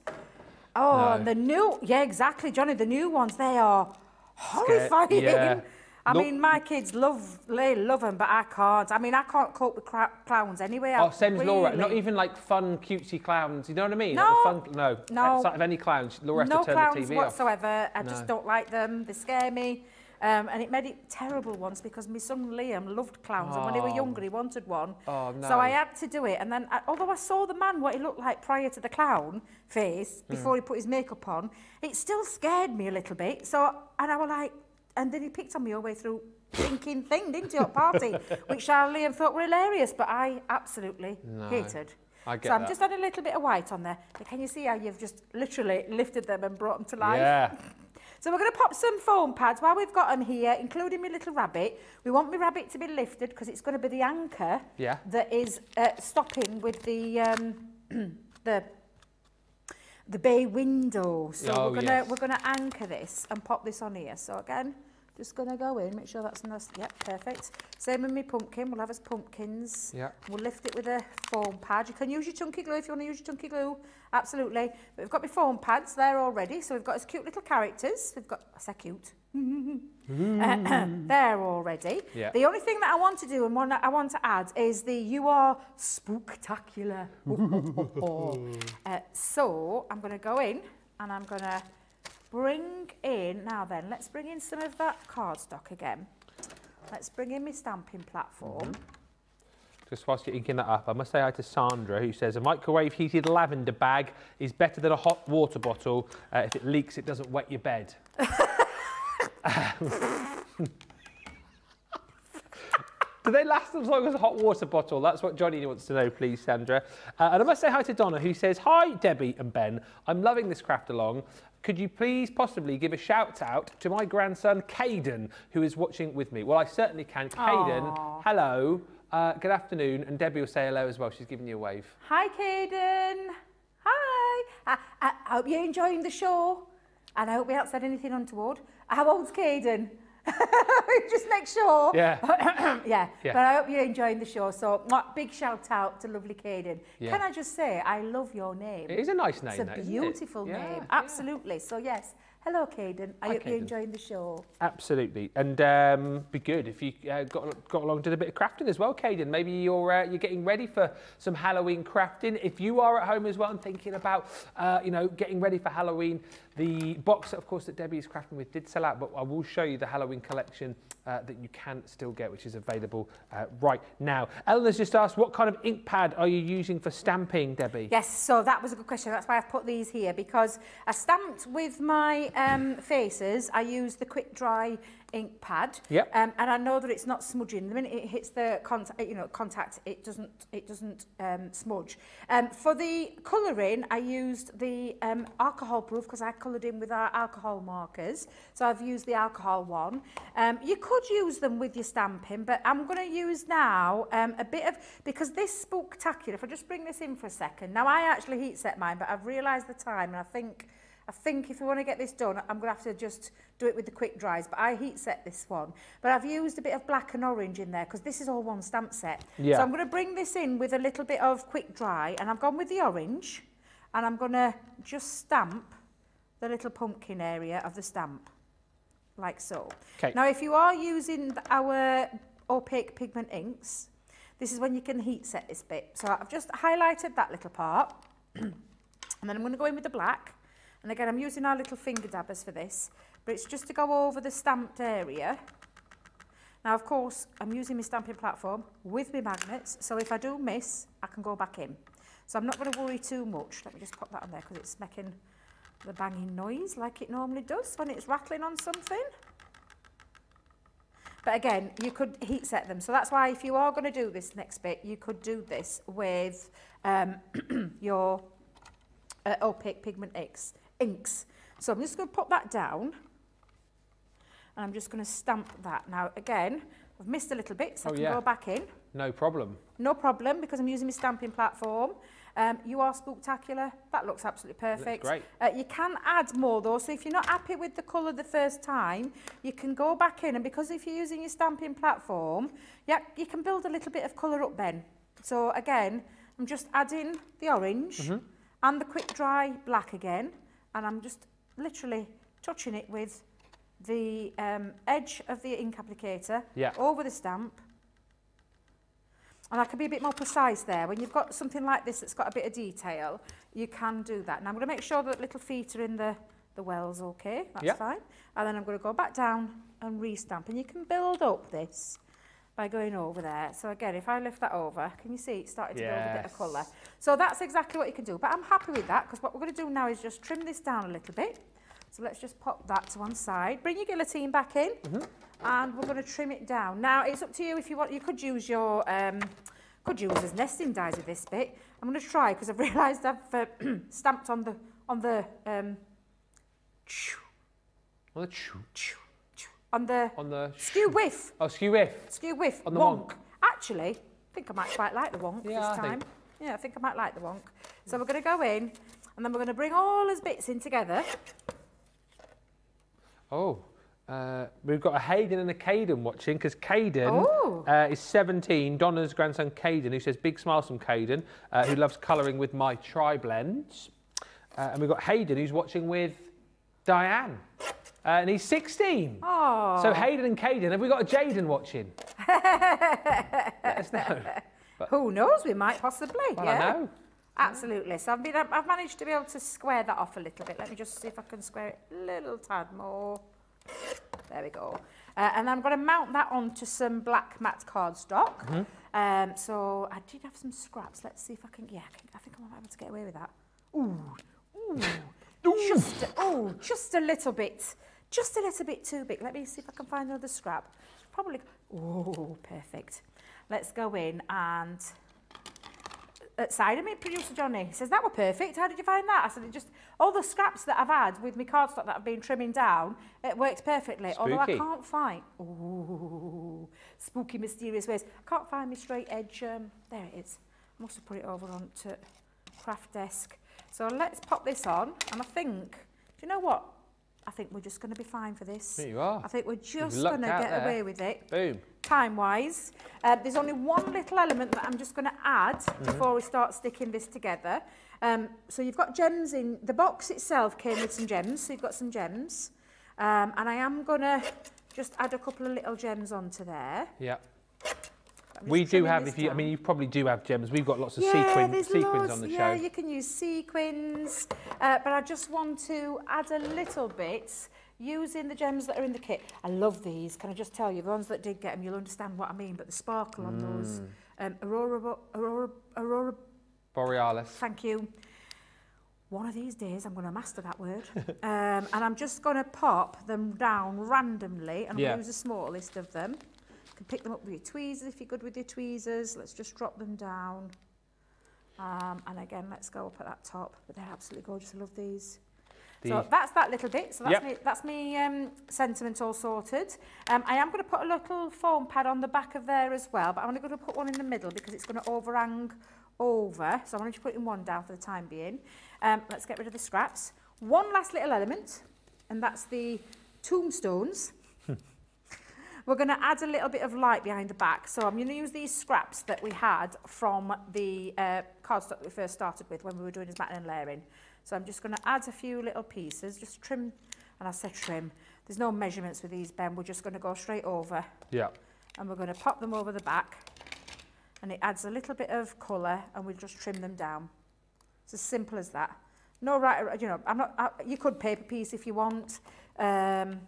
Speaker 2: Oh,
Speaker 1: No.
Speaker 2: and the new yeah exactly, Johnny. The new ones they are horrifying.
Speaker 1: yeah.
Speaker 2: I
Speaker 1: Look-
Speaker 2: mean, my kids love they love them, but I can't. I mean, I can't cope with clowns anyway.
Speaker 1: Oh, same as Laura. Not even like fun, cutesy clowns. You know what I mean?
Speaker 2: No.
Speaker 1: Fun, no.
Speaker 2: No.
Speaker 1: Outside of any clowns, Laura has
Speaker 2: no
Speaker 1: to turn
Speaker 2: clowns
Speaker 1: the TV off.
Speaker 2: whatsoever. I just don't like them. They scare me. Um, and it made it terrible once because my son Liam loved clowns, and when he was
Speaker 1: Oh.
Speaker 2: younger, he wanted one.
Speaker 1: Oh, no.
Speaker 2: So I had to do it. And then, I, although I saw the man what he looked like prior to the clown face
Speaker 1: Hmm.
Speaker 2: before he put his makeup on, it still scared me a little bit. So, and I was like, and then he picked on me all the way through thinking thing, didn't he, at party, which I Liam thought were hilarious, but I absolutely
Speaker 1: No.
Speaker 2: hated.
Speaker 1: I get
Speaker 2: so I'm
Speaker 1: that.
Speaker 2: just adding a little bit of white on there. But can you see how you've just literally lifted them and brought them to life?
Speaker 1: Yeah.
Speaker 2: So we're going to pop some foam pads while we've got them here, including my little rabbit. We want my rabbit to be lifted because it's going to be the anchor
Speaker 1: Yeah.
Speaker 2: that is uh, stopping with the um, the the bay window. So
Speaker 1: Oh,
Speaker 2: we're going
Speaker 1: yes.
Speaker 2: to we're going to anchor this and pop this on here. So again, just going to go in, make sure that's nice. Yep, perfect. Same with my pumpkin. We'll have as pumpkins.
Speaker 1: Yeah.
Speaker 2: We'll lift it with a foam pad. You can use your chunky glue if you want to use your chunky glue. Absolutely. But we've got my foam pads there already. So we've got his cute little characters. We've got, I say cute. there already.
Speaker 1: Yeah.
Speaker 2: The only thing that I want to do and one that I want to add is the you are spooktacular. uh, so I'm going to go in and I'm going to bring in, now then, let's bring in some of that cardstock again. Let's bring in my stamping platform.
Speaker 1: Just whilst you're inking that up, I must say hi to Sandra, who says a microwave heated lavender bag is better than a hot water bottle. Uh, if it leaks, it doesn't wet your bed. Do they last as long as a hot water bottle? That's what Johnny wants to know, please, Sandra. Uh, and I must say hi to Donna, who says, Hi, Debby and Ben. I'm loving this craft along. Could you please possibly give a shout out to my grandson, Caden, who is watching with me? Well, I certainly can. Caden, hello. Uh, good afternoon. And Debby will say hello as well. She's giving you a wave.
Speaker 2: Hi, Caden. Hi. I, I, I hope you're enjoying the show. And I hope we haven't said anything untoward. How old's Caden? Just make sure.
Speaker 1: Yeah.
Speaker 2: yeah.
Speaker 1: Yeah.
Speaker 2: But I hope you're enjoying the show. So, big shout out to lovely Caden.
Speaker 1: Yeah.
Speaker 2: Can I just say, I love your name.
Speaker 1: It is a nice name,
Speaker 2: It's a
Speaker 1: it?
Speaker 2: beautiful
Speaker 1: Yeah,
Speaker 2: name.
Speaker 1: yeah.
Speaker 2: Absolutely. So, yes. Hello, Caden. I
Speaker 1: Hi,
Speaker 2: hope you're enjoying the show.
Speaker 1: Absolutely, and um, be good if you uh, got got along did a bit of crafting as well, Caden. Maybe you're uh, you're getting ready for some Halloween crafting. If you are at home as well and thinking about uh, you know getting ready for Halloween, the box of course that Debby is crafting with did sell out, but I will show you the Halloween collection uh, that you can still get, which is available uh, right now. Eleanor's just asked, what kind of ink pad are you using for stamping, Debby?
Speaker 2: Yes, so that was a good question. That's why I've put these here because I stamped with my um, faces. I used the quick dry ink pad.
Speaker 1: Yep.
Speaker 2: Um, and I know that it's not smudging. The minute it hits the contact, you know, contact, it doesn't, it doesn't um, smudge. Um, for the colouring, I used the um, alcohol proof because I coloured in with our alcohol markers. So I've used the alcohol one. Um, you could use them with your stamping, but I'm going to use now um, a bit of, because this spooktacular, if I just bring this in for a second. Now I actually heat set mine, but I've realised the time and I think, I think if we want to get this done, I'm going to have to just do it with the quick dries. But I heat set this one. But I've used a bit of black and orange in there because this is all one stamp set.
Speaker 1: Yeah.
Speaker 2: So I'm going to bring this in with a little bit of quick dry. And I've gone with the orange. And I'm going to just stamp the little pumpkin area of the stamp. Like so.
Speaker 1: 'Kay.
Speaker 2: Now, if you are using our opaque pigment inks, this is when you can heat set this bit. So I've just highlighted that little part. and then I'm going to go in with the black. And again, I'm using our little finger dabbers for this, but it's just to go over the stamped area. Now, of course, I'm using my stamping platform with my magnets, so if I do miss, I can go back in. So I'm not going to worry too much. Let me just pop that on there because it's making the banging noise like it normally does when it's rattling on something. But again, you could heat set them. So that's why if you are going to do this next bit, you could do this with um, your uh, opaque pigment inks, inks. So I'm just going to put that down. And I'm just going to stamp that. Now, again, I've missed a little bit, so
Speaker 1: Oh,
Speaker 2: I can
Speaker 1: yeah.
Speaker 2: go back in.
Speaker 1: No problem.
Speaker 2: No problem, because I'm using my stamping platform. Um, you are spooktacular. That looks absolutely perfect.
Speaker 1: great.
Speaker 2: Uh, you can add more though, so if you're not happy with the colour the first time, you can go back in, and because if you're using your stamping platform, yeah, you can build a little bit of colour up then. So again, I'm just adding the orange
Speaker 1: Mm-hmm.
Speaker 2: and the quick dry black again, and I'm just literally touching it with the um, edge of the ink applicator
Speaker 1: Yeah.
Speaker 2: over the stamp. And I can be a bit more precise there. When you've got something like this that's got a bit of detail, you can do that. Now I'm going to make sure that little feet are in the, the wells okay. That's
Speaker 1: Yeah.
Speaker 2: fine. And then I'm going to go back down and restamp. And you can build up this by going over there. So again, if I lift that over, can you see it's starting to build a bit of colour? So that's exactly what you can do. But I'm happy with that because what we're going to do now is just trim this down a little bit. So let's just pop that to one side. Bring your guillotine back in. And we're going to trim it down. Now, it's up to you if you want. You could use your... Um, could use as nesting dies with this bit. I'm going to try because I've realised I've uh, stamped on the on the um,
Speaker 1: On the choo-
Speaker 2: on the
Speaker 1: on the
Speaker 2: skew whiff.
Speaker 1: oh skew whiff.
Speaker 2: Skew whiff.
Speaker 1: On the
Speaker 2: wonk.
Speaker 1: wonk.
Speaker 2: Actually, I think I might quite like the wonk
Speaker 1: Yeah,
Speaker 2: this
Speaker 1: I
Speaker 2: time.
Speaker 1: think-
Speaker 2: Yeah, I think I might like the wonk. So we're going to go in and then we're going to bring all his bits in together.
Speaker 1: Oh, uh, we've got a Hayden and a Caden watching because Caden
Speaker 2: Oh.
Speaker 1: uh, is 17. Donna's grandson Caden, who says big smiles from Caden, uh, who loves colouring with my tri blends. Uh, and we've got Hayden who's watching with Diane, uh, and he's 16.
Speaker 2: Oh.
Speaker 1: So Hayden and Caden, have we got a Jaden watching? Let us know.
Speaker 2: Who knows? We might possibly.
Speaker 1: Well,
Speaker 2: yeah.
Speaker 1: I know.
Speaker 2: Absolutely. So I've, been, I've managed to be able to square that off a little bit. Let me just see if I can square it a little tad more. There we go. Uh, and I'm going to mount that onto some black matte cardstock. Um, so I did have some scraps. Let's see if I can. Yeah, I, can, I think I might be able to get away with that. Ooh, ooh, just, ooh, just a little bit, just a little bit too big. Let me see if I can find another scrap. Probably. Oh, perfect. Let's go in and at side of me, producer Johnny. He says, that were perfect. How did you find that? I said, it just, all the scraps that I've had with my cardstock that I've been trimming down, it works perfectly. Although I can't find, ooh, spooky, mysterious ways. I can't find my straight edge, um, there it is. I must have put it over onto craft desk. So let's pop this on, and I think, do you know what? I think we're just going to be fine for this.
Speaker 1: There you are.
Speaker 2: I think we're just going to get
Speaker 1: there.
Speaker 2: away with it
Speaker 1: Boom.
Speaker 2: time-wise. Uh, there's only one little element that I'm just going to add before we start sticking this together. Um, so you've got gems in, the box itself came with some gems, so you've got some gems. Um, and I am going to just add a couple of little gems onto there.
Speaker 1: Yeah. We do have, if you, I mean, you probably do have gems. We've got lots of
Speaker 2: yeah,
Speaker 1: sequin, sequins
Speaker 2: loads,
Speaker 1: on the
Speaker 2: yeah,
Speaker 1: show.
Speaker 2: you can use sequins, uh, but I just want to add a little bit using the gems that are in the kit. I love these. Can I just tell you, the ones that did get them, you'll understand what I mean. But the sparkle on those,
Speaker 1: Mm.
Speaker 2: um, Aurora, Aurora, Aurora.
Speaker 1: Borealis.
Speaker 2: Thank you. One of these days, I'm going to master that word, um, and I'm just going to pop them down randomly, and I'm
Speaker 1: Yeah.
Speaker 2: going to use the smallest of them. You can pick them up with your tweezers if you're good with your tweezers. Let's just drop them down. Um, and again, let's go up at that top. But they're absolutely gorgeous. I love these.
Speaker 1: The-
Speaker 2: So that's that little bit. So that's
Speaker 1: Yep.
Speaker 2: me, that's me um, sentiment all sorted. Um, I am going to put a little foam pad on the back of there as well, but I'm only going to put one in the middle because it's going to overhang over. So I'm going to put in one down for the time being. Um, let's get rid of the scraps. One last little element, and that's the tombstones. We're going to add a little bit of light behind the back. So I'm going to use these scraps that we had from the uh, cardstock that we first started with when we were doing his matting and layering. So I'm just going to add a few little pieces, just trim, and I said trim. There's no measurements with these, Ben. We're just going to go straight over
Speaker 1: Yeah.
Speaker 2: and we're going to pop them over the back and it adds a little bit of colour and we'll just trim them down. It's as simple as that. No right, you know, I'm not, I, you could paper piece if you want, um,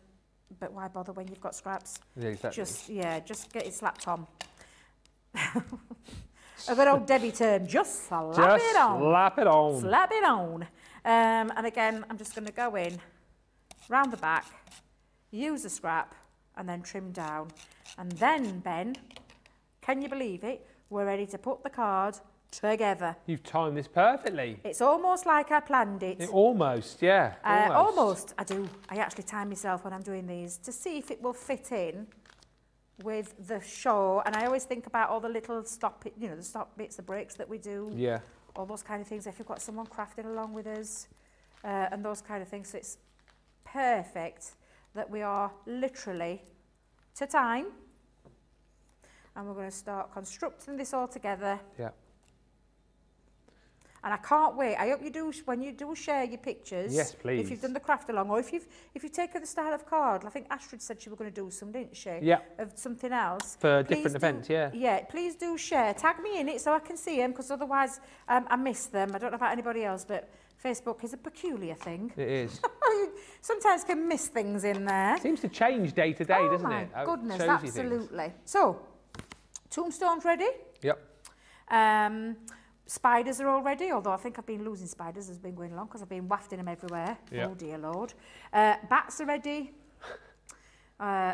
Speaker 2: but why bother when you've got scraps?
Speaker 1: Yeah, exactly.
Speaker 2: Just, yeah, just get it slapped on. a good old Debby term, just slap
Speaker 1: Just
Speaker 2: it on.
Speaker 1: slap it on.
Speaker 2: Slap it on. Um, and again, I'm just going to go in, round the back, use the scrap, and then trim down. And then, Ben, can you believe it? We're ready to put the card together.
Speaker 1: You've timed this perfectly.
Speaker 2: It's almost like I planned it.
Speaker 1: It- almost, yeah.
Speaker 2: Uh,
Speaker 1: almost.
Speaker 2: almost, I do. I actually time myself when I'm doing these to see if it will fit in with the show. And I always think about all the little stop, you know, the stop bits, the breaks that we do,
Speaker 1: Yeah.
Speaker 2: all those kind of things. If you've got someone crafting along with us, uh, and those kind of things, so it's perfect that we are literally to time. And we're going to start constructing this all together.
Speaker 1: Yeah.
Speaker 2: And I can't wait. I hope you do when you do share your pictures.
Speaker 1: Yes, please.
Speaker 2: If you've done the craft along, or if you've if you've taken the style of card. I think Astrid said she was going to do some, didn't she?
Speaker 1: Yeah.
Speaker 2: Of something else.
Speaker 1: For
Speaker 2: Please
Speaker 1: different
Speaker 2: do-
Speaker 1: events, yeah.
Speaker 2: Yeah. Please do share. Tag me in it so I can see them, because otherwise um, I miss them. I don't know about anybody else, but Facebook is a peculiar thing.
Speaker 1: It is.
Speaker 2: You Sometimes can miss things in there.
Speaker 1: It Seems to change day to day,
Speaker 2: oh
Speaker 1: doesn't
Speaker 2: my
Speaker 1: it? How it
Speaker 2: goodness, absolutely. So, tombstones ready.
Speaker 1: Yep.
Speaker 2: Um, spiders are already, although I think I've been losing spiders as I've been going along because I've been wafting them everywhere.
Speaker 1: Yeah.
Speaker 2: Oh dear Lord. Uh, bats are ready. Uh,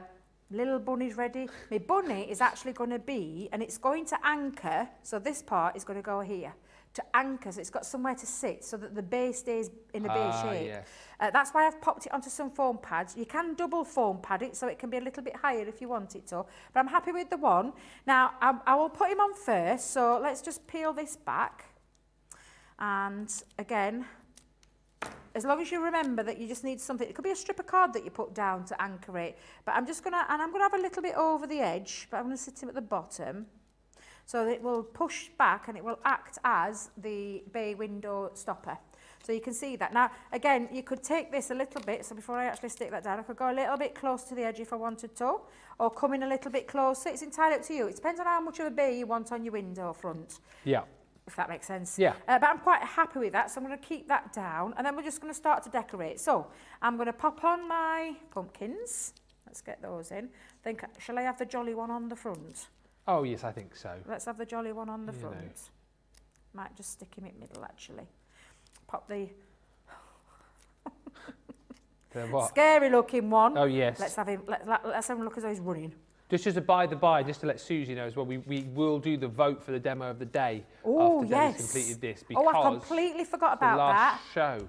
Speaker 2: little bunny's ready. My bunny is actually going to be, and it's going to anchor, so this part is going to go here. To anchor, so it's got somewhere to sit so that the base stays in a base
Speaker 1: Ah,
Speaker 2: shape.
Speaker 1: yes.
Speaker 2: Uh, that's why I've popped it onto some foam pads. You can double foam pad it so it can be a little bit higher if you want it to. But I'm happy with the one. Now, I, I will put him on first. So let's just peel this back. And again, as long as you remember that you just need something, it could be a strip of card that you put down to anchor it. But I'm just going to, and I'm going to have a little bit over the edge, but I'm going to sit him at the bottom. So it will push back and it will act as the bay window stopper. So you can see that. Now, again, you could take this a little bit. So before I actually stick that down, I could go a little bit close to the edge if I wanted to, or come in a little bit closer. It's entirely up to you. It depends on how much of a bay you want on your window front.
Speaker 1: Yeah.
Speaker 2: If that makes sense.
Speaker 1: Yeah.
Speaker 2: Uh, but I'm quite happy with that, so I'm going to keep that down. And then we're just going to start to decorate. So I'm going to pop on my pumpkins. Let's get those in. Think, shall I have the jolly one on the front?
Speaker 1: Oh, yes, I think so.
Speaker 2: Let's have the jolly one on the
Speaker 1: You know.
Speaker 2: front. Might just stick him in the middle actually. Pop the
Speaker 1: The what?
Speaker 2: scary looking one.
Speaker 1: Oh, yes.
Speaker 2: Let's have him. Let, let, let's have him look as though he's running.
Speaker 1: Just as a by the by, just to let Susie know as well, we, we will do the vote for the demo of the day
Speaker 2: Oh
Speaker 1: after
Speaker 2: yes.
Speaker 1: Debby's completed this because
Speaker 2: oh, I completely forgot
Speaker 1: the
Speaker 2: about
Speaker 1: last
Speaker 2: that.
Speaker 1: show.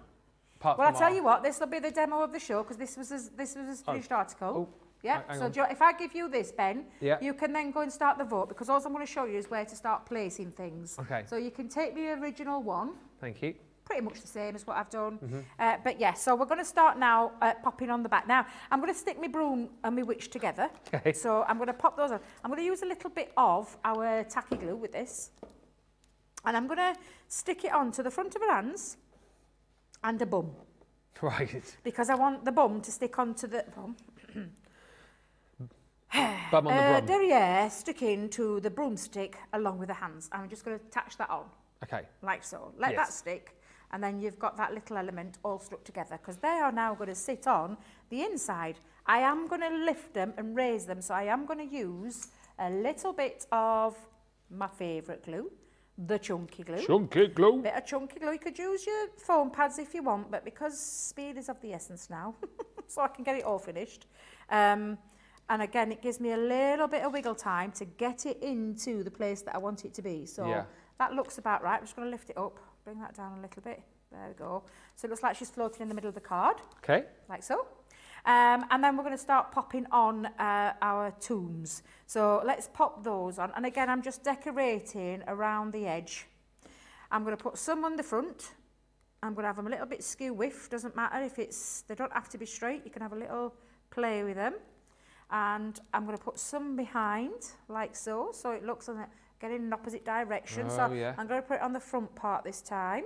Speaker 2: Well, I
Speaker 1: from
Speaker 2: tell
Speaker 1: our-
Speaker 2: you what, this will be the demo of the show because this was a, this was a
Speaker 1: Oh.
Speaker 2: finished article.
Speaker 1: Oh,
Speaker 2: Yeah.
Speaker 1: hang
Speaker 2: So you, if I give you this, Ben,
Speaker 1: Yeah.
Speaker 2: you can then go and start the vote because all I'm going to show you is where to start placing things.
Speaker 1: Okay.
Speaker 2: So you can take the original one.
Speaker 1: Thank you.
Speaker 2: pretty much the same as what I've done.
Speaker 1: Mm-hmm.
Speaker 2: Uh, but yeah, so we're going to start now uh, popping on the back. Now, I'm going to stick my broom and my witch together.
Speaker 1: Okay.
Speaker 2: So I'm going to pop those on. I'm going to use a little bit of our tacky glue with this. And I'm going to stick it on to the front of her hands and the bum.
Speaker 1: Right.
Speaker 2: Because I want the bum to stick onto the bum.
Speaker 1: Bum on the
Speaker 2: Uh,
Speaker 1: brum.
Speaker 2: derriere sticking to the broomstick along with the hands. I'm just going to attach that on.
Speaker 1: Okay.
Speaker 2: like so. Let
Speaker 1: Yes.
Speaker 2: that stick, and then you've got that little element all stuck together because they are now going to sit on the inside. I am going to lift them and raise them, so I am going to use a little bit of my favourite glue, the chunky glue.
Speaker 1: Chunky glue.
Speaker 2: Bit of chunky glue. You could use your foam pads if you want, but because speed is of the essence now, so I can get it all finished. Um, and again, it gives me a little bit of wiggle time to get it into the place that I want it to be. So
Speaker 1: Yeah.
Speaker 2: that looks about right. I'm just going to lift it up, bring that down a little bit. There we go. So it looks like she's floating in the middle of the card
Speaker 1: Okay.
Speaker 2: like so. Um, and then we're going to start popping on uh, our tombs. So let's pop those on. And again, I'm just decorating around the edge. I'm going to put some on the front. I'm going to have them a little bit skew whiff. Doesn't matter if it's, they don't have to be straight. You can have a little play with them. And I'm going to put some behind, like so. So it looks on it, getting in opposite direction. so
Speaker 1: Oh, yeah.
Speaker 2: I'm going to put it on the front part this time.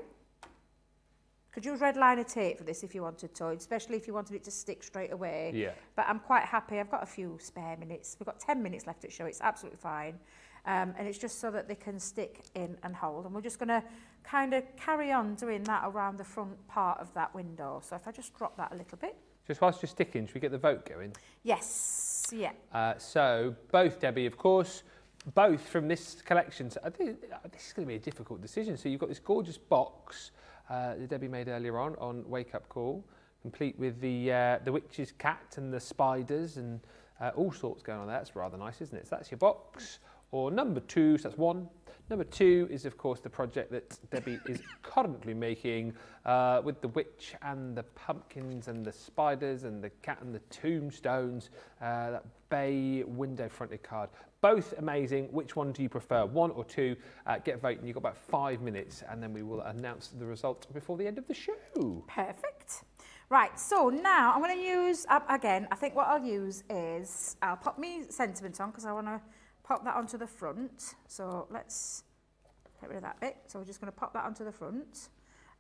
Speaker 2: Could use red liner tape for this if you wanted to, especially if you wanted it to stick straight away.
Speaker 1: Yeah.
Speaker 2: But I'm quite happy. I've got a few spare minutes. We've got 10 minutes left at show. It's absolutely fine. Um, and it's just so that they can stick in and hold. And we're just going to kind of carry on doing that around the front part of that window. So if I just drop that a little bit.
Speaker 1: Just whilst you're sticking, should we get the vote going?
Speaker 2: Yes. Yeah.
Speaker 1: Uh, so both Debby, of course, both from this collection. So I think uh, this is going to be a difficult decision. So you've got this gorgeous box uh, that Debby made earlier on on Wake Up Call, complete with the uh, the witch's cat and the spiders and uh, all sorts going on there. That's rather nice, isn't it? So that's your box. Or number two, so that's one. Number two is, of course, the project that Debby is currently making uh, with the witch and the pumpkins and the spiders and the cat and the tombstones, uh, that bay window fronted card. Both amazing. Which one do you prefer, one or two? Uh, get voting. You've got about five minutes and then we will announce the result before the end of the show.
Speaker 2: Perfect. Right, so now I'm going to use, uh, again, I think what I'll use is, I'll pop me sentiment on because I want to pop that onto the front. So let's get rid of that bit. So we're just going to pop that onto the front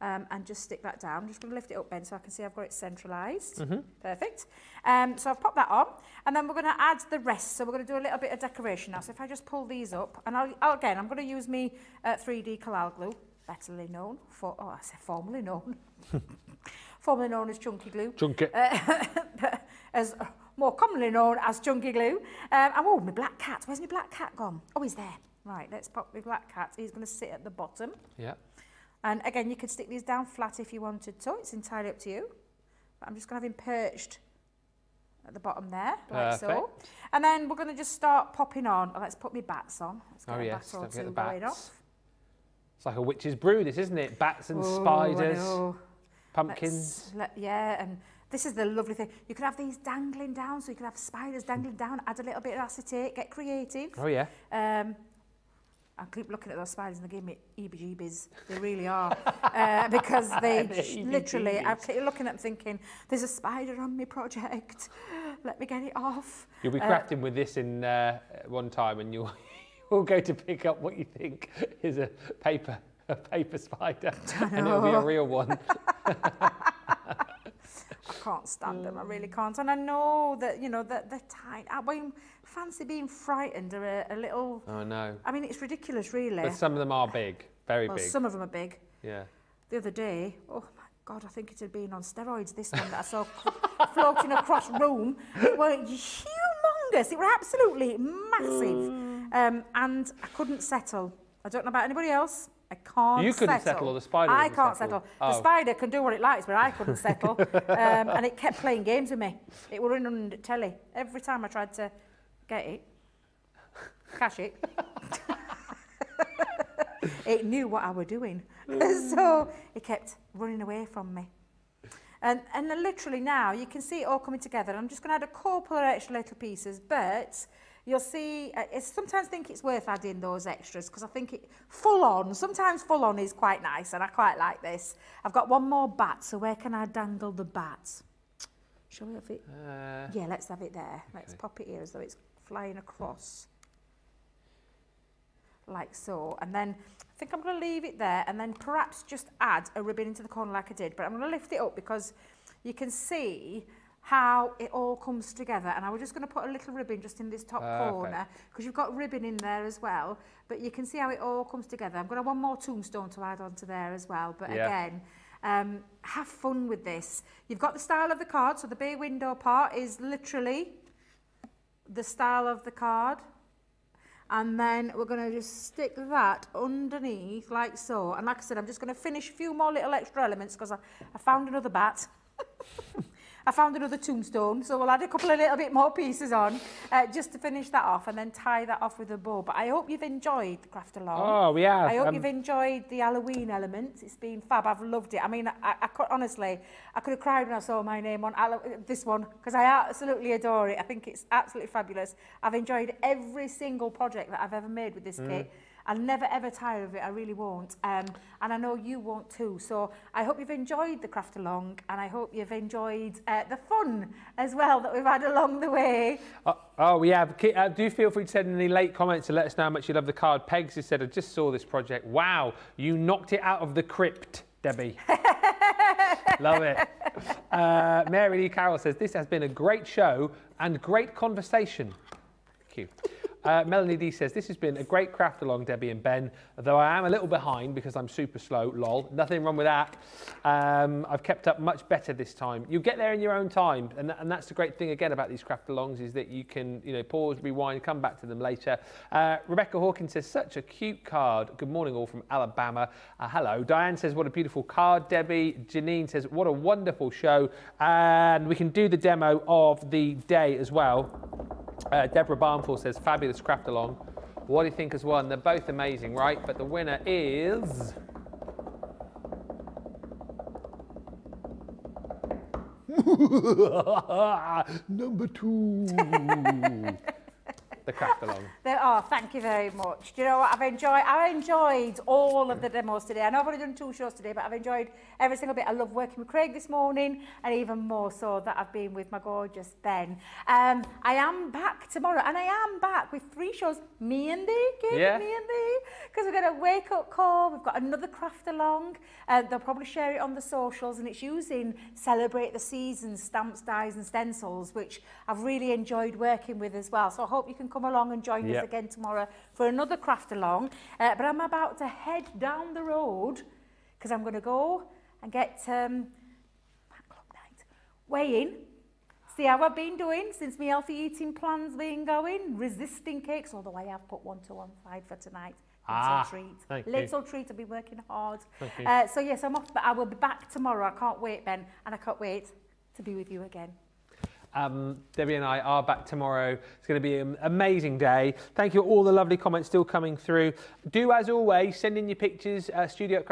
Speaker 2: um, and just stick that down. I'm just going to lift it up, Ben, so I can see I've got it centralised. Perfect. Um, so I've popped that on and then we're going to add the rest. So we're going to do a little bit of decoration now. So if I just pull these up, and I'll, I'll- again, I'm going to use me uh, 3D Collall glue, betterly known for, oh, I said formerly known. formerly known as chunky glue,
Speaker 1: Chunky.
Speaker 2: as uh, more commonly known as chunky glue. Um, and oh, my black cat. Where's my black cat gone? Oh, he's there. Right, let's pop my black cat. He's going to sit at the bottom.
Speaker 1: yeah.
Speaker 2: And again, you could stick these down flat if you wanted to. It's entirely up to you. But I'm just going to have him perched at the bottom there, like so.
Speaker 1: Perfect.
Speaker 2: And then we're going to just start popping on. Oh, let's put my bats on. Let's get
Speaker 1: Oh, yes, don't forget the bats.
Speaker 2: off.
Speaker 1: It's like a witch's brew, this, isn't it? Bats and
Speaker 2: Oh,
Speaker 1: spiders, pumpkins.
Speaker 2: Let, yeah, and this is the lovely thing. You can have these dangling down, so you can have spiders dangling down, add a little bit of acetate, get creative.
Speaker 1: Oh, yeah.
Speaker 2: Um, I keep looking at those spiders and they give me heebie-jeebies. They really are. uh, because they literally, I keep looking at them thinking, there's a spider on my project. Let me get it off.
Speaker 1: You'll be
Speaker 2: Uh,
Speaker 1: crafting with this in uh, one time, and you'll you'll go to pick up what you think is a paper a paper spider, and it'll be a real one.
Speaker 2: I can't stand them. I really can't. And I know that, you know, that they're tiny. I mean, fancy being frightened or a, a little...
Speaker 1: Oh no!
Speaker 2: I mean, it's ridiculous, really.
Speaker 1: But some of them are big, very
Speaker 2: well,
Speaker 1: big.
Speaker 2: some of them are big.
Speaker 1: Yeah.
Speaker 2: The other day, oh my God, I think it had been on steroids, this one that I saw floating across room. It were humongous. It were absolutely massive. Um, and I couldn't settle. I don't know about anybody else. I can't
Speaker 1: You couldn't
Speaker 2: settle.
Speaker 1: settle or the spider
Speaker 2: I can't
Speaker 1: settle?
Speaker 2: settle.
Speaker 1: Oh.
Speaker 2: The spider can do what it likes, but I couldn't settle. um, and it kept playing games with me. It were in on the telly. Every time I tried to get it, cash it, it knew what I were doing. so it kept running away from me. And, and literally now, you can see it all coming together. I'm just going to add a couple of extra little pieces, but you'll see, uh, I sometimes think it's worth adding those extras because I think it full on, sometimes full on is quite nice and I quite like this. I've got one more bat, so where can I dangle the bat? Shall we have it?
Speaker 1: Uh,
Speaker 2: Yeah, let's have it there. Let's pop it here as though it's flying across. Like so. And then I think I'm going to leave it there and then perhaps just add a ribbon into the corner like I did. But I'm going to lift it up because you can see how it all comes together. And I was just going to put a little ribbon just in this top
Speaker 1: Perfect.
Speaker 2: corner because you've got ribbon in there as well. But you can see how it all comes together. I'm going to have one more tombstone to add onto there as well. But
Speaker 1: Yeah.
Speaker 2: again, um, have fun with this. You've got the style of the card. So the bay window part is literally the style of the card. And then we're going to just stick that underneath like so. And like I said, I'm just going to finish a few more little extra elements because I, I found another bat. I found another tombstone, so we'll add a couple of little bit more pieces on uh, just to finish that off and then tie that off with a bow. But I hope you've enjoyed the craft along.
Speaker 1: Oh, we have.
Speaker 2: I hope
Speaker 1: Um,
Speaker 2: you've enjoyed the Halloween element. It's been fab. I've loved it. I mean, I, I could, honestly, I could have cried when I saw my name on this one because I absolutely adore it. I think it's absolutely fabulous. I've enjoyed every single project that I've ever made with this
Speaker 1: Mm.
Speaker 2: kit. I'll never ever tire of it. I really won't. Um, and I know you won't too. So I hope you've enjoyed the craft along and I hope you've enjoyed uh, the fun as well that we've had along the way.
Speaker 1: Oh, oh, we have. Uh, do feel free to send any late comments to let us know how much you love the card. Pegs has said, I just saw this project. Wow, you knocked it out of the crypt, Debby. love it. Uh, Mary Lee Carroll says, this has been a great show and great conversation. Thank you. Uh, Melanie D says, this has been a great craft along, Debby and Ben, though I am a little behind because I'm super slow, lol. Nothing wrong with that. Um, I've kept up much better this time. You get there in your own time, and, and that's the great thing again about these craft alongs is that you can, you know, pause, rewind, come back to them later. Uh, Rebecca Hawkins says, such a cute card. Good morning all from Alabama. Uh, hello. Diane says, what a beautiful card, Debby. Janine says, what a wonderful show. And we can do the demo of the day as well. Uh, Deborah Barnford says, fabulous craft along. What do you think has won? They're both amazing, right? But the winner is. Number two. the craft along.
Speaker 2: There are. Thank you very much. Do you know what? I've enjoyed. I enjoyed all of the demos today. I know I've only done two shows today, but I've enjoyed every single bit. I love working with Craig this morning, and even more so that I've been with my gorgeous Ben. Um, I am back tomorrow, and I am back with three shows. Me and thee, Kid,
Speaker 1: Yeah.
Speaker 2: me and thee, because we're going to wake up call. We've got another craft along. Uh, they'll probably share it on the socials, and it's using celebrate the season stamps, dies, and stencils, which I've really enjoyed working with as well. So I hope you can come along and join
Speaker 1: Yep.
Speaker 2: us again tomorrow for another craft along. Uh, but I'm about to head down the road because I'm going to go and get um, night weighing. See how I've been doing since my healthy eating plan's been going. Resisting cakes, although I have put one to one side for tonight. Little
Speaker 1: Ah,
Speaker 2: treat.
Speaker 1: thank you.
Speaker 2: Little treat. I've been working hard. Uh, so yes, I'm off, but I will be back tomorrow. I can't wait, Ben, and I can't wait to be with you again.
Speaker 1: Um, Debby and I are back tomorrow. It's going to be an amazing day. Thank you. For all the lovely comments still coming through. Do, as always, send in your pictures. Uh, studio at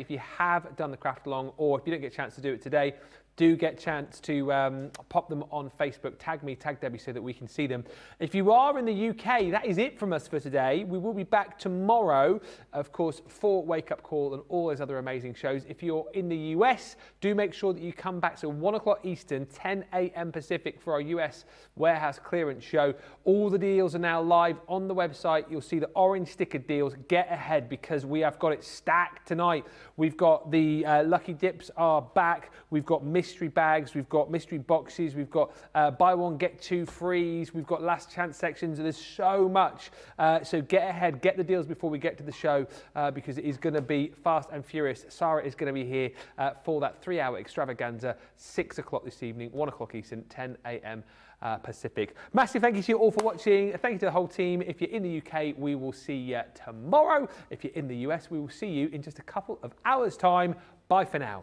Speaker 1: if you have done the craft along, or if you don't get a chance to do it today. Do get a chance to um, pop them on Facebook. Tag me, tag Debby, so that we can see them. If you are in the UK, that is it from us for today. We will be back tomorrow, of course, for Wake Up Call and all those other amazing shows. If you're in the US, do make sure that you come back. So 1 o'clock Eastern, 10 a.m. Pacific for our US warehouse clearance show. All the deals are now live on the website. You'll see the orange sticker deals. Get ahead because we have got it stacked tonight. We've got the uh, Lucky Dips are back. We've got mystery bags. We've got mystery boxes. We've got uh, buy one, get two frees. We've got last chance sections. There's so much. Uh, so get ahead, get the deals before we get to the show uh, because it is going to be fast and furious. Sara is going to be here uh, for that three hour extravaganza, six o'clock this evening, one o'clock Eastern, 10 a.m. Uh, Pacific. Massive thank you to you all for watching. Thank you to the whole team. If you're in the UK, we will see you tomorrow. If you're in the US, we will see you in just a couple of hours' time. Bye for now.